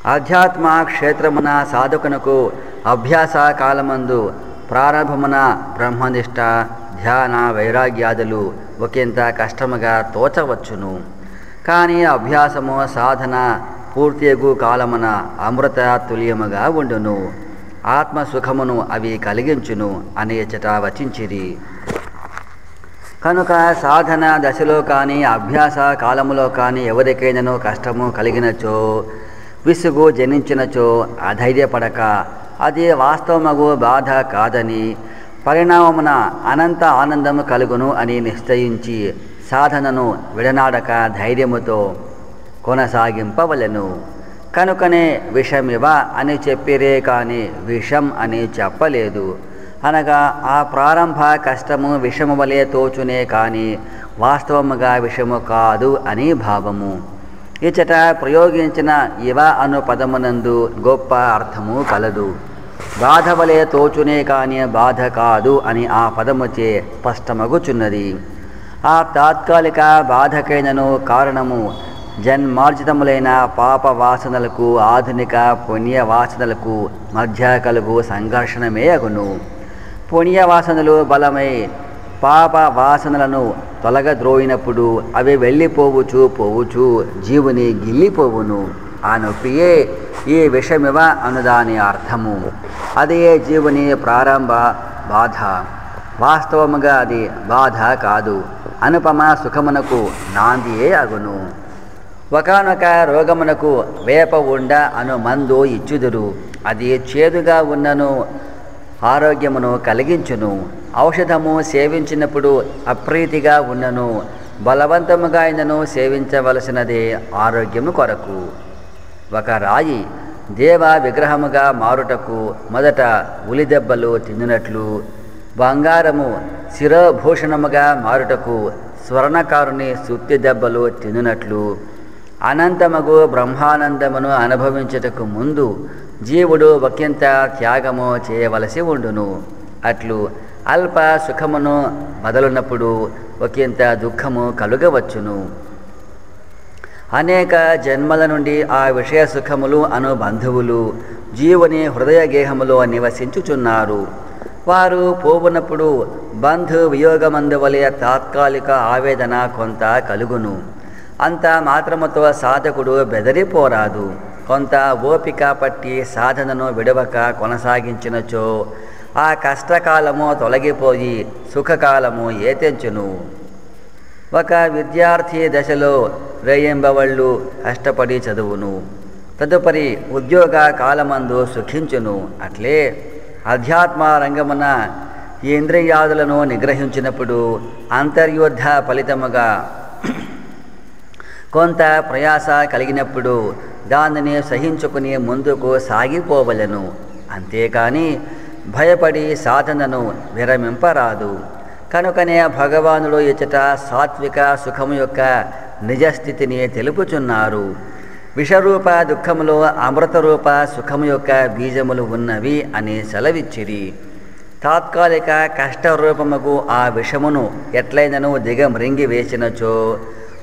ఆధ్యాత్మ క్షేత్రమున సాధకునకు అభ్యాస కాలమందు ప్రారంభమున బ్రహ్మనిష్ట ధ్యాన వైరాగ్యాదులు ఒకంత కష్టముగా తోచవచ్చును. కానీ అభ్యాసము సాధన పూర్తియగు కాలమున అమృత తుల్యముగా ఉండును. ఆత్మ సుఖమును అవి కలిగించును అనేచట వచించిరి. కనుక సాధన దశలో కానీ అభ్యాస కాలములో కానీ ఎవరికైనానో కష్టము కలిగినచో విసుగు జనించినచో అధైర్యపడక అది వాస్తవమగు బాధ కాదని పరిణామమున అనంత ఆనందము కలుగును అని నిశ్చయించి సాధనను విడనాడక ధైర్యముతో కొనసాగింపవలెను. కనుకనే విషమివ అని చెప్పిరే కానీ విషం అని చెప్పలేదు. అనగా ఆ ప్రారంభ కష్టము విషము వలె తోచునే కానీ వాస్తవముగా విషము కాదు అని భావము. ఇచ్చట ప్రయోగించిన ఇవ అను పదమునందు గొప్ప అర్థము కలదు. బాధ వలె తోచునే కానీ బాధ కాదు అని ఆ పదముచే స్పష్టమగుచున్నది. ఆ తాత్కాలిక బాధకైనను కారణము జన్మార్జితములైన పాప వాసనలకు ఆధునిక పుణ్య వాసనలకు మధ్య కలుగు సంఘర్షణమే అగును. పుణ్య వాసనలు బలమై పాప వాసనలను తొలగద్రోయినప్పుడు అవి వెళ్ళిపోవుచు పోవుచు జీవుని గిల్లిపోవును. ఆ నొప్పియే ఈ విషమివ అనుదాని అర్థము. అదే జీవుని ప్రారంభ బాధ? వాస్తవముగా అది బాధ కాదు. అనుపమ సుఖమునకు నాందియే అగును. ఒకనొక రోగమునకు వేప ఉండ అను మందు ఇచ్చుదురు. అది చేదుగా ఉన్నను ఆరోగ్యమును కలిగించును. ఔషధము సేవించినప్పుడు అప్రీతిగా ఉన్నను. బలవంతముగా అయినను సేవించవలసినదే ఆరోగ్యము కొరకు. ఒక రాయి దేవ విగ్రహముగా మారుటకు మొదట ఉలిదెబ్బలు తిందినట్లు బంగారము శిరోభూషణముగా మారుటకు స్వర్ణకారుని సుత్తి దెబ్బలు తినునట్లు అనంతమగు బ్రహ్మానందమును అనుభవించుటకు ముందు జీవుడు ఒకంత త్యాగము చేయవలసి ఉండును. అట్లు అల్ప సుఖమును మొదలున్నప్పుడు ఒకంత దుఃఖము కలుగవచ్చును. అనేక జన్మల నుండి ఆ విషయ సుఖములు అను బంధువులు జీవుని హృదయ గేహములో నివసించుచున్నారు. వారు పోవునప్పుడు బంధు వియోగమందువలె తాత్కాలిక ఆవేదన కొంత కలుగును. అంత మాత్రముతో సాధకుడు బెదరిపోరాదు. కొంత ఓపిక పట్టి సాధనను విడవక కొనసాగించినచో ఆ కష్టకాలము తొలగిపోయి సుఖకాలము ఏతెంచును. ఒక విద్యార్థి దశలో రేయింబవళ్ళు కష్టపడి చదువును. తదుపరి ఉద్యోగ కాలమందు సుఖించును. అట్లే అధ్యాత్మ రంగమున ఇంద్రియాదులను నిగ్రహించినప్పుడు అంతర్యుద్ధ ఫలితముగా కొంత ప్రయాస కలిగినప్పుడు దానిని సహించుకుని ముందుకు సాగిపోవలను. అంతేకాని భయపడి సాధనను విరమింపరాదు. కనుకనే భగవానుడు ఇచ్చట సాత్విక సుఖము యొక్క నిజస్థితిని తెలుపుచున్నారు. విషరూప దుఃఖములో అమృతరూప సుఖము యొక్క బీజములు ఉన్నవి అని సెలవిచ్చిరి. తాత్కాలిక కష్టరూపముకు ఆ విషమును ఎట్లయినను దిగమృంగి వేసినచో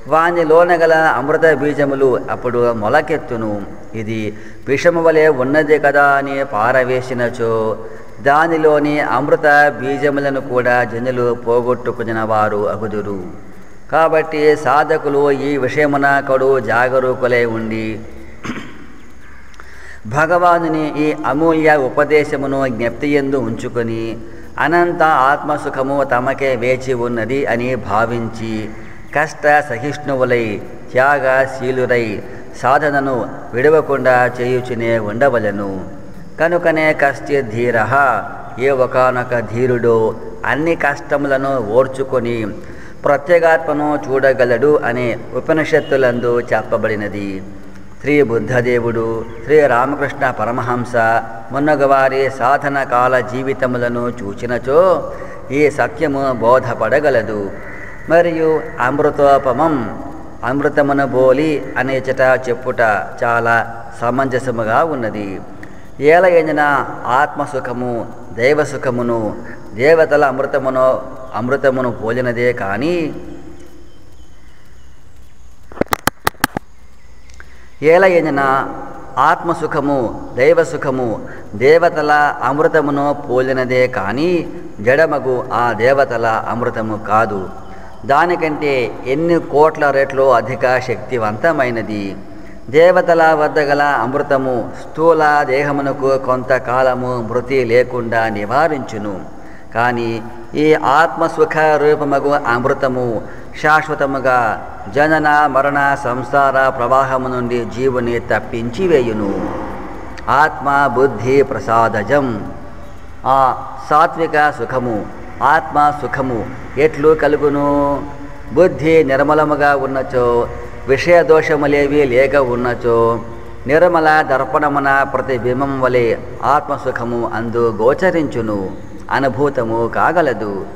వానిలోన గల అమృత బీజములు అప్పుడు మొలకెత్తును. ఇది విషము వలె ఉన్నది కదా అని పారవేసినచో దానిలోని అమృత బీజములను కూడా జనులు పోగొట్టుకుని వారు అగుదురు. కాబట్టి సాధకులు ఈ విషయమున కడు జాగరూకులై ఉండి భగవానుని ఈ అమూల్య ఉపదేశమును జ్ఞప్తి ఎందు ఉంచుకొని అనంత ఆత్మసుఖము తమకే వేచి ఉన్నది అని భావించి కష్ట సహిష్ణువులై త్యాగశీలురై సాధనను విడవకుండా చేయుచునే ఉండవలను. కనుకనే కష్టి ధీర ఏ ఒకనొక ధీరుడు అన్ని కష్టములను ఓర్చుకొని ప్రత్యేగాత్మను చూడగలడు అనే ఉపనిషత్తులందు చెప్పబడినది. శ్రీ బుద్ధదేవుడు శ్రీ రామకృష్ణ పరమహంస మున్నగవారి సాధన కాల జీవితములను చూచినచో ఈ సత్యము బోధపడగలదు. మరియు అమృతోపమం అమృతమున బోలి అనేచట చెప్పుట చాలా సమంజసముగా ఉన్నది. ఏలయన ఆత్మసుఖము దైవసుఖమును దేవతల అమృతమును అమృతమును పోలినదే కానీ ఏలయన ఆత్మసుఖము దైవసుఖము దేవతల అమృతమును పోలినదే కానీ జడమగు ఆ దేవతల అమృతము కాదు. దానికంటే ఎన్ని కోట్ల రెట్లు అధిక శక్తివంతమైనది? దేవతల వద్ద గల అమృతము స్థూల దేహమునకు కొంతకాలము మృతి లేకుండా నివారించును. కానీ ఈ ఆత్మసుఖ రూపమగు అమృతము శాశ్వతముగా జనన మరణ సంసార ప్రవాహము నుండి జీవుని తప్పించి వేయును. ఆత్మ బుద్ధి ప్రసాదజం. ఆ సాత్విక సుఖము ఆత్మ సుఖము ఎట్లు కలుగును? బుద్ధి నిర్మలముగా ఉన్నచో విషయదోషములేవి లేక ఉన్నచో నిర్మల దర్పణమున ప్రతిబింబం వలె ఆత్మసుఖము అందు గోచరించును అనుభూతము కాగలదు.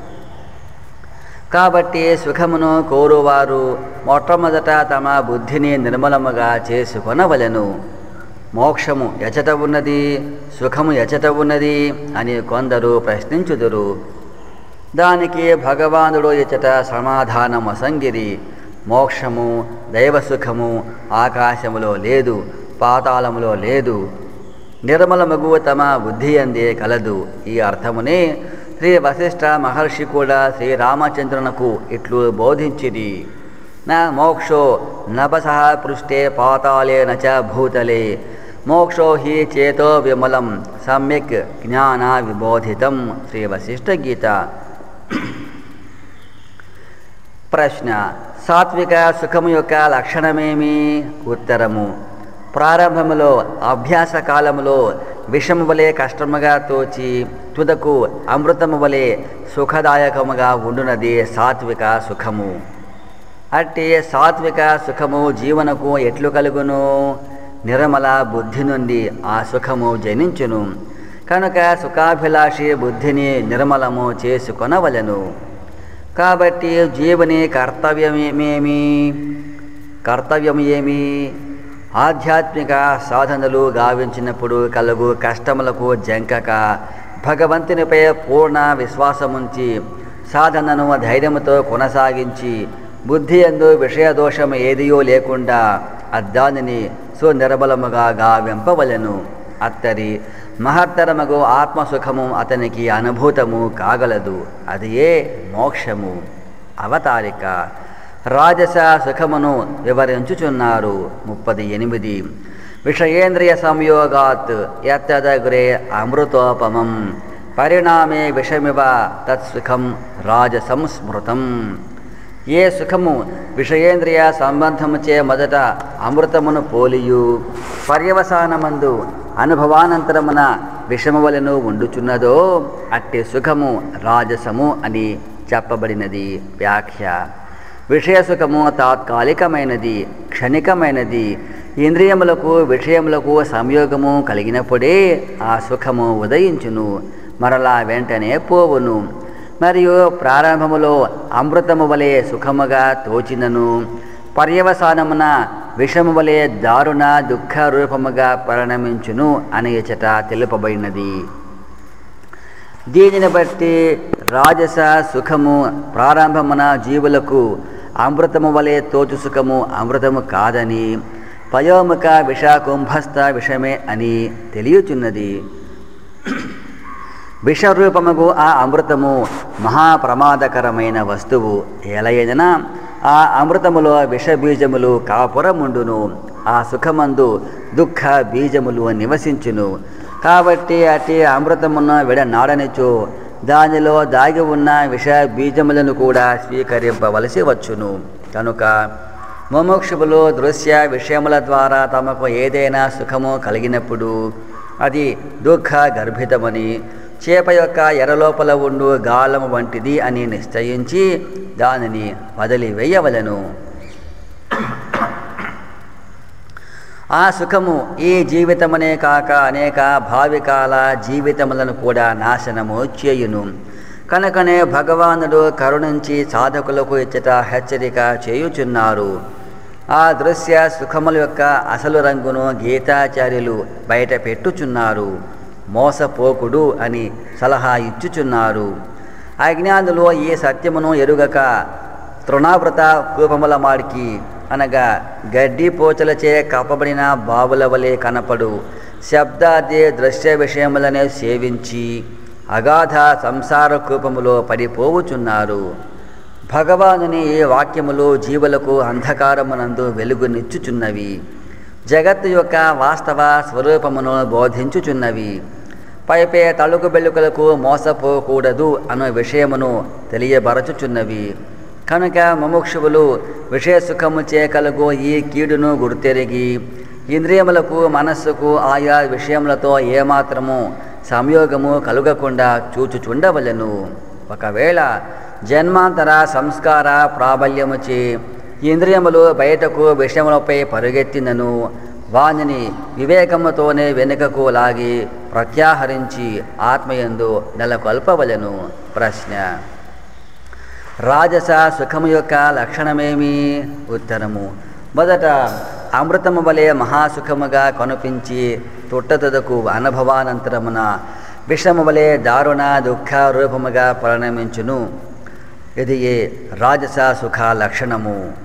కాబట్టి సుఖమును కోరువారు మొట్టమొదట తమ బుద్ధిని నిర్మలముగా చేసుకొనవలెను. మోక్షము ఎచట ఉన్నది సుఖము ఎచట ఉన్నది అని కొందరు ప్రశ్నించుదురు. దానికి భగవానుడు ఎచట సమాధానము సంగిరి మోక్షము దైవసుఖము ఆకాశములో లేదు పాతాళములో లేదు. నిర్మల తమ బుద్ధి అందే కలదు. ఈ అర్థమునే శ్రీ వశిష్ఠ మహర్షి కూడా శ్రీరామచంద్రునకు ఇట్లు బోధించిది నా మోక్షో నభస పృష్టే పాతాళే నచ భూతలే. మోక్షో హి చేతో విమలం సమ్యక్ జ్ఞాన విబోధితం శ్రీ వశిష్ఠ గీత. ప్రశ్న. సాత్విక సుఖము యొక్క లక్షణమేమి? ఉత్తరము. ప్రారంభములో అభ్యాస కాలములో విషము వలె కష్టముగా తోచి తుదకు అమృతము వలె సుఖదాయకముగా ఉండునది సాత్విక సుఖము. అట్టి సాత్విక సుఖము జీవనకు ఎట్లు కలుగును? నిర్మల బుద్ధి నుండి ఆ సుఖము జనించును. కనుక సుఖాభిలాషి బుద్ధిని నిర్మలము చేసుకొనవలెను. కాబట్టి జీవనే కర్తవ్యమేమి? కర్తవ్యం ఏమి ఆధ్యాత్మిక సాధనలు గావించినప్పుడు కలుగు కష్టములకు జంకక భగవంతునిపై పూర్ణ విశ్వాసముంచి సాధనను ధైర్యముతో కొనసాగించి బుద్ధి ఎందు విషయదోషం ఏదియో లేకుండా అద్దానిని సునిర్బలముగా గావింపవలను. అత్తరి. మహత్తరమగు ఆత్మసుఖము అతనికి అనుభూతము కాగలదు. అది ఏ మోక్షము. అవతారిక. రాజస సుఖమును వివరించుచున్నారు. ముప్పది ఎనిమిది. విషయేంద్రియ సంయోగాత్ ఎత్తదగ్రే అమృతోపమం. పరిణామే విషమివ తత్సుఖం రాజసం స్మృతం ఏ సుఖము విషయేంద్రియ సంబంధముచే మొదట అమృతమును పోలియు. పర్యవసానమందు అనుభవానంతరమున విషమవలను ఉండుచున్నదో అట్టి సుఖము రాజసము అని చెప్పబడినది వ్యాఖ్య. విషయ సుఖము తాత్కాలికమైనది క్షణికమైనది ఇంద్రియములకు విషయములకు సంయోగము కలిగినప్పుడే ఆ సుఖము ఉదయించును మరలా వెంటనే పోవును. మరియు ప్రారంభములో అమృతము వలె సుఖముగా తోచినను. పర్యవసానమున విషము వలె దారుణ దుఃఖ రూపముగా పరిణమించును అని తెలుపబడినది. దీనిని బట్టి రాజస సుఖము ప్రారంభమున జీవులకు అమృతము వలె తోచు సుఖము అమృతము కాదని పయోముఖ విష కుంభస్థ విషమే అని తెలియచున్నది. విషరూపముకు ఆ అమృతము మహాప్రమాదకరమైన వస్తువు ఎలయన ఆ అమృతములో విషబీజములు కాపురముండును ఆ సుఖమందు దుఃఖ బీజములు నివసించును. కాబట్టి అతి అమృతమున్న విడ విడనాడనిచో దానిలో దాగి ఉన్న విష బీజములను కూడా స్వీకరింపవలసి వచ్చును. కనుక ముముక్షువులు దృశ్య విషయముల ద్వారా తమకు ఏదైనా సుఖము కలిగినప్పుడు అది దుఃఖ గర్భితమని చేప యొక్క ఎరలోపల ఉండు గాలము వంటిది అని నిశ్చయించి దానిని వదిలివేయవలెను ఆ సుఖము ఈ జీవితమనే కాక అనేక భావికాల జీవితములను కూడా నాశనము చేయును. కనుకనే భగవానుడు కరుణించి సాధకులకు ఇచ్చట హెచ్చరిక చేయుచున్నారు. ఆ దృశ్య సుఖముల యొక్క అసలు రంగును గీతాచార్యులు బయట పెట్టుచున్నారు. మోసపోకుడు అని సలహా ఇచ్చుచున్నారు. అజ్ఞానులు ఈ సత్యమును ఎరుగక తృణావృత కూపముల మాడికి అనగా గడ్డి పోచలచే కప్పబడిన బావుల వలె కనపడు. శబ్దాది దృశ్య విషయములనే సేవించి అగాధ సంసార కూపములో పడిపోవుచున్నారు. భగవానుని ఈ వాక్యములు జీవులకు అంధకారమునందు వెలుగునిచ్చుచున్నవి. జగత్తు యొక్క వాస్తవ స్వరూపమును బోధించుచున్నవి. పైపే తలుకు బెల్లుకలకు మోసపోకూడదు అనే విషయమును తెలియబరచుచున్నవి. కనుక ముముక్షువులు విషయ సుఖము చేకలుగు ఈ కీడును గుర్తెరిగి ఇంద్రియములకు మనస్సుకు ఆయా విషయములతో ఏమాత్రము సంయోగము కలుగకుండా చూచుచుండవలెను. ఒకవేళ జన్మాంతర సంస్కార ప్రాబల్యముచే ఇంద్రియములు బయటకు విషయములపై పరుగెత్తినను. వానిని వివేకముతోనే వెనుకకు లాగి ప్రత్యాహరించి ఆత్మయందు నెలకొల్పవలెను. ప్రశ్న. రాజస సుఖము యొక్క లక్షణమేమి? ఉత్తరము. మొదట అమృతము వలె మహాసుఖముగా కనిపించి తుట్టతుదకు అనుభవానంతరమున విషము వలె దారుణ దుఃఖ రూపముగా పరిణమించును. ఇది ఏ రాజస సుఖ లక్షణము?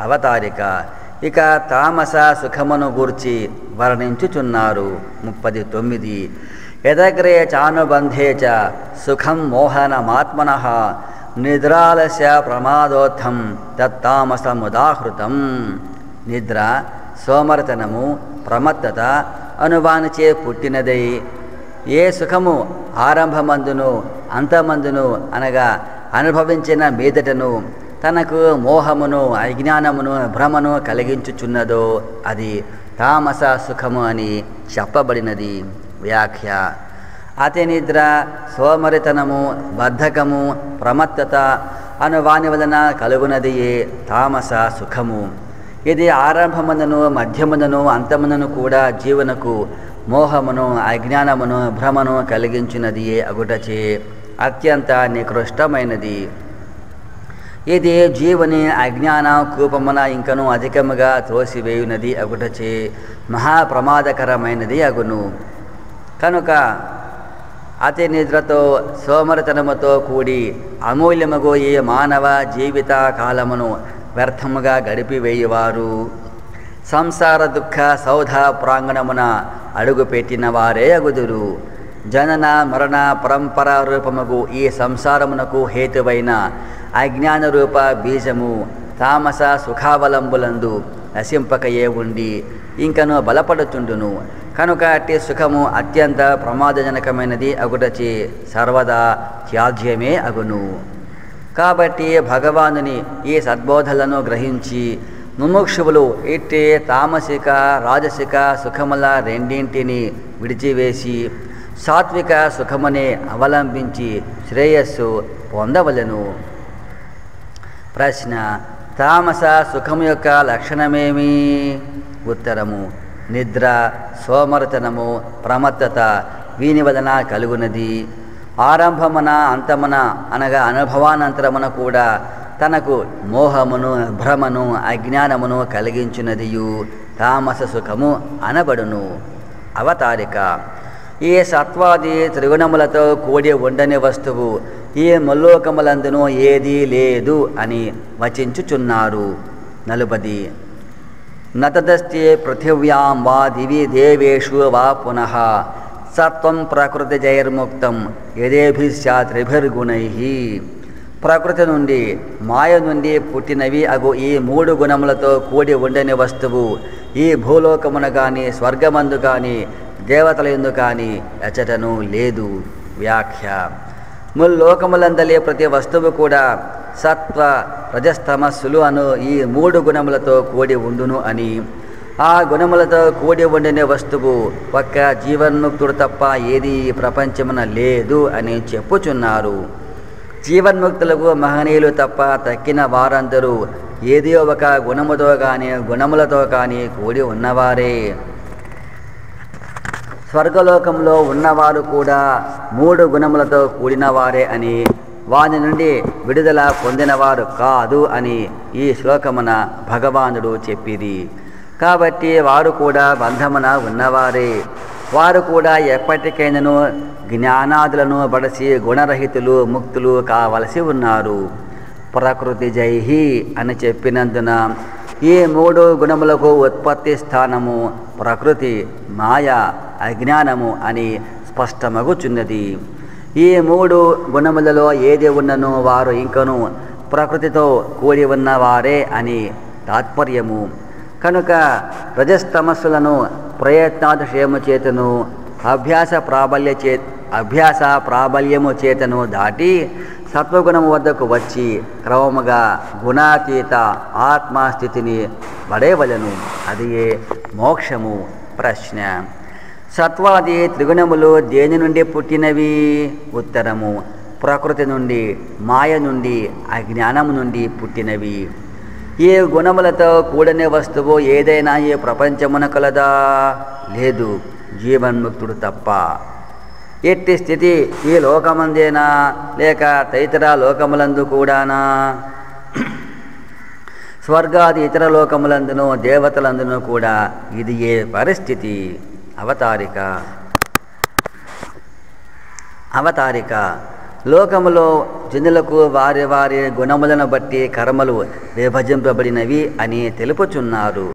అవతారిక. ఇక తామస సుఖమును గూర్చి వర్ణించుచున్నారు ముప్పది తొమ్మిది యదగ్రే చానుబంధే చ సుఖం మోహనమాత్మన నిద్రాలస్య ప్రమాదోత్థం తత్తామసముదాహృతం. నిద్ర సోమరతనము ప్రమత్తత అనువానిచే పుట్టినదై. ఏ సుఖము ఆరంభమందును అంతమందును అనగా అనుభవించిన మీదటను తనకు మోహమును అజ్ఞానమును భ్రమను కలిగించుచున్నదో అది తామస సుఖము అని చెప్పబడినది. వ్యాఖ్య. అతి నిద్ర సోమరితనము బద్ధకము ప్రమత్తత అను వాని వలన కలుగునదియే తామస సుఖము. ఇది ఆరంభమునను మధ్యమునను అంతమునను కూడా జీవనకు మోహమును అజ్ఞానమును భ్రమను కలిగించినదియే అగుటచే అత్యంత నికృష్టమైనది. ఇది జీవుని అజ్ఞాన కూపమున ఇంకను అధికముగా త్రోసివేయునది అగుటచే మహాప్రమాదకరమైనది అగును. కనుక అతి నిద్రతో సోమరతనముతో కూడి అమూల్యముగు ఈ మానవ జీవిత కాలమును వ్యర్థముగా గడిపివేయువారు. సంసార దుఃఖ సౌధ ప్రాంగణమున అడుగుపెట్టిన వారే అగుదురు. జనన మరణ పరంపర రూపముగు ఈ సంసారమునకు హేతువైన అజ్ఞాన రూప బీజము తామస సుఖావలంబులందు నశింపకయే ఉండి ఇంకను బలపడుచుండును. కనుక అట్టి సుఖము అత్యంత ప్రమాదజనకమైనది అగుటచి సర్వదా త్యాజ్యమే అగును. కాబట్టి భగవానుని ఈ సద్బోధలను గ్రహించి ముముక్షువులు ఇట్టి తామసిక రాజసిక సుఖముల రెండింటిని విడిచివేసి సాత్విక సుఖమునే అవలంబించి శ్రేయస్సు పొందవలెను. ప్రశ్న తామస సుఖం యొక్క లక్షణమేమి? ఉత్తరము నిద్ర సోమరతనము ప్రమత్తత వీని వలన కలుగునది. ఆరంభమున అంతమున అనగా అనుభవానంతరమున కూడా తనకు మోహమును భ్రమను అజ్ఞానమును కలిగించినదియు. తామస సుఖము అనబడును. అవతారిక ఈ సత్వాది త్రిగుణములతో కూడి ఉండని వస్తువు ఈ ముల్లోకములందును ఏదీ లేదు అని వచించుచున్నారు. నలుపది నతదస్త్యే పృథివ్యాం వా దివి దేవేషు వా పునః సత్వం ప్రకృతి జైర్ముక్తం యదేభిస్యాత్రిభిర్గుణై ప్రకృతి నుండి మాయ నుండి పుట్టినవి అగు ఈ మూడు గుణములతో కూడి ఉండని వస్తువు ఈ భూలోకమున కానీ స్వర్గమందు కానీ దేవతల ఎందు కానీ ఎచటను లేదు. వ్యాఖ్య ముల్లోకములందలే ప్రతి వస్తువు కూడా సత్వ రజస్తమస్సులు అను ఈ మూడు గుణములతో కూడి ఉండును అని. ఆ గుణములతో కూడి ఉండిన వస్తువు ఒక్క జీవన్ముక్తుడు తప్ప ఏది ప్రపంచమున లేదు అని చెప్పుచున్నారు. జీవన్ముక్తులకు మహనీయులు తప్ప తక్కిన వారందరూ ఏదో ఒక గుణముతో కానీ గుణములతో కానీ కూడి ఉన్నవారే. స్వర్గలోకంలో ఉన్నవారు కూడా మూడు గుణములతో కూడినవారే అని వాని నుండి విడుదల పొందినవారు కాదు అని ఈ శ్లోకమున భగవానుడు చెప్పిరి. కాబట్టి వారు కూడా బంధమున ఉన్నవారే. వారు కూడా ఎప్పటికైనాను జ్ఞానాదులను బడసి గుణరహితులు ముక్తులు కావలసి ఉన్నారు. ప్రకృతి జైహి అని చెప్పినందున ఈ మూడు గుణములకు ఉత్పత్తి స్థానము? ప్రకృతి మాయ అజ్ఞానము అని స్పష్టమగుచున్నది. ఈ మూడు గుణములలో ఏది ఉన్ననో వారు ఇంకను ప్రకృతితో కూడి ఉన్నవారే అని తాత్పర్యము. కనుక రజస్తమస్సులను ప్రయత్నాతిశయము చేతను అభ్యాస ప్రాబల్య చే అభ్యాస ప్రాబల్యము చేతను దాటి సత్వగుణం వద్దకు వచ్చి క్రమముగా గుణాతీత ఆత్మస్థితిని పడేవలను. అది ఏ మోక్షము ప్రశ్న. సత్వాది త్రిగుణములు దేని నుండి పుట్టినవి? ఉత్తరము ప్రకృతి నుండి మాయ నుండి అజ్ఞానము నుండి పుట్టినవి. ఏ గుణములతో కూడని వస్తువు ఏదైనా ఈ ప్రపంచమున కలదా? లేదు జీవన్ముక్తుడు తప్ప. ఎట్టి స్థితి ఈ లోకమందేనా? లేక తదితర లోకములందు కూడానా? స్వర్గాది ఇతర లోకములందును దేవతలందును కూడా ఇది ఏ పరిస్థితి? అవతారిక. అవతారిక. లోకములో జనులకు వారి వారి గుణములను బట్టి కర్మలు విభజింపబడినవి అని తెలుపుచున్నారు.